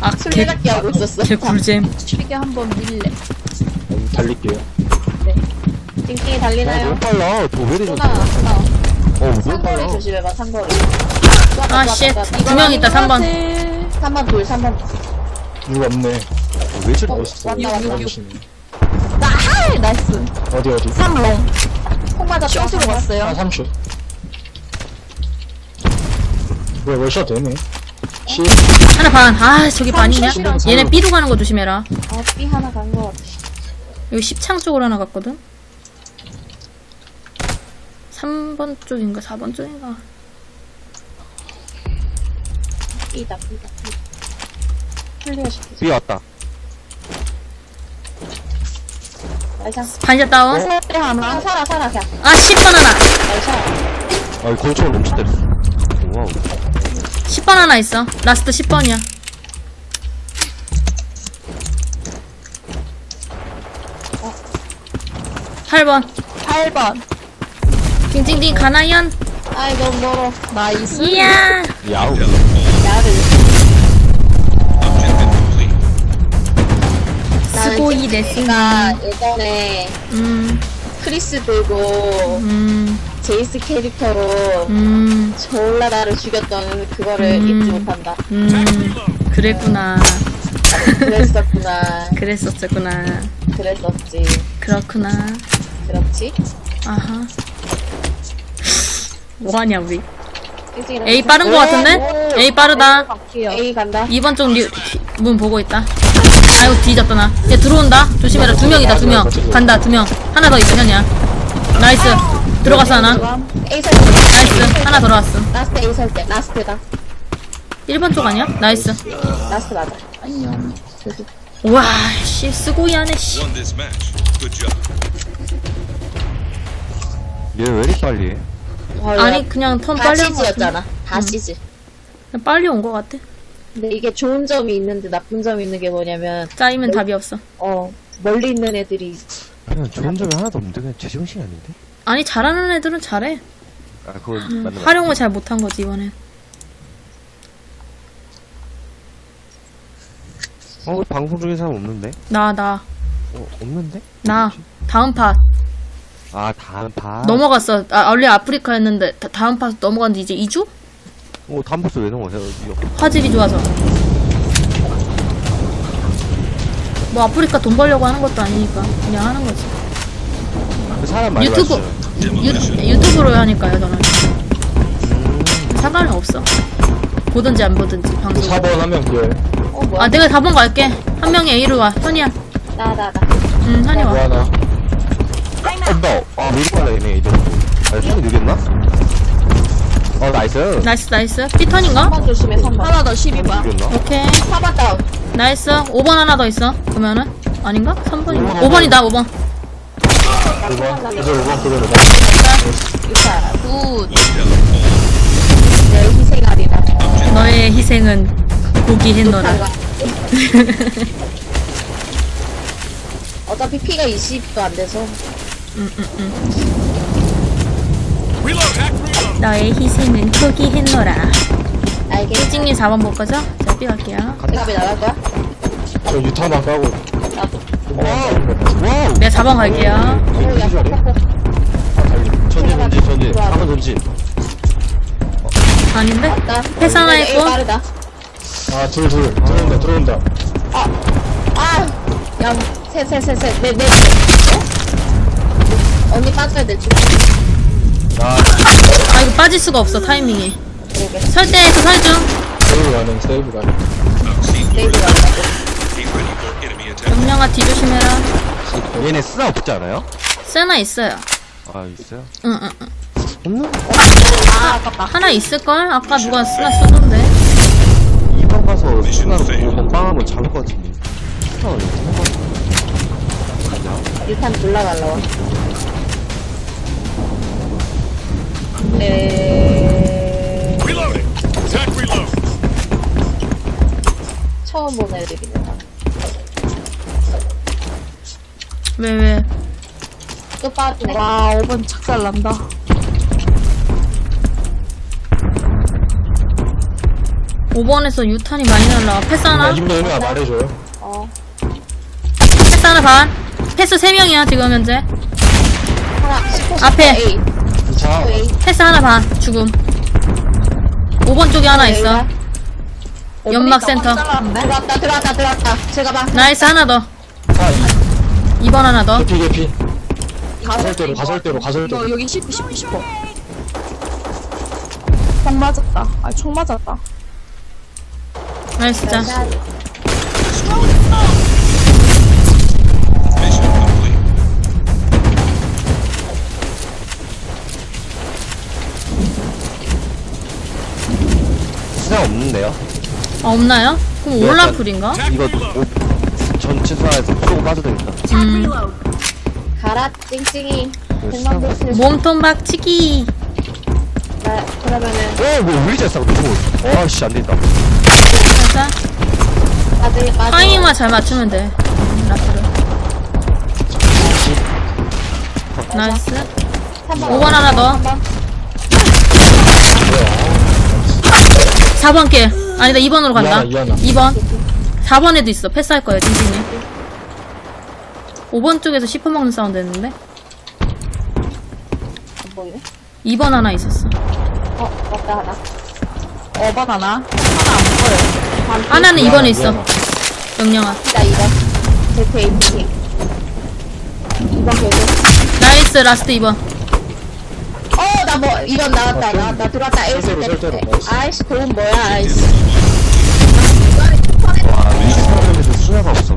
아, 개, 술래잡기 하고 있었어. 개 꿀잼. 튀게 한번 밀래. 음, 달릴게요. 띵띵이 아 달리나요? 너무 빨라 도벨이 좀 쏘나, 쏘나. 어 너무 상거리 빨라 조심해봐, 상거리. 아, shit. 두 명 있다, 3번. 3번 둘, 3번. 누가 없네. 왜 저래 멋있어. 왔다, 왔다. 와주시네. 나, 아, nice. 어디, 어디? 3 long. 콩 맞았다. 쇼스로 아, 갔어요. 3초. 왜 wall shot 되네? 10. 하나 반. 아, 저기 반이냐? 얘네 B로 가는 거 조심해라. 아, B 하나 간 거 같아. 여기 10창 쪽으로 하나 갔거든? 3번 쪽인가, 4번 쪽인가. B다, B다, B. clear 시키자. B 왔다. 반샷 다운. 세 하나. 아, 살아, 살아, 그냥. 아, 10번 하나. 날상. 아 권총을 넘쳐 때렸어 wow 10번 하나 있어. last 10번이야. 팔번 8번. 띵띵띵 가나연. 아이, 너무 멀어. nice. 이야. 야우 complete. すごい. 내가 예전에 음, 크리스 들고 음, 제이스 캐릭터로 음, 졸라 나를 죽였던 그거를 음. 잊지 못한다. 음. 그랬구나. 그랬었구나. <laughs> 그랬었구나. 그랬었지. 그렇구나. 그렇지? 아하. 뭐하냐, 우리. A 빠른 거 같은데? A 빠르다. A 간다. 2번 쪽문 보고 있다. 아이고, 뒤졌다, 나. 얘 들어온다. 조심해라. 두 명이다, 두 명. 간다, 두 명. 하나 더 있어, 현이야. nice. 들어갔어, 하나. A 설때. nice. 하나 들어왔어. last A 설때. last다. 1번 쪽 아니야? nice. last 맞아. 와, 씨, 쓰고이 하네, 씨. Won this match. Good job. 얘왜 이렇게 빨리 해? 아니, 그냥 턴다 빨리 한거 같아. 시즈였잖아. 다 시즈. 그냥 빨리 온 거 같아. 근데 이게 좋은 점이 있는데 나쁜 점이 있는 게 뭐냐면 짜이면 답이 없어. 어 멀리 있는 애들이 그냥 좋은 점이 하나도 없는데 그냥 제정신이 아닌데? 아니, 잘하는 애들은 잘해. 아 그건 맞는 말 활용을 잘 못한 거지, 이번엔. 어 방송 중인 사람 없는데? 나, 나, 어 없는데? 나. 다음 파. 아 다음 파 넘어갔어. 아, 원래 아프리카였는데, 다, 다음 파 넘어갔는데 이제 2주? 어 다음 파스 왜 넘어가세요? 화질이 좋아서. 뭐 아프리카 돈 벌려고 하는 것도 아니니까 그냥 하는 거지. 그 사람 많이 유튜브 유, 유튜브로 하니까요 저는. 상관은 없어. 보든지 안 보든지 방송. 4번 하면 그, 어 뭐야 아 내가 4번 갈게. 한 명이 A로 와. 현이야. 나 나 나. 응 현이 뭐 와. 하나. 어, 아, 왜 이렇게 빨라, 얘네, 이제. 아, 손이 느렸나? 어, nice. nice nice. 피턴인가? 3번 조심해 3번. 하나 더 12번. 느렸나? 오케이. 4번 다운. nice. 5번 하나 더 있어. 그러면은 아닌가? 3번인가? 5번이다 5번. 5번. 이제 5번 그대로 가. 유타. good. 내 희생아리다. 너의 희생은 고귀했노라. 다가. 어차피 피가 20도 안 돼서 Reload. Hack reload. 너의 희생은 고귀했노라. 알겠지? 일찍님 4번 볼 거죠? 자, B 갈게요. 내가 왜 나갈 거야? 저 유타만 까고. 나도. wow! 내가 4번 갈게요. 오, 야, 잘해. 퍽퍽퍽. 전진, 전진, 전진. 4번 전진. 아닌데? 나. 패스 하나. 빠르다. 아, 둘, 둘. 들어온다, 들어온다. 아! 야, 셋, 셋, 셋, 셋. 네, 네. 네. 어? 언니 빠져야 돼, 지금. 아, 아, 이거 빠질 수가 없어, 타이밍이. 그러게. 설대에서 설중. 세이브 가는, 세이브 간다고. For enemy attack. 영영아 뒤조심해라. 얘네 쓰나 없지 않아요? 세나 있어요. 아, 있어요? 응, 응, 응. 없는? 아, 아깝다. 하나 있을걸? 아까 누가 쓰나 쓰던데. 2번 가서 순간 5번 빵하면 잡을 것 같은데. 가냐? 일단 올라갈라와. 네. Reloading. Attack reload. 처음 보는 애들이네. 왜, 왜? 또 빠지네. 와 5번 착살 난다. 오번에서 유탄이 많이 날라와. 패스 하나? 얼마 말해줘요. 어. 패스 하나 반. 패스 3명이야, 지금 현재. 하나, 10호 앞에. A. 자, 10호 A. 패스 하나 반. 죽음. 5번 쪽에 하나 있어. 연막 센터. 들어왔다, 들어왔다, 들어왔다. 제가 봐. nice, 하나 더. 아, 2번 하나 더. 개피, 개피. 가설대로, 가설대로, 가설대로. 여기 10, 10, 10호. 총 맞았다. 아, 총 맞았다. nice, 자. 수상 없는데요? 아, 없나요? 그럼 네, 올라풀인가? 이거. 오, 전체 수사에서 풀고 빠져도 되니까. 음. 가라, 찡찡이. 네, 몸통 박치기. 나, 그러면은, 어, 뭐, 우리 잘 싸워, 누구? 아씨, 안 된다. 자, 빠지, 빠지. 타이밍만 잘 맞추면 돼. 라프를. 나이스. 5번 하나 더. 4번 길. 아니다, 2번으로 간다. 이하나, 이하나. 2번. 4번에도 있어. 패스할 거예요, 징징이. 5번 쪽에서 10호 먹는 사운드 했는데. 안 보이네? 2번 하나 있었어. 어, 맞다, 하나. 5번 하나. 하나 안 보여. 반 하나는 이하나, 2번에 있어. 이하나. 영영아. 다 2번. 제트 에이티. 2번 계속. nice, last 2번. 어, 나 뭐, 2번 나왔다, 나왔다. 들어왔다. A 설때. 아이씨, 그건 뭐야, 아이씨. 와, 이 사람에서 수사가 없어.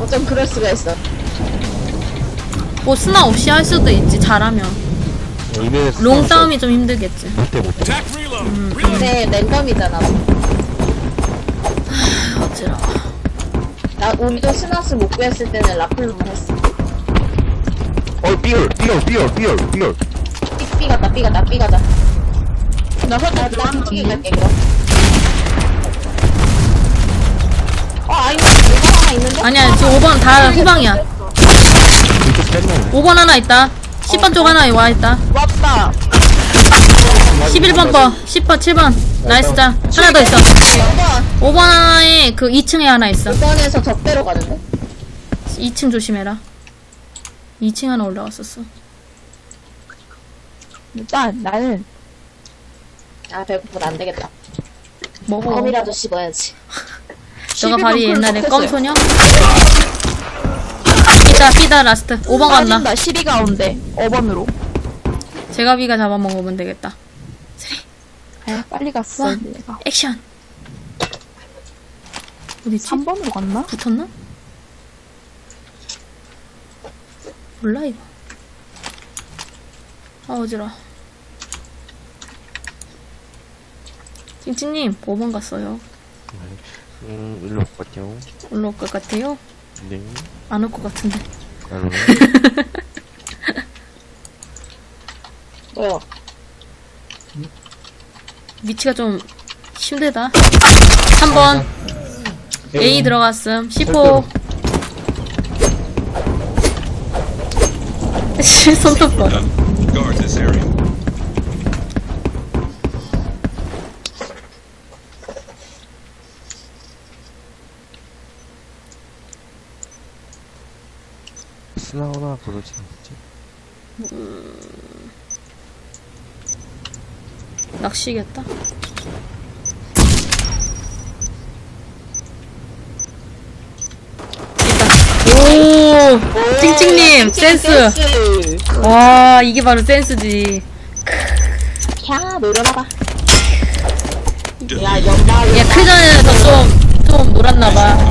어쩜 그럴 수가 있어. 뭐 스나 없이 할 수도 있지, 잘하면. 이메일 long 싸움이 좀 힘들겠지. 못해, 못해. 음. 근데 랜덤이잖아. 어찌라. 나, 우리도 스나스 못 구했을 때는 라플로만 했어. 어, 삐얼, 삐얼, 삐얼, 삐얼, 삐얼. 삐, 삐 갔다, 삐 갔다, 삐 갔다. 나나 들어왔는데. 삐 갈게, 그럼. 어, 아닌데? 이거 하나 있는데? 아니야, 지금 5번 다 후방이야. 이렇게 뺐네. 5번 하나 있다. 10번 쪽 하나 와 있다. 왔다. 11번 거, 10번, 7번. 나이스 자. 하나 더 있어. 5번. 5번 하나에 그 2층에 하나 있어. 5번에서 적대로 가는데? 2층 조심해라. 2층 하나 올라왔었어. 일단 나는 아, 배고프다. 안 되겠다. 먹어. 껌이라도 씹어야지. <laughs> 너가 11번 바로 옛날에. 껌소녀? B다, B다, last. 5번 간다. 빠진다. 12 가운데 5번으로. 제가 B가 잡아먹으면 되겠다. 아, 빨리 갔어. 내가. 액션. 어디지? 3번으로 갔나? 붙었나? 몰라 이거. 아 어지러 찡찡님 5번 갔어요? 음, 일로 갈게요. 올라올 것 같아요? 네. 안 올 것 같은데. 알로. 뭐야? 위치가 좀 힘들다. 3번. A 들어갔음. 10 손톱 봐. 스나오나 그러지 않지? 낚시겠다 있다 오 찡찡님 센스 와 이게 바로 센스지 캬, 노려봐봐. 야, 연마, 얘 크전에서 좀, 좀 놀았나봐. <laughs>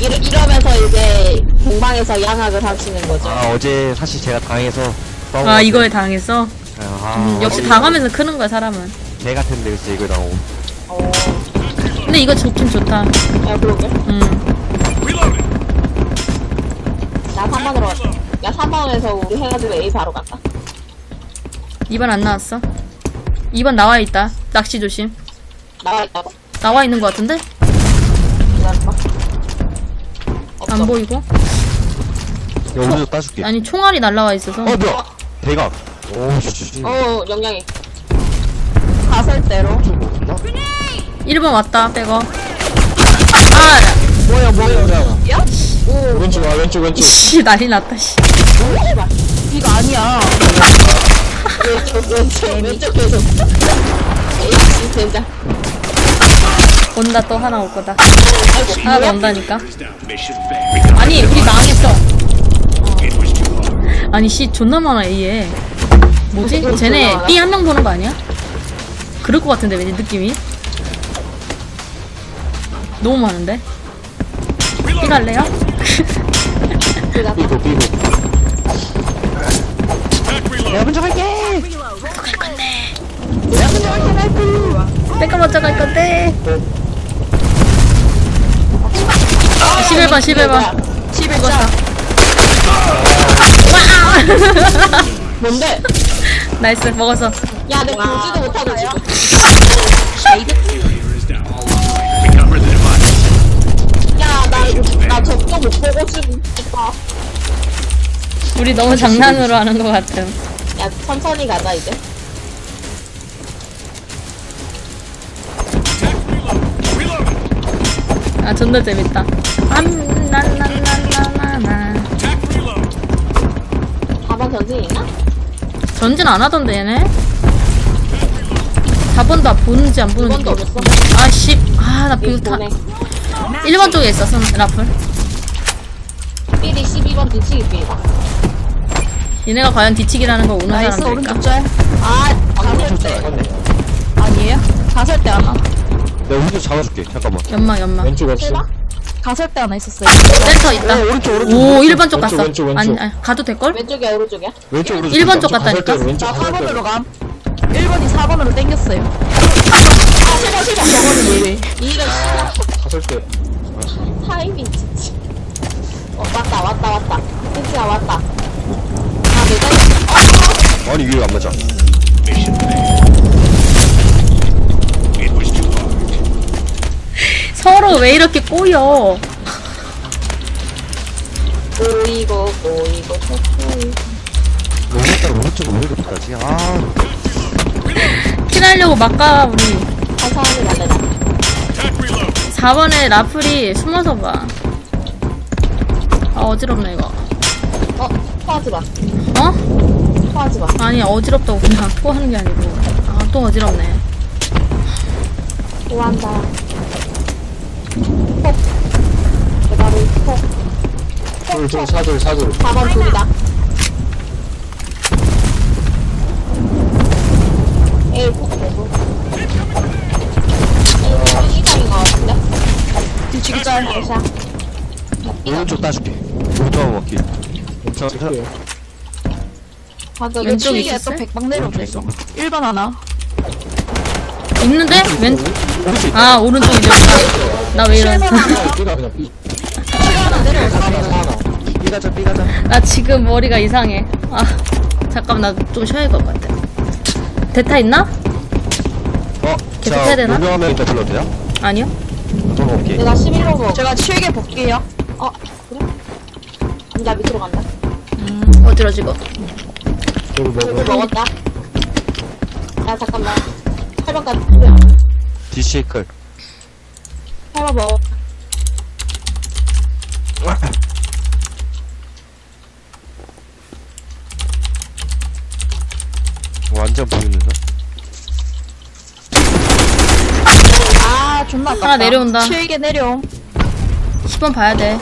이러, 이러면서 이제 공방에서 양악을 하시는 거죠. 아, 어제 사실 제가 당해서. 싸운 아. 이거에 당했어? 아, 음, 역시 당하면서 크는 거야 사람은 개 같은데, 진짜 이거 나오고. 어, 근데 이거 좋긴 좋다 야, 그러게. 음 Reloading. 나 3번으로 갔어. 야, 3번에서 우리 해가지고 A 바로 갈까? 2번 안 나왔어 2번 나와 있다 낚시 조심 나와 있다고? 나와 있는 거 같은데? 기다려봐. 없어. 안 보이고 야, 우리도 따줄게. 아니 총알이 날라와 있어서 어, 뭐야? 대각. 오, 씨. 어, 영양이. 가설대로. 1번 왔다 빼고 아 뭐야, 뭐야. 왼쪽, 아, 왼쪽, 왼쪽. 씨, 난리 났다 씨 이거 아니야. 왼쪽, 왼쪽, 왼쪽 계속. 에이씨, 된장. 온다 또 하나 올 거다 아이고, 하나 더 온다니까. 아니 우리 망했어. 아니 씨 존나 많아 A에 뭐지? 이거 쟤네 존나 많아? B 한 명 보는 거 아니야? 그럴 것 같은데 왠지 느낌이 너무 많은데? B 갈래요? 삐고, 삐고. Back reload. 내가 먼저 갈게! 내가 먼저 갈 건데 11번 11번 11번 사 뭔데? nice 먹었어 야, 내 보지도 못하고 지금. 이거- 나 적도 못 보고. 오빠. 우리 너무 장난으로 하는 것 같음 야, 천천히 가자, 이제. 아 존나 재밌다 Attack reload. 4번 전진 안 하던데 얘네 4번 다 보는지 안 보는지 2번도 없어. 아씨 아나 보내. 1번 쪽에 있어 손 라플 삐리 12번 뒤치기 삐리다. 얘네가 과연 뒤치기라는 걸 우는 나이스, 사람들일까 오른쪽 짤. 아, 가설대. 아니에요? 가설대 하나. 내가 우리도 잡아줄게. 잠깐만. 연막 연막 왼쪽 없어. 실바? 가설대 하나 있었어요. 센터 있다 오른쪽, 오른쪽. 오 왼쪽, 1번 쪽 갔어 왼쪽, 왼쪽. 아니, 아니 가도 될걸? 왼쪽이야, 오른쪽이야? 왼쪽, 오른쪽. 1번 쪽 왼쪽 갔다니까? 왼쪽 나 가설대로. 4번으로 감. 1번이 4번으로 땡겼어요. 아, 예외. 이런. 타이밍 진짜. 어, 왔다, 왔다, 왔다. 진짜 왔다. 아, 내가, 아니, 위에 안 맞아. 서로 왜 이렇게 꼬여 꼬이고, 꼬이고, 꼬이고. 오른쪽, 오른쪽, 왜 이렇게 까지 아, 킬하려고 막가 우리. Attack reload. 4번에 라플이 숨어서 봐. 아, 어지럽네, 이거. 어, 토하지 마. 어? 토하지 마. 아니, 어지럽다고 그냥 <laughs> 토하는 게 아니고. 아, 또 어지럽네. 토한다. 톡. 대가리 톡. 둘, 둘, 사둘, 사둘. 4번 둘이다. 뒤치기 짤. 아이샤. 오른쪽 따줄게. 오른쪽 먹기. 저, 저, 뒤치기에 있었어요? 또 백방 내려오겠어. 1번 하나. 있는데? 왼, 아, 오른쪽이죠. 나 왜 이러지? 삐가 <laughs> 그냥 삐. 삐가자, 삐가자. 나 지금 머리가 이상해. 아, 잠깐, 나 좀 쉬어야 할것 같아. 대타 있나? 어, 계속 해야 되나? 유명하면 이따 불러도 돼요? 아니요. 올게. 내가 11로 먹어. 제가 치에게 볼게요. 어, 그래? 나 밑으로 간다. 음, 어지러지고. 저기 이거 먹어. 먹었다. 야, 잠깐만. 8번까지 필요야. 디쉐이클. 8번 먹어. 완전 보이는 존나 아깝다. 하나 내려온다. 치에게 내려옴. 10번 봐야 돼.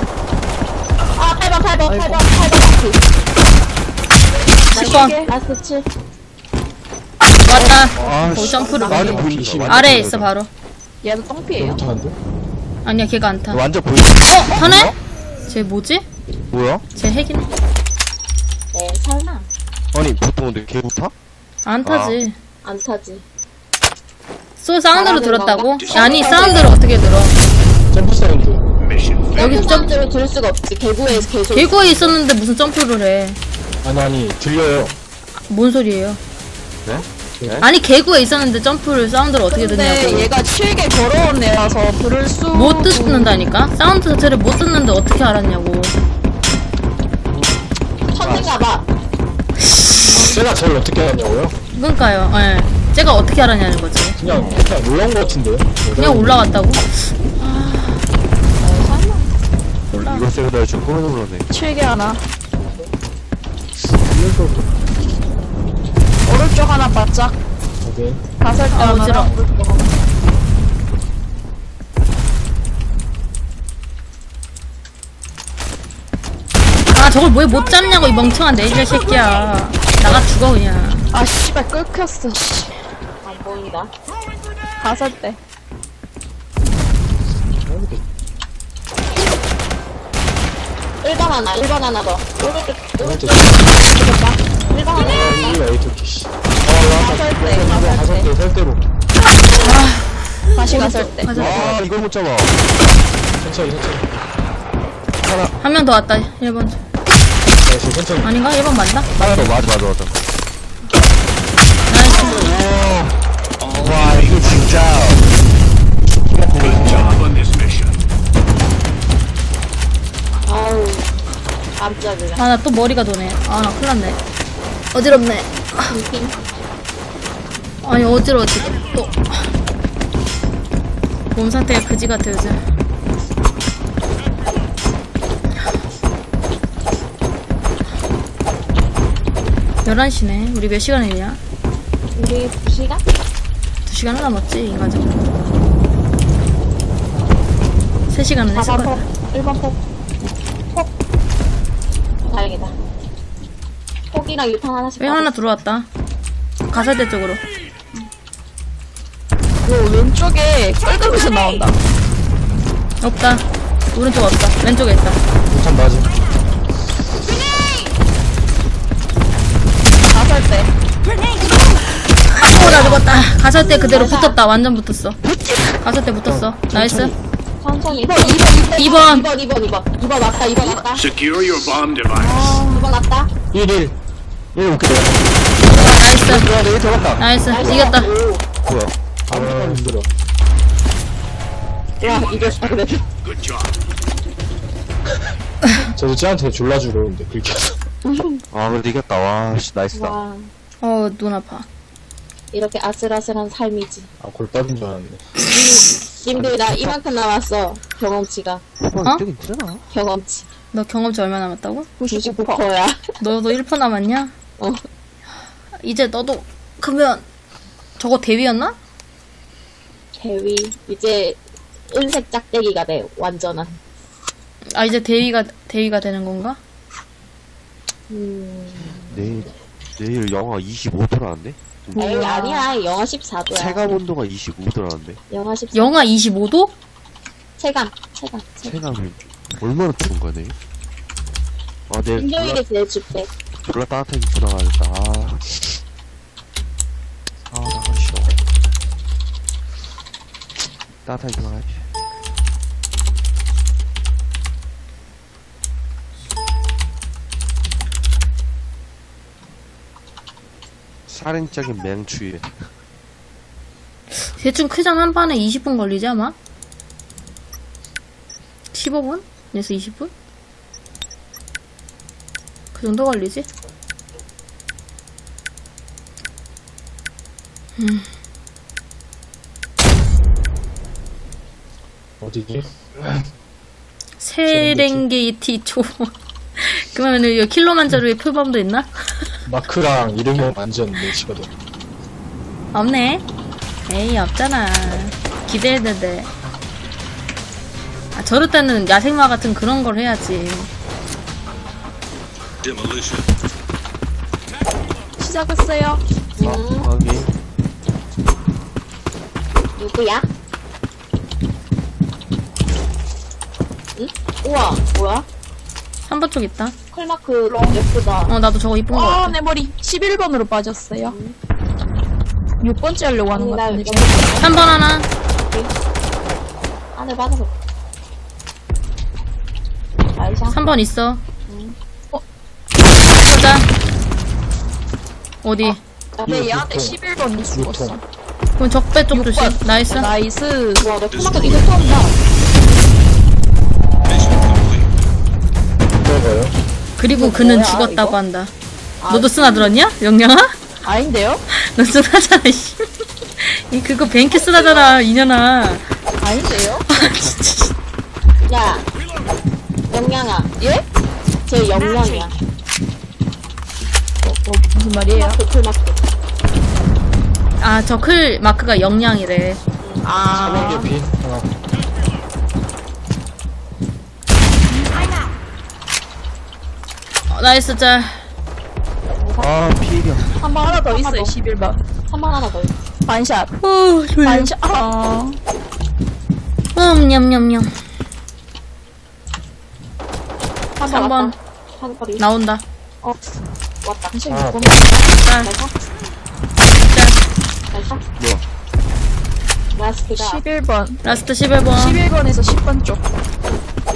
아, 8번, 8번, 8번, 8번. 10번. 라스트 7. 왔다. 아, 오, 점프를 많이 못 해. 완전 아래에. 있어, 바로. 얘도 똥피에요. 못하는데? 아니야 걔가 안 타. 어 완전 보이지? 타네? 쟤 뭐지? 뭐야? 쟤 핵이네. 네, 설마. 아니 보통 근데 걔 타? 안 타지. 안 타지. 소 사운드로 들었다고? 아니 사운드를 어떻게 들어? 점프 사운드. 여기 여기 점 점프를 들을 수가 없지. 개구에서 계속. 개구에 있었는데 무슨 점프를 해? 아니, 아니, 들려요. 뭔 소리예요? 네? 네? 아니 개구에 있었는데 점프를 사운드를 어떻게 근데 듣냐고? 얘가 7개 걸어온 애라서 들을 수. 못 듣는다니까? 사운드 자체를 못 듣는데 어떻게 알았냐고? 천진가 봐. 제가 제일 어떻게 하냐고요? 그러니까요. 예. 제가 어떻게 알았냐는 거지. 그냥, 그냥 올라온 것 같은데요? 그냥 올라갔다고? 이거 세고 내가 지금 꼬매서 그러네 7개 하나. 오른쪽 하나 바짝. 오케이. 가설 때 아, 하나. 어지러워. 아 저걸 왜 못 잡냐고 이 멍청한 네이저 새끼야. 나가 죽어 그냥. 아 씨발. 씨. 안 보인다. 가설 때. 일번 하나, 1번 하나 더. 오른쪽, 오른쪽. 오른쪽. 봐 1번 하나 더. 이거 에이토키, 씨. 어. 이거 가설 다섯 때. 개, 설대로. 다시 때. 가자. 아 이걸 못 잡아 천천히, 천천히. 한 명 더 왔다. 1번. 네, 지금 천천히. 아닌가? 1번 맞나? 하나 더 맞아 맞아 맞아 와 이거 진짜. 아우. 깜짝이야. 아 나 또 머리가 도네. 아 나 큰일 났네. 어지럽네. 아니 어지러워 지금 또. 몸 상태가 그지 같아 요즘. 열한 시네. 우리 몇 시간 했냐? 우리 2시간? 두 시간 하나 남았지 인가지고. 세 시간은 했을 4번 거야. 폭. 1번 폭. 폭. 다행이다. 폭이랑 유탄 하나씩. 왜 하나 들어왔다. 가설대 쪽으로. 요 왼쪽에 꿀금에서 나온다. 없다. 오른쪽 없다. 왼쪽에 있다. 참 맞아. 가설대. 오, 나 죽었다. 가설대 그대로 붙었다. 완전 붙었어. 가설대 붙었어. nice. 천천히. 2번, 2번, 2번. 2번, 2번, 2번. 2번 왔다, 2번 왔다. Secure your bomb device. 2번 왔다. 1, 1. 1 오케이 돼 nice. 야 들어갔다 nice. 이겼다. 뭐야 아, 힘들어. Good job. <laughs> 저도 쟤한테 졸라 주려 했는데, 긁혀서. 아 그래도 이겼다 와씨 nice다 와, 어, 눈 아파. 이렇게 아슬아슬한 삶이지. 아, 골밥인 줄 알았네. 님들, 나 이만큼 남았어. 경험치가. 어? 되긴 되잖아 경험치. 너 경험치 얼마 남았다고? 99%야. 너도 1% 남았냐? 어. 이제 너도, 그러면, 저거 대위였나? 개위. 이제, 은색 짝대기가 돼. 완전한. 아, 이제 대위가, 대위가 되는 건가? 음. 내일 내일 영하 25도라는데 에이, 아니야. 영하 14도야. 체감 온도가 25도라는데 영하 14도. 영하 25도? 체감. 체감. 체감. 체감이 얼마나 거야 내일 아 내일 졸라, 금요일에 제일 춥대. 졸라 따뜻하게 입고 나가야겠다 아, 아 나가 싫어 따뜻하게 입고 나가야지 살인적인 맹추위 대충 크장 한 판에 20분 걸리지 아마? 15분? 에서 20분? 그 정도 걸리지? 어디지? 세렝게티 초 <laughs> 그러면 여기 킬로 만자로의 표범도 있나? 마크랑 이름을 만졌는데, 지거든. 없네 에이 없잖아 기대했는데 아 저럴 때는 야생마 같은 그런 걸 해야지. 시작했어요. 음, 아, 확인 누구야? 응? 우와, 뭐야? 3번 쪽 있다. 클마크 예쁘다. 어, 나도 저거 이쁜 거 아, 같아. 내 머리 11번으로 빠졌어요. 6번째 하려고 하는 것 나 같은데. 이거 지금. 3번 하나. 안에 받아서. 아이샤. 3번 있어. 어? 보자. 어디? 네, 얘한테 11번이 죽었어. 그럼 적배 쪽 조심. 육번. 나이스. 나이스. 와, 내 클마크 이거 처음이 그리고 그는 뭐야, 죽었다고 이거? 한다. 너도 쓰나 들었냐? 명령아? 아닌데요? <laughs> 너 쓰나잖아, 씨. 이 그거 뱅크 쓰나잖아, 이년아. 아닌데요? <laughs> 야, 영양아. 예? 제 영양이야. 어, 무슨 말이에요? 클마크, 클마크. 아, 저 클 마크가 영양이래. 아, 개피. 어, 나이스 짤. 아, 피해가. 한번 하나 더 있어요, 11번. 한번 하나 더 있어. 반샷. 어, 졸려. 반샷. 아, 음, 냠냠냠. 한번 삼 번. 왔다. 한 거리. 나온다. 어, 왔다. 반샷 아, 6번. 짤? 짤. 뭐야? 라스트가 11번. 라스트 11번. 11번에서 10번 쪽.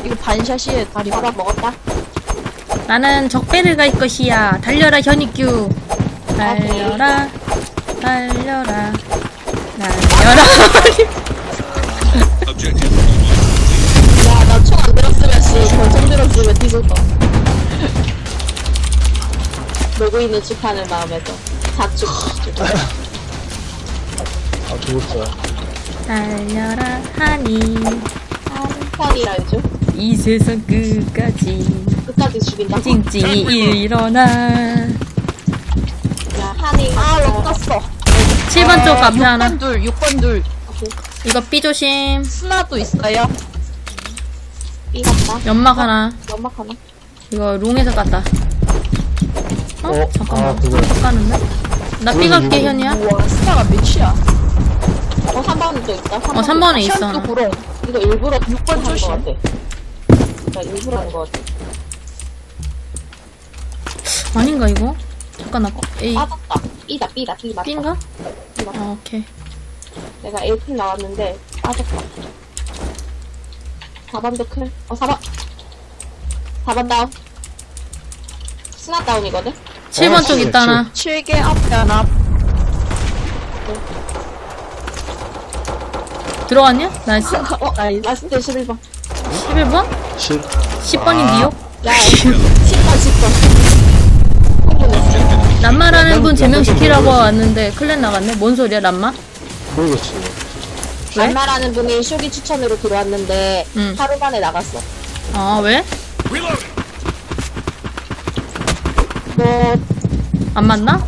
이거 반샷이에요, 다리. 먹었다. 나는 적배를 갈 것이야. 달려라, 현익규. 달려라, 달려라, 달려라. <laughs> 야, 나 총 안 들었으면 씨, 권총 들었으면 뒤질 거. 놀고 있는 축하는 마음에서. 자축, 자축. 아, 죽었어요. 달려라, 하니. 편이라 요즘. 이 세상 끝까지. 끝까지 죽인다. 찡찡이 일어나. 야, 한이. 아, 럭 땄어. 7번 쪽 앞에 하나. 6번 둘, 6번 둘. 이거 B 조심. 스나도 있어요. 연막 하나. 연막 하나. 이거 롱에서 깠다. 어? 어? 잠깐만. 아, 그거. 또 까는데? 나 B 갈게, 현이야. 우와, 스나가 몇이야? 어, 3번도 있다. 3번. 어, 3번에 있어. 하나. 구롱. 이거 일부러 6번 한거 조심. 같아. 나 일부러 한거 같아. 아닌가, 이거? 잠깐, 나, A, 빠졌다. B다, B다, B 맞다. B인가? B 맞다. 어, 오케이. 내가 1킬 나왔는데, 빠졌다. 4번도 클. 어, 4번. 4번 다운. 스나 다운이거든? 7번 아, 쪽 칠, 있다, 하나. 7개 앞에 하나. 들어갔냐? nice. <laughs> 어, nice. last 11번. 11번? 7. 10번인데요? 야, 10번, 10번. 흥분했어. 람마라는 분 제명시키라고 왔는데 clan 나갔네? 뭔 소리야, 람마? 모르겠어. 왜? 얼마라는 분이 쇼기 추천으로 들어왔는데, 응. 하루 만에 나갔어. 아, 왜? 뭐, 안 맞나?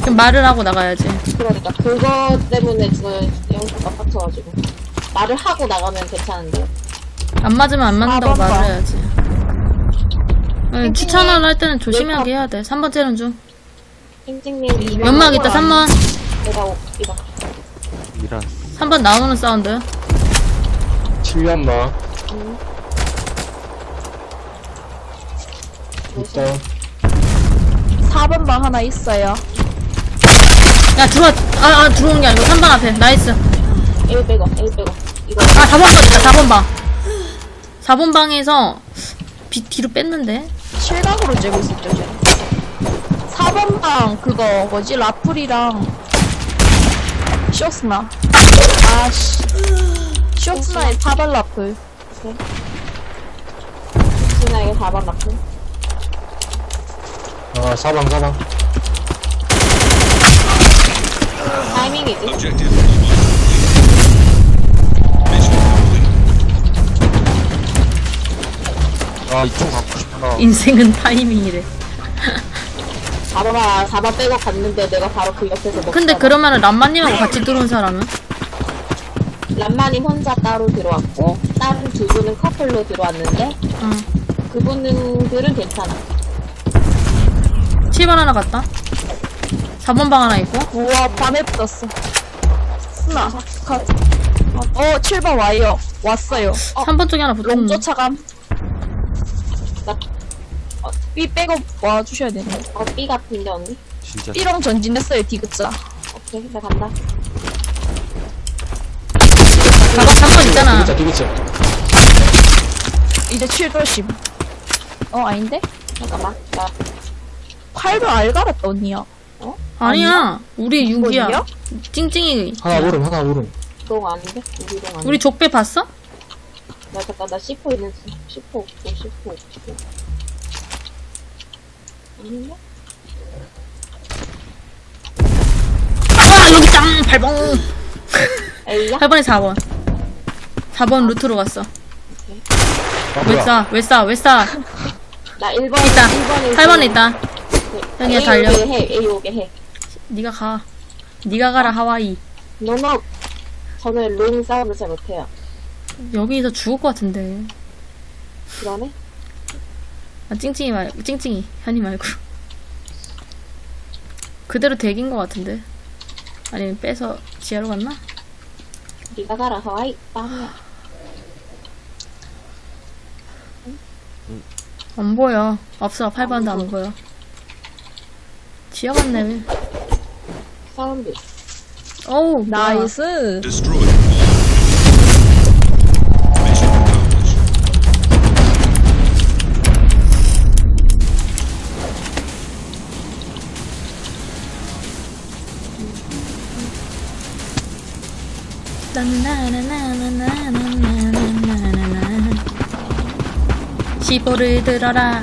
그럼 말을 하고 나가야지. 그러니까, 그거 때문에 지금 영수가 빡쳐가지고. 말을 하고 나가면 괜찮은데. 안 맞으면 안 맞는다고 아, 맞다. 말을 해야지. 응, 추천을 할 때는 조심하게 해야 돼. 3번 째는 좀. 킹징님, 이 연막 있다, 3번. 내가 오, 이거. 미라. 3번 나오는 사운드. 7연마. 일단, 4번 방 하나 있어요. 야, 들어와. 아, 아, 들어오는 게 아니고 3번 앞에. 나이스. 1 빼고, 1 빼고. 이거. 아, 4번 방 있다, 4번 방. 4번 방에서 빛 뒤로 뺐는데? 실각으로 쬐고 있었죠, 쟤. 4번 방, 그거, 뭐지, 라플이랑, 쇼스나. 아씨. 쇼스나의 4번 라플. 진아에게 4번 맞고. 아, 사방, 사방. 타이밍이지. 아, 이쪽 갖고 싶다. 인생은 타이밍이래. 4번아, 4번 빼고 갔는데 내가 바로 그 옆에서 먹다가 근데 그러면은 람마님하고 같이 들어온 사람은? 람마님 혼자 따로 들어왔고 다른 두 분은 커플로 들어왔는데 응. 그분들은 괜찮아. 7번 하나 갔다. 4번 방 하나 있고. 우와, 밤에 붙었어. 스나. 컷. 어 7번 와요 왔어요 3번 쪽에 하나 롱 붙었는데. 쫓아감 나- 어, B 백업 와주셔야 되네 어, B 같은데, 언니? 진짜. B롱 전진했어요 디귿자 오케이, 나 간다. 4번, 3번 있잖아. 디귿자, 디귿자. 이제 7도심 어 아닌데? 잠깐만. 나 8도 알 갈았다 언니야 아니야. 우리 6이야. 이거요? 찡찡이. 하나 오름, 하나 오름. 롱 아닌데? 우리 롱 아닌데? 우리 족배 봤어? 나 잠깐, 나 C4 있는, C4 없고, C4 없고. 아, 여기 짱! 8번! A야? 8번에 4번. 4번 루트로 갔어. 아, 왜. 싸? 왜 싸? 왜 싸? 나 1번, 있다. 1번에 8번에 있다. 형이야, 달려. A 오게 해, A 오게 해. 네가 가. 네가 가라, 하와이. 너너, 저는 롱 싸움을 잘 못해요. 여기서 죽을 것 같은데. 그러네? 아, 찡찡이 말고, 찡찡이. 현이 말고. 그대로 대긴 것 같은데. 아니면 빼서 지하로 갔나? 네가 가라, 하와이. 빵이야. 안 보여. 없어. 8번도 안 보여. 지하 갔네. 사운드. 어우. 나이스 시보를 들어라.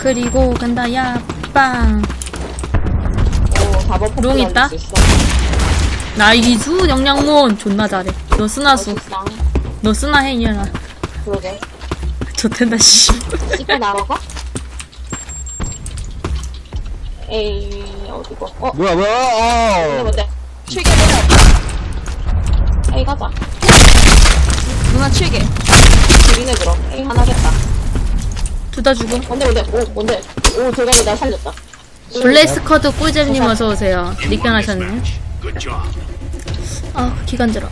그리고 간다, 야, 빵. 오, 4번 폭롱 있다? 나이수 영양몬 존나 잘해. 너 쓰나수. 너 쓰나 해, 이년아. 그러게. 좋텐다, 씨. 씹어 나먹어? 에이, 어디고? 어, 뭐야, 뭐야, 어. 뭔데? 칠 에이, 가자. 누나 칠개 줄이네, 그럼. 에이, 하나 겠다. 둘 다 죽음. 뭔데, 뭔데? 오, 뭔데? 오, 대감이 날 살렸다. 블랙스커드 꿀잼님 어서 오세요. 리견하셨네. Good job. 아, 기간절어.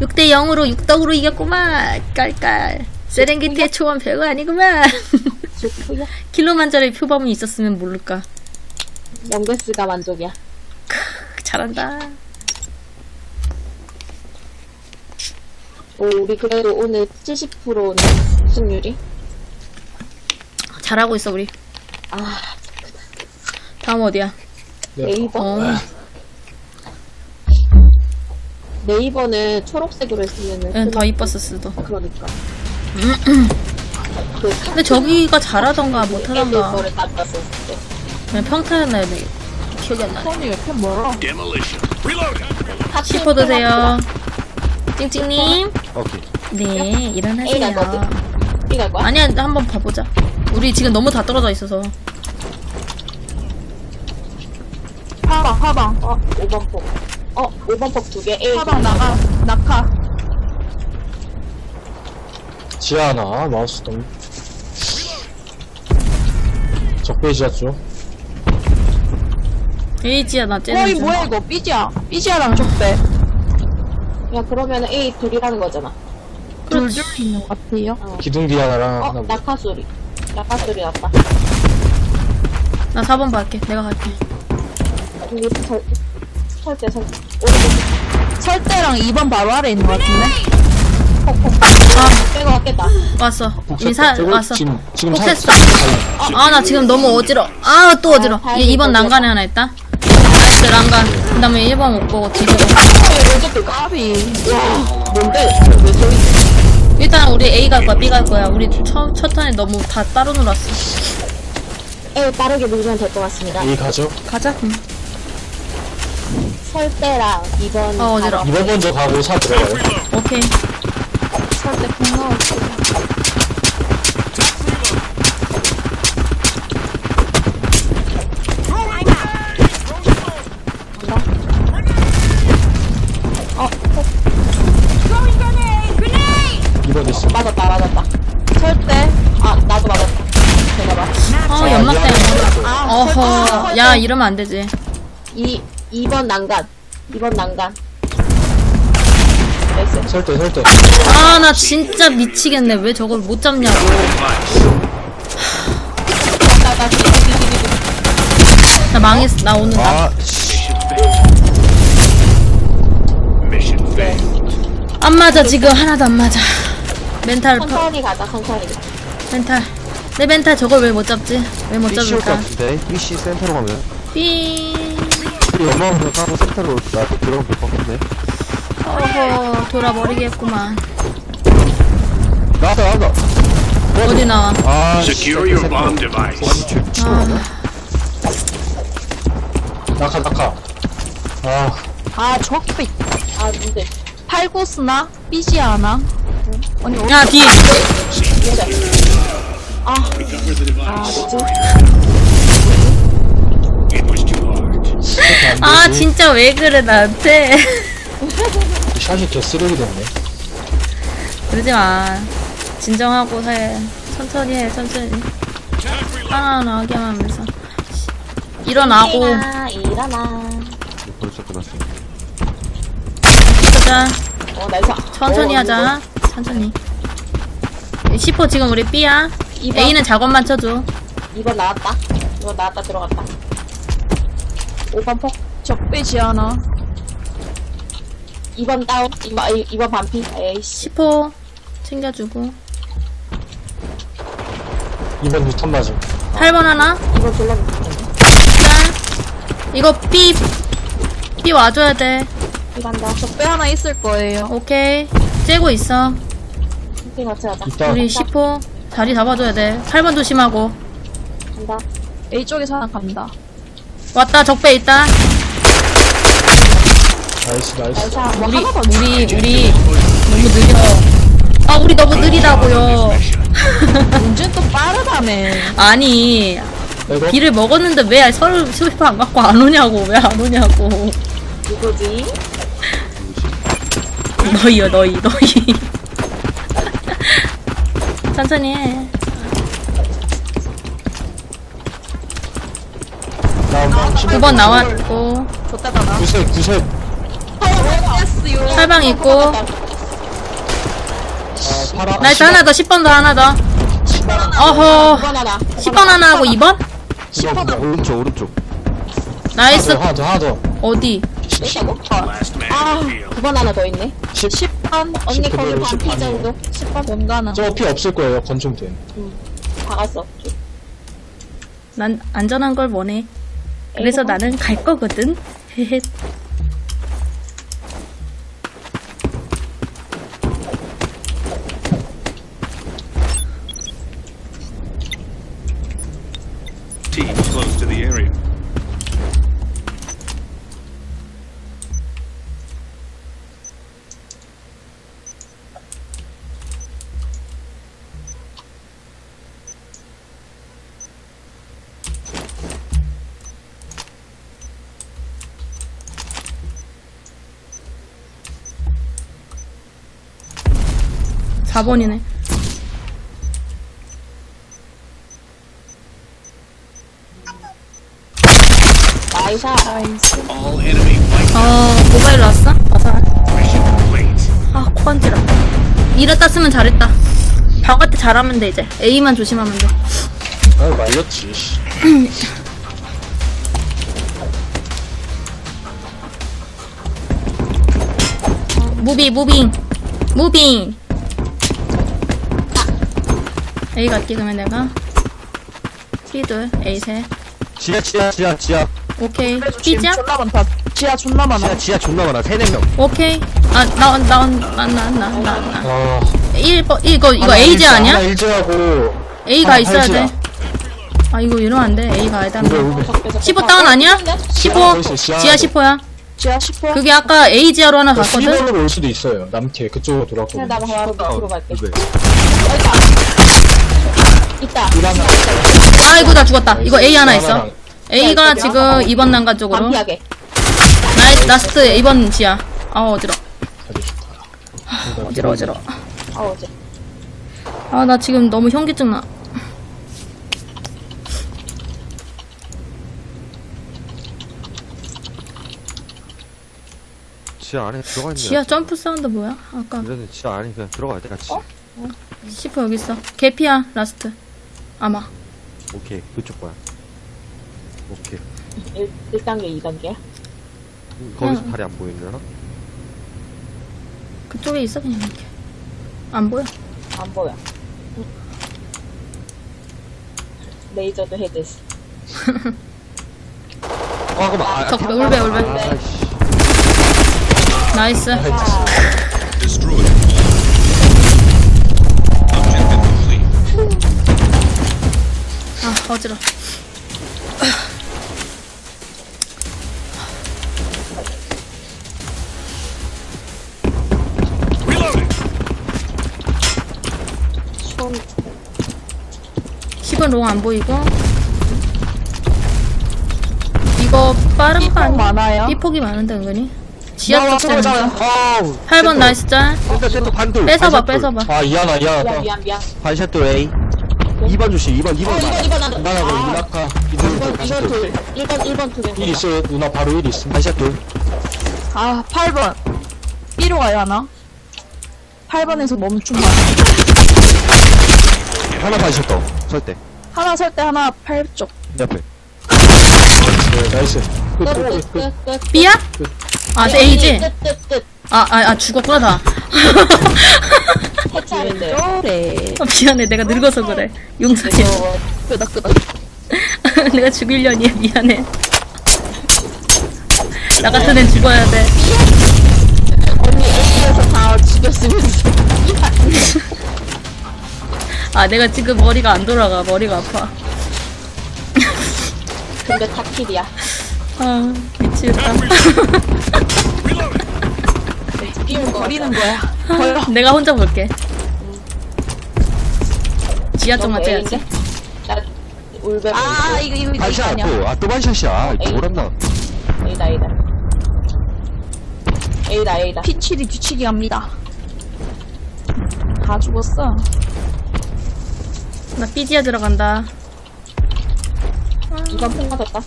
6대 0으로 육덕으로 이겼구만. 깔깔. 세렝게티의 초원 별거 아니구만. <laughs> 좋구요. 킬로만절의 표범이 있었으면 모를까. 영데스가 만족이야. 잘한다. 오, 우리 그래도 오늘 70%는 승률이? 잘하고 있어, 우리. 아, 다음 어디야? 네이버? 어, 네이버는 초록색으로 했으면은. 응, 더 이뻤을 수도. 그러니까. <clears throat> 근데 저기가 잘하던가 못하던가. 딱 봤었을 때. 그냥 평타였나요, 네. 기억이 안 나네. 손이 왜 이렇게 멀어. 씹어 드세요. 찡찡님. 오케이. 네, 일어나세요. B갈 거야? 아니야, 한번 봐보자. 우리 지금 너무 다 떨어져 있어서. 파방 파방 어, 5번 폭. 어, 5번 폭 두 개. A. 파방 나가 낙하 지하 하나, 마우스 동. 적배 지하 쪽. 에이지야, 나 어이 쟤는 좀. 뭐야 이거 삐지야 삐지야랑 적배 야, 그러면은 A 둘이라는 거잖아. 둘둘 있는 것 같아요 기둥 뒤 하나랑 어, 하나. 뭐. 낙하 소리. 낙하 소리 났다. 나 4번 갈게. 내가 갈게. 설, 설대. 오른쪽 설대랑 2번 바로 아래 있는 것 같은데 빼고 왔겠다. 왔어. 이미 사, 왔어. 지금, 지금 사- 복했어. 아, 나 지금 너무 어지러. 아, 또 어지러. 아, 얘 2번 다행이다. 난간에 하나 있다. 나이스, 난간. 그 다음에 1번 못 보고 뒤로. 까비 뭔데? 왜 소리? 일단 우리 A 갈 거야, B 갈 거야. 우리 첫, 첫 턴에 너무 다 따로 놀았어. A 빠르게 밀면 될 것 같습니다. 이 가죠. 가자. 응. 설대랑 2번. 아, 어지러워. 이번 먼저 가고 사 들어가요. 오케이. 설대 폭 넣었어 야, 이러면 안 되지. 2, 2번 난간. 2번 난간. nice. 설대 설대 아, 나 진짜 미치겠네. 왜 저걸 못 잡냐고. 나, 나, 뒤, 뒤, 뒤, 뒤, 뒤. 나 망했어. 나 오늘 나. 아, 씨. Mission failed. 안 맞아, 지금. 하나도 안 맞아. 멘탈, 퍼, 천천히 가자, 천천히. 멘탈. 내 멘탈 저걸 왜 못 잡지? 왜 못 B 씌울 것 잡을까? 같은데? BC 센터로 가면. 삐. 우리 연마으로 까고 센터로 나한테 들어가면 될것 같은데? 어허, 돌아버리겠구만. 나왔다, 나왔다! 어디 나와? 아, Secure your bomb device. 아, 낙하 낙하 아 아, 저기 아, 근데. 팔고스나? 삐지 않아? 아니, 어디 야, 뒤에. 아, device. 뭐지? 아, 진짜 왜 그래, 나한테. 샷이 개 쓰레기 됐네 그러지 마. 진정하고 해. 천천히 해, 천천히. 편안하게 하면서. 일어나고, 일어나, 일어나. 벌써 끝났어. 보자. 어. 천천히 어, 하자. 천천히. 10호 지금 우리 B야. 이번. A는 작업만 쳐줘. 2번 나왔다. 2번 나왔다, 들어갔다. 5번 폭. 적배지 않아? 2번 다운. 2번, 2번 반피. 에이씨. 10호 챙겨주고. 2번 유턴 맞음 8번 하나. 2번 졸라 짠. 이거 B, B 와줘야 돼. 이 간다. 적배 하나 있을 거예요. 오케이. 째고 있어. 캠핑 같이 가자. 있다 우리 10호 자리 잡아줘야 돼. 8번 조심하고. 간다. A 쪽에서 하나 간다. 왔다, 적배 있다. 나이스 나이스. 뭐 우리, 하나 더 우리, 우리 너무 느려. 아, 우리 너무 느리다고요. <laughs> 운전 또 빠르다며. 아니, 이거 비를 먹었는데 왜 서울 스위퍼 안 갖고 안 오냐고, 왜 안 오냐고. 누구지? <laughs> 너희요, 너희, 너희. 천천히 해. 9번 나왔고. 구셋 구셋 됐어요. 팔방 있고, 아 파라 나이스 하나 더, 10번도 하나 더. 어허, 2번 하나. 10번 하나 하고 2번? 10번 오른쪽, 오른쪽. 나이스, 하나 더 하나 더 어디? Last man 아, in the field. 9번 하나 더 있네. 10 10번 언니 십 거기 그대로 십 반피 아니에요. 정도? 10번 연가나. 저 피 없을 거예요 건총된 다 갔어. 난 안전한 걸 원해. 그래서 나는 갈 거거든. 헤헤. 4번이네. 나이스. 어, 모바일 왔어? 와서. complete. 아, 코안지라. 이랬 땄으면 잘했다. 방어 때 잘하면 돼, 이제. A만 조심하면 돼. 아 말렸지 씨. 무비, 무빙. 무빙. A가 끼그면 내가 B둘 A 셋 지하 지하 지하 지하. 오케이. B자 존나 많다. 지하 존나 많아. 지하 지하 존나 많아. 세네 명. 오케이. 아나나나나나나 아, 1번 아. 이거 이거 A자 아니야? 하나 일제하고. A 가 하나 있어야 돼아 이거 이러면 안 돼. A 가야 돼. 15 다운 아니야? 15 지하 10호야. 그게 아까 A 지하로 하나 갔거든. 10번으로 올 수도 있어요. 남캐 그쪽으로 돌아가고. 나랑 바로 밑으로 갈게. 네. 있다. 일하나 아이고, 나 죽었다. 이거 A 하나 있어. A가 지금 2번 난간 쪽으로. 반피하게. 나이, 라스트 2번 지하. 아, 어지러. 어지러, 어지러. 아, 어제. 아, 나 지금 너무 현기증 나. 지하 안에 들어가 있는 지하 점프 사운드 뭐야? 아까 이러는 지하 안에 그냥 들어가야 돼 같이 시퍼 여기 있어. 개피야 라스트. 아마. 오케이 그쪽 거야 오케이 1, 1단계, 2단계야? 거기서 응. 발이 안 보이려나? 그쪽에 있어 그냥 이렇게. 안 보여. 안 보여. 레이저도 헤드스. 어 잠깐만 아, 적 울베 울베. 아, 씨. 나이스. 아 어지러. Reloading. 총, 10은 롱안 보이고. 이거 빠른 거 아니야? 많아요? 삐폭이 많은데 은근히. 지하 나와, 쪽 때문에. 어우 8번 나이스 짤. 센터 센터 반돌 뺏어봐. 뺏어봐. 아 이하나 이하나 미안, 또 미안, 미안. 반샷돌 A 2번 조심 2번 2번 어, 2번, 2번 나도. 이나하고 아, 이나카 1번, 이들 2번 반샷돌 둘. 1번, 1번 둘. 1 있어요 누나 바로 1 있음 반샷돌 아 8번 B로 가야 하나? 8번에서 멈춤만 하나 반샷돌 설대 하나 설 때 하나 8쪽 옆에 네 나이스 끝, 끝, 끝, 끝, 끝. 끝, 끝. B야? 아 A지? 끝, 끝, 끝. 아, 아, 아 죽었구나 다. 해체하면 돼. 그래 아, 미안해 내가 늙어서 그래. 용서해. 끄덕끄덕 <laughs> 내가 죽일려니 미안해. 나 같은 애 죽어야 돼. 언니 A에서 다 죽였으면서. 아 내가 지금 머리가 안 돌아가 머리가 아파. 근데 타킬이야. 아 미치겠다. <laughs> 끼운 거. 버리는 거야. 버려 <laughs> 내가 혼자 볼게. 지하 쪽 맞춰야지. 나 울베 아 이거 이거 이거 아니야 또아 또 반샷이야. 에이. 뭐랬나 A다 A다. A다 A다. 피치리 뒤치기 합니다. 다 죽었어. 나 삐지야 들어간다. 이번 폭 맞았다?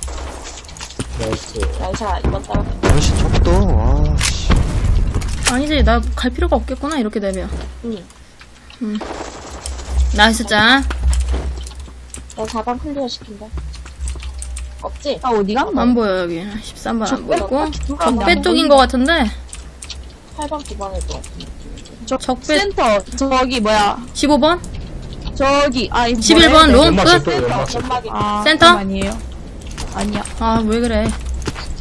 나이스. 나이샤 이번 따라 반샷 처음부터 아씨 아니지 나 갈 필요가 없겠구나 이렇게 되면. 응. 나이스 짠. 나 4번 클리어 시킨다 없지? 아 어디 간 거야? 안 보여 여기. 13번 안 보이고. 적배 쪽인 것 같은데. 8번 9번에도 저 적배 센터 저기 뭐야 15번? 저기 아 11번 롱 끝? 연막 연막이 아 센터? 아니에요 아니야 아 왜 그래.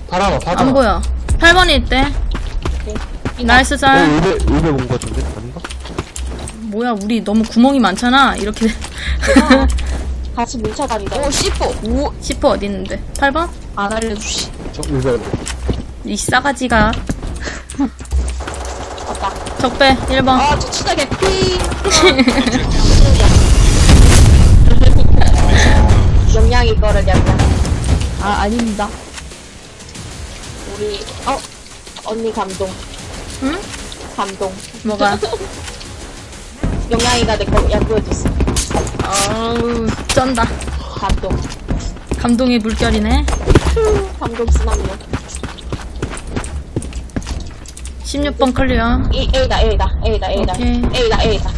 파라마 파라마 안 보여. 8번에 있대. 나이스 어 짤. 울베 울베 본거 같은데 아닌가? 뭐야 우리 너무 구멍이 많잖아. 이렇게. 같이 뭉쳐다니다 오 C4 오 10호 어디 있는데? 8번? 안 알려주시 저 울베 이 싸가지가. 맞다 적배 1번. 아 초치다 개피 <laughs> 영양 이 거를 양양 아 아닙니다 우리 어 언니 감동 응? 감동 뭐가? <laughs> 영양이가 내거 양보해줬어 아우 쩐다. 감동 감동의 물결이네. 감동 쓰나미요 16번 클리어. A, A다 A다 A다 A다 오케이. A다 A다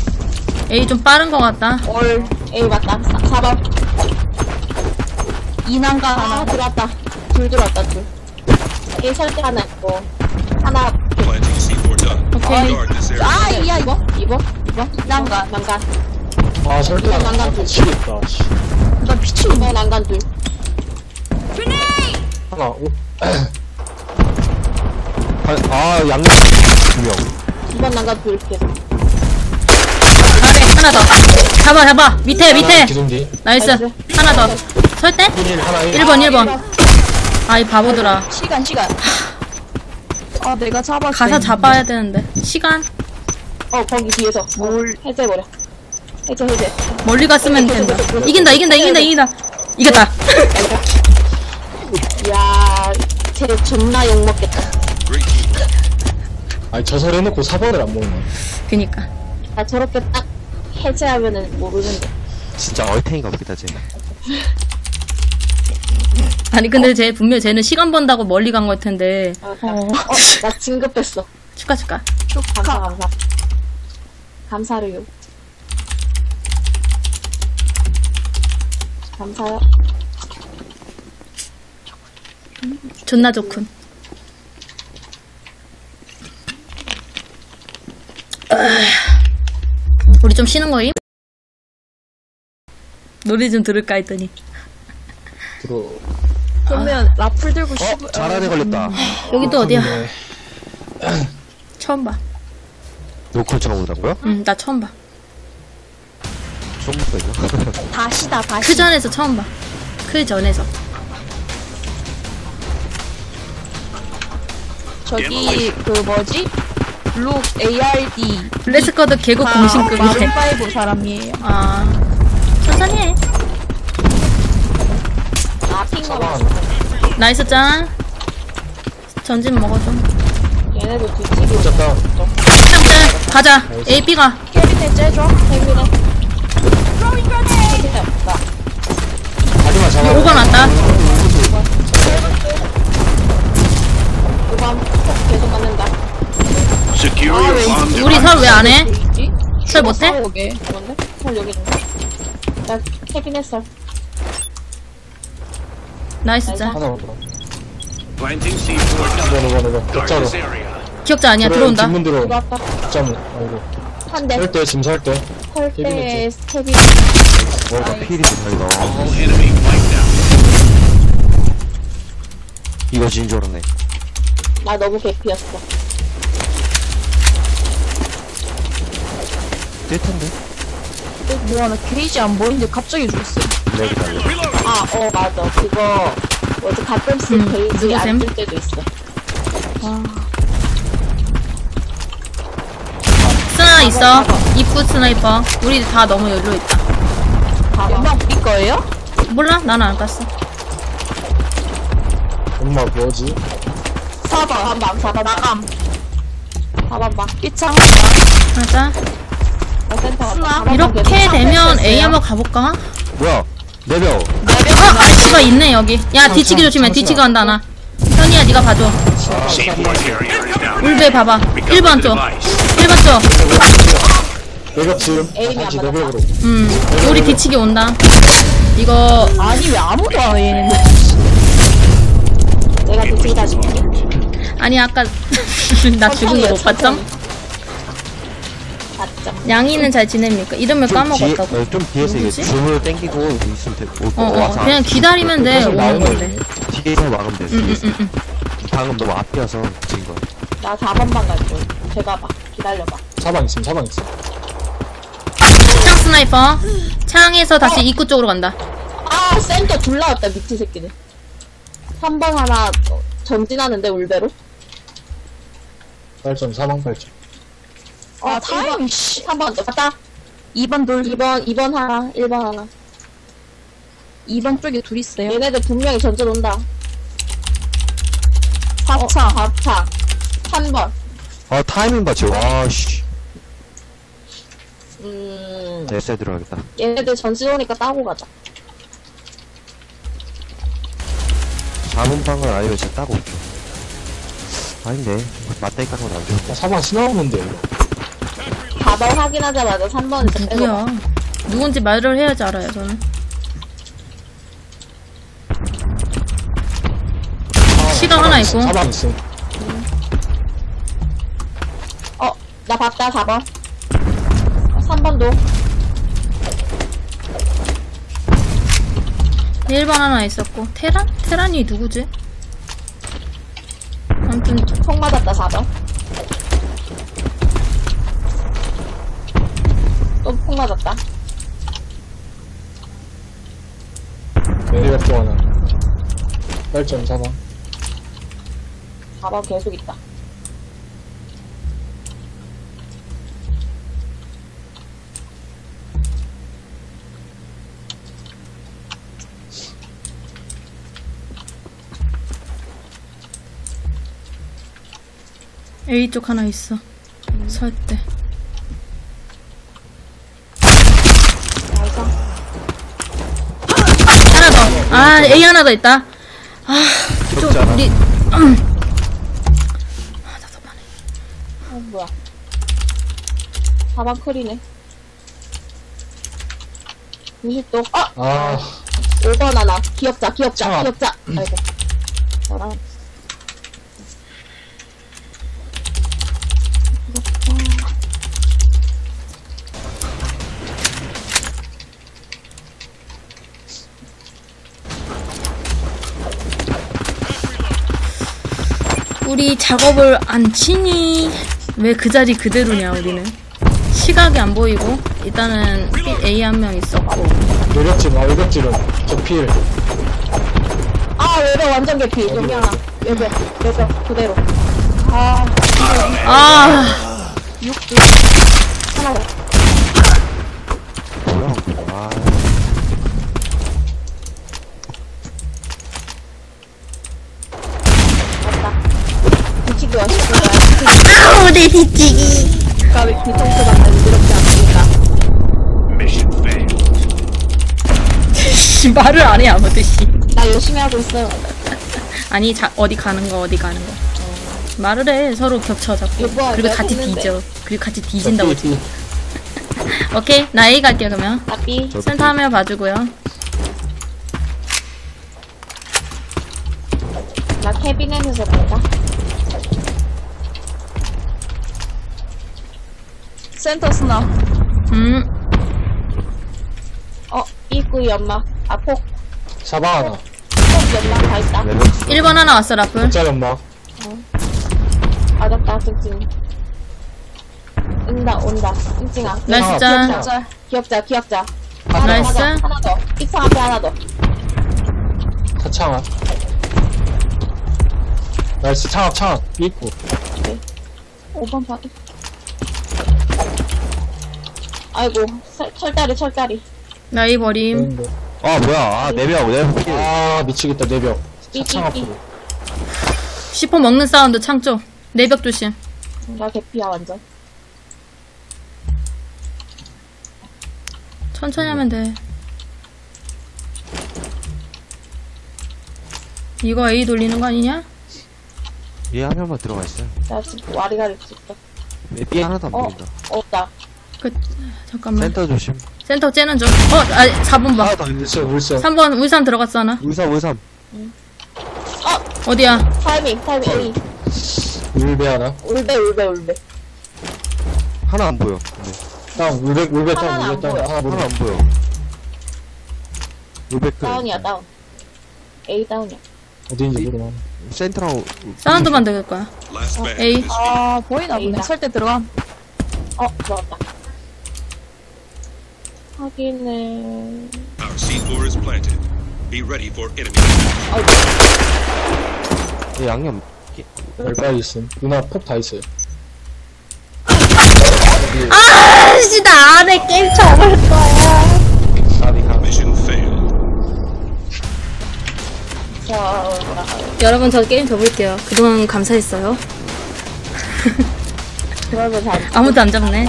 A 좀 빠른 것 같다. 올 A 맞다 4, 4번 이난가 아 하나 들어왔다 둘 들어왔다 둘 A 설대 하나 있고 하나 Planting C4 done. 오케이. 아 이야 이거 2번 2번 난간. 난간 아 설탕 난간 둘 치겠다 씨. 나 피치 2번 난간 둘 하나 오, <clears throat> 아 양념 두명 2번 난간 둘 아래 하나 더. 잡아 잡아. 밑에 밑에. 기둥지 nice. nice. 하나 더. 설대? 1 하나 1 1번 1번. 아이 바보들아. 시간 시간 아 내가 잡았어 가서 잡아야 되는데. 시간 어 거기 뒤에서 뭘 해제해버려 해제 해제 멀리 갔으면 된다. 이긴다 이긴다 이긴다 이긴다. 이겼다. <laughs> 이야 쟤 존나 욕먹겠다. 아니 저설 해놓고 4번을 안 먹네 그니까. 나 저렇게 딱 해제하면은 모르는데 진짜 얼탱이가 없겠다 쟤 <laughs> 아니 근데 쟤 분명 쟤는 시간 번다고 멀리 간 걸 텐데 어, 나, 어, 나 진급했어. 축하 축하 감사, 감사. 감사를요. 감사요. 존나 좋군 아, 우리 좀 쉬는 거임? 노래 좀 들을까 했더니 들어. 그러면 라플 들고 어? 씹어. 잘하네 걸렸다 여기 또 어디야? 네. <clears throat> 처음 봐. 노크 처음 거야? 응, 나 처음 봐. 처음 봤어 <laughs> 다시다 다시. 그 전에서 처음 봐. 그 전에서. 저기 그 뭐지? 룩 ARD 블레스커드 개국 다 공신급이래. 마룬파이브 사람이에요. 아, 천천히 해. 아, 핑거 사방. 나이스 짠. 전진 먹어줘. 얘네도 뒤치기 잠깐. 짱짠. 가자. A, B가. 캐비넷 째줘. 해비네. 해비네 없다. 가지마, 잡아. 5번 왔다. 5번 계속 맞는다. Your bomb 우리 설 왜 안 해? 설 못해? 설 여기. 나 캐비넷 설. 나이스 짠. 하나 오더라. Planting C4 이거, 이거, 이거. Guard 격자로. this area. 기억자 아니야. 들어온다. 뒷문 들어. 들어왔다. 격자문. 아이고. 한 대. 설 때, 짐 살 때. 설때 캐비넷 캐비넷. 어, 나 필이 out. 이거 진줄 알았네 나 너무 개피였어. 뛸 텐데 뭐야 나 게이지 안 보이는데 갑자기 죽었어. 렉이 달려 아, 어, 맞아. 그거, 뭐지, 가끔씩 음, 게이지 누구셈? 안뜰 때도 있어. 스나 있어. 입구 스나이퍼. 우리 다 너무 열로 있다. 봐봐. 연방 우리 거예요? 몰라? 나는 안 깠어. 엄마, 뭐지? 4번, 4번, 4번. 나감. 4번 봐. 삐창. 맞아. 어, 센터. 스나? 4번 이렇게 되면 탑 A 한번 가볼까? 뭐야 네명 어, 아씨가 있네 여기. 야 뒤치기 조심해. 뒤치기 간다 나. 현이야 네가 봐줘. C4 carrier is down. 울베 봐봐. Recover 1번 the 쪽. device. 1번 쪽. 내가 지금. 맞았다. 레벨으로. 음. 우리 뒤치기 온다. 이거 아니 왜 아무도 안 해, 얘는. 내가 뒤치기 다시 볼게. 아니 아까 <laughs> 나 죽은 거 못 봤죠? 양이는 잘 지냅니까? 이름을 까먹었다고. 어, 좀 뒤에서 이게 누구지? 줌을 땡기고 있으면 돼 오, 어, 어, 와서 그냥 기다리면 돼. 계속 오는 나오는 건데. 뒤에서 막으면 돼 응, 뒤에서. 응, 응. 방금 너무 앞이어서 지금 거나 4번만 갈게. 제가 봐. 기다려봐. 사방 있음, 사방 있음. 창 스나이퍼. 창에서 다시 입구 쪽으로 간다. 아, 센터 둘 나왔다, 미치 새끼들. 3번 하나 어, 전진하는데, 울베로? 발전, 사방 발전. 어, 아, 1번, 타이밍, 씨. 3번, 맞다. 2번 돌, 2번, 2번 하나, 1번 하나. 2번 쪽에 둘 있어요. 얘네들 분명히 전진 온다. 4차. 4차. 3번. 아 타이밍 봐 지금 아씨 음, 에세 들어가겠다 얘네들 전진 오니까 따고 가자. 4분 방을 아니면 진짜 따고 올게 아닌데 맞다이 깐건 안 좋은데 나 사방 지나오는데. 4번 확인하자마자 3번 이제 빼고 가. 누구야? 누군지 말을 해야지 알아요, 저는. 시간 하나 있고. 사방 있음. 어, 나 봤다, 4번. 3번도. 1번 하나 있었고. 테란? 테란이 누구지? 아무튼, 총 맞았다, 4번. 또총 맞았다. 내가 또 하나. 발전, 사방. 4번 계속 있다. A 쪽 하나 있어. 설 때. 아, A 하나 더 있다. 좀 적잖아. 우리 어, 뭐야. 가방 컬이네. 90도. 아! 아, 5번 하나. 귀엽자, 귀엽자, 창업. 귀엽자. 아이고. 저랑. 우리 작업을 안 치니 왜 그 자리 그대로냐 우리는 시각이 안 보이고 일단은 A 한 명 있었고 외벽질, 아, 외벽질은. 저 필. 아, 외벽 완전 개피. 여기 하나. 외벽, 외벽, 그대로. 아, 아 하나 더. 뭐야 아 맞다. 아우 내 뒤치기 가위 않으니까. Mission failed. 씨, 말을 안 해 아무도 씨 나 열심히 하고 있어요. 아니 자, 어디 가는 거 어디 가는 거 말을 해 서로 겹쳐 여보, 그리고 같이 했는데. 뒤져 그리고 같이 뒤진다고 필. <laughs> 오케이 나 A 갈게요 그러면. 저 센터 한명 봐주고요 나 캐비넷에서 본다. 센터 스나. 음 어, 입구 연막. 아, 폭, 사방 하나. 폭 연막 다 있다. 레벨 1번 하나 왔어 라플 격자 연막. 맞았다, 찡찡. 온다, 온다. 찡찡아. 나이스 짠 귀엽자, 짤. 귀엽자, 귀엽자. 나이스. 하나, 하나 더. 입상 앞에 하나 더. 차창아. 나이스, 창압, 창압. 삐있고. 5번 봐. 아이고, 철, 철다리, 철다리. 나 A 버림. 아 뭐야 아 내벽 내벽 필 아, 미치겠다, 내벽. 차창 삐삐삐. 앞으로. C4 먹는 사운드 창조 내벽 조심 나 개피야, 완전. 천천히 하면 돼. 이거 A 돌리는 거 아니냐? 얘 한 명만 들어가 있어요 나 지금 와리가리 찍다. B 하나도 안 어, 보인다 없다. 그, 잠깐만. 센터 조심 센터 째는 좀. 어, 아, 4번 봐. 하나 더 울선, 울선. 3번 울산 들어갔어, 하나. 울삼 울삼 어디야? 타이밍, 타이밍, A. 울배 하나. 울베, 울베, 울베. 하나 안 보여 네. 다운, 울배, 울배 다운, 하나는 울배 안 다운. 보여. 하나 하나 모르 안 보여 울베크 다운이야, 다운. A 다운이야. 어디인지 모르나. 센터랑 사운드만 들을 거야. Last man A. 아, 보이나 보네. 에이다. 설때 들어감. 어, 들어왔다. 확인을. Our C4 is planted. Be ready for enemy. 얘 양념 열발 있음. 누나 폭 다 있어요. 아씨, 나 안에 게임 접을 거야. 사비가. Mission failed. 자, 여러분, 저 게임 접을게요. 그동안 감사했어요. 그러면. 아무도 안 잡네.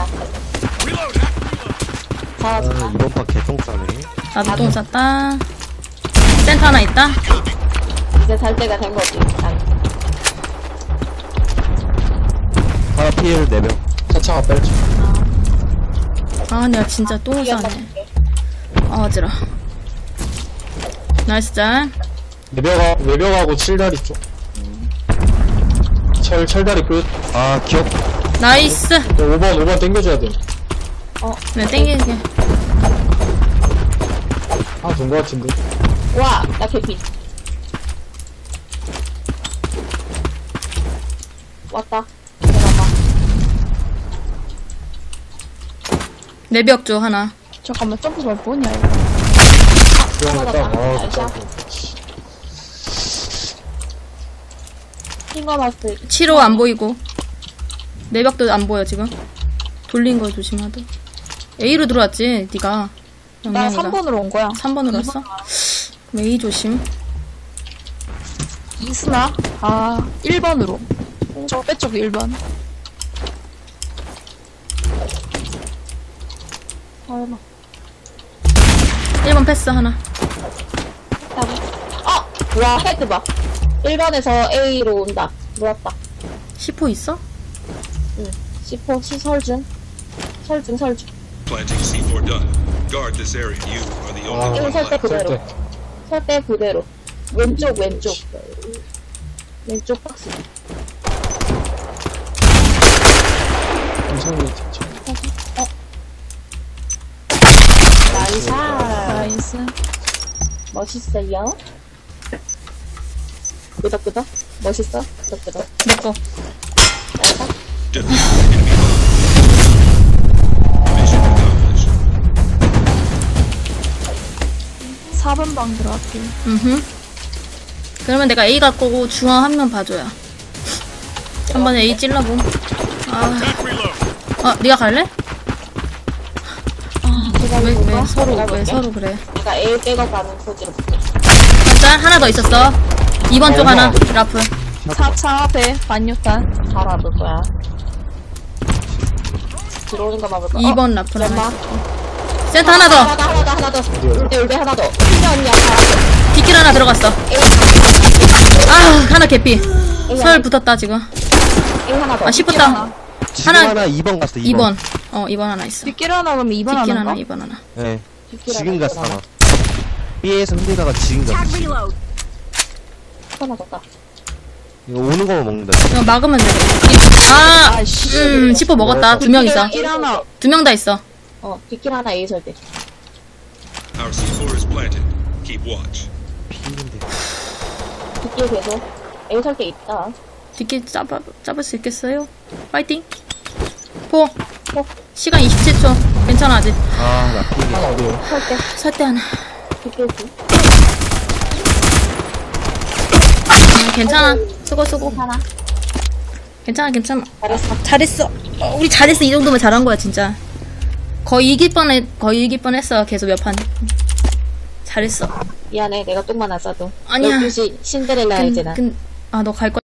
자, 아, 이번 판 개똥 싸네 나도 똥 쌌다. 센터 하나 있다. 이제 살 때가 된 거지. 난. 하나 필 4명 차창 앞 뺄지. 아, 내가 진짜 똥을 싸네. 아, 어지러. 나이스 짠. 외벽하, 외벽하고 칠다리 쪽. 철, 철다리 끝. 아 기억 나이스. 5번, 5번 땡겨줘야 돼. 네, 땡기게. 하나 돈거 같은데. 와, 나 개피. 왔다. 들어가. 내벽 쪽 하나. 잠깐만, 점프 잘 보냐, 이거. 더. 아, 알자. 진짜. 핑거 마스터. 7호 안 보이고. 내벽도 안 보여, 지금. 돌린 거 조심하다. A로 들어왔지, 니가. 나 영양이가. 3번으로 온 거야. 3번으로 왔어? A 조심. 이스나? 아, 1번으로. 저 빼쪽 1번. 설마. 1번 패스 하나. 어! 와, 헤드 봐. 1번에서 A로 온다. 들어왔다. 10호 있어? 응. C4, C 설중. 설 중, 설 중. Planting C4 done. Guard this area. You are the only 아, one 이거 설때 left. 그대로. 절대. 설 때 그대로. 왼쪽, 왼쪽. 왼쪽 박스. 천천히, 천천히. nice. nice. 멋있어요. 끄덕끄덕. 멋있어. 끄덕끄덕. 내꺼. nice. Enemy 4번 방 들어갈게요. 음. 그러면 내가 A 갈 거고 중앙 한 명 봐줘야. 한 번에 A 찔러보. 아. 아, 네가 갈래? 제가 왜, 이거 왜 서로, 왜. 서로 그래? 내가 A 빼고 가는 소지로 볼게. 짠, 하나 더 있었어. 2번 쪽 하나, 라프. 4차 앞에 반유탄. 잘 알을 거야. 들어오는 거만 볼 거야. 2번 라프. 하나. 센터 하나 더. 하나 더, 하나 더, 하나 더. 하나 더. 피자 언니야, 다. 뒷길 하나 들어갔어. 아, 하나 개피. 설 붙었다, 지금. A 하나 더. 아, 10분 땅. 지금 하나- 하나 2번 갔어 2번 2번. 어, 2번 하나 있어. 뒷길 하나 그러면 2번 뒷길 하나 하나, 가? 2번 하나. 네 지금 갔어. 하나 B에서 흔들다가 지금 갔어 하나 더. 이거 오는 거만 먹는다 이거 막으면 돼. 아, 아이씨. 음, 10호 먹었다. 두 명 있어. 뒷길 하나. 두 명 다 있어. 어, 뒷길 하나 A 설대. Our C4 is planted. Keep watch. 피인데 뒷길 계속. A 설대 있다. 뒷길 잡아, 잡을 수 있겠어요? 파이팅! 포! 포! 시간 27초. 괜찮아, 아직. 아나 피인데 하나 어디에요? 설대. 설대 하나. 뒷길 두. 음, 괜찮아. 수고, 수고. 하나. 괜찮아, 괜찮아. 잘했어. 잘했어. 어, 우리 잘했어. 이 정도면 잘한 거야, 진짜. 거의 이길 뻔해, 거의 이길 뻔했어. 계속 몇 판. 잘했어. 미안해, 내가 똥만 안 싸도. 아니야. 12시 신데렐라 이제 나. 근, 아, 너 갈 거야.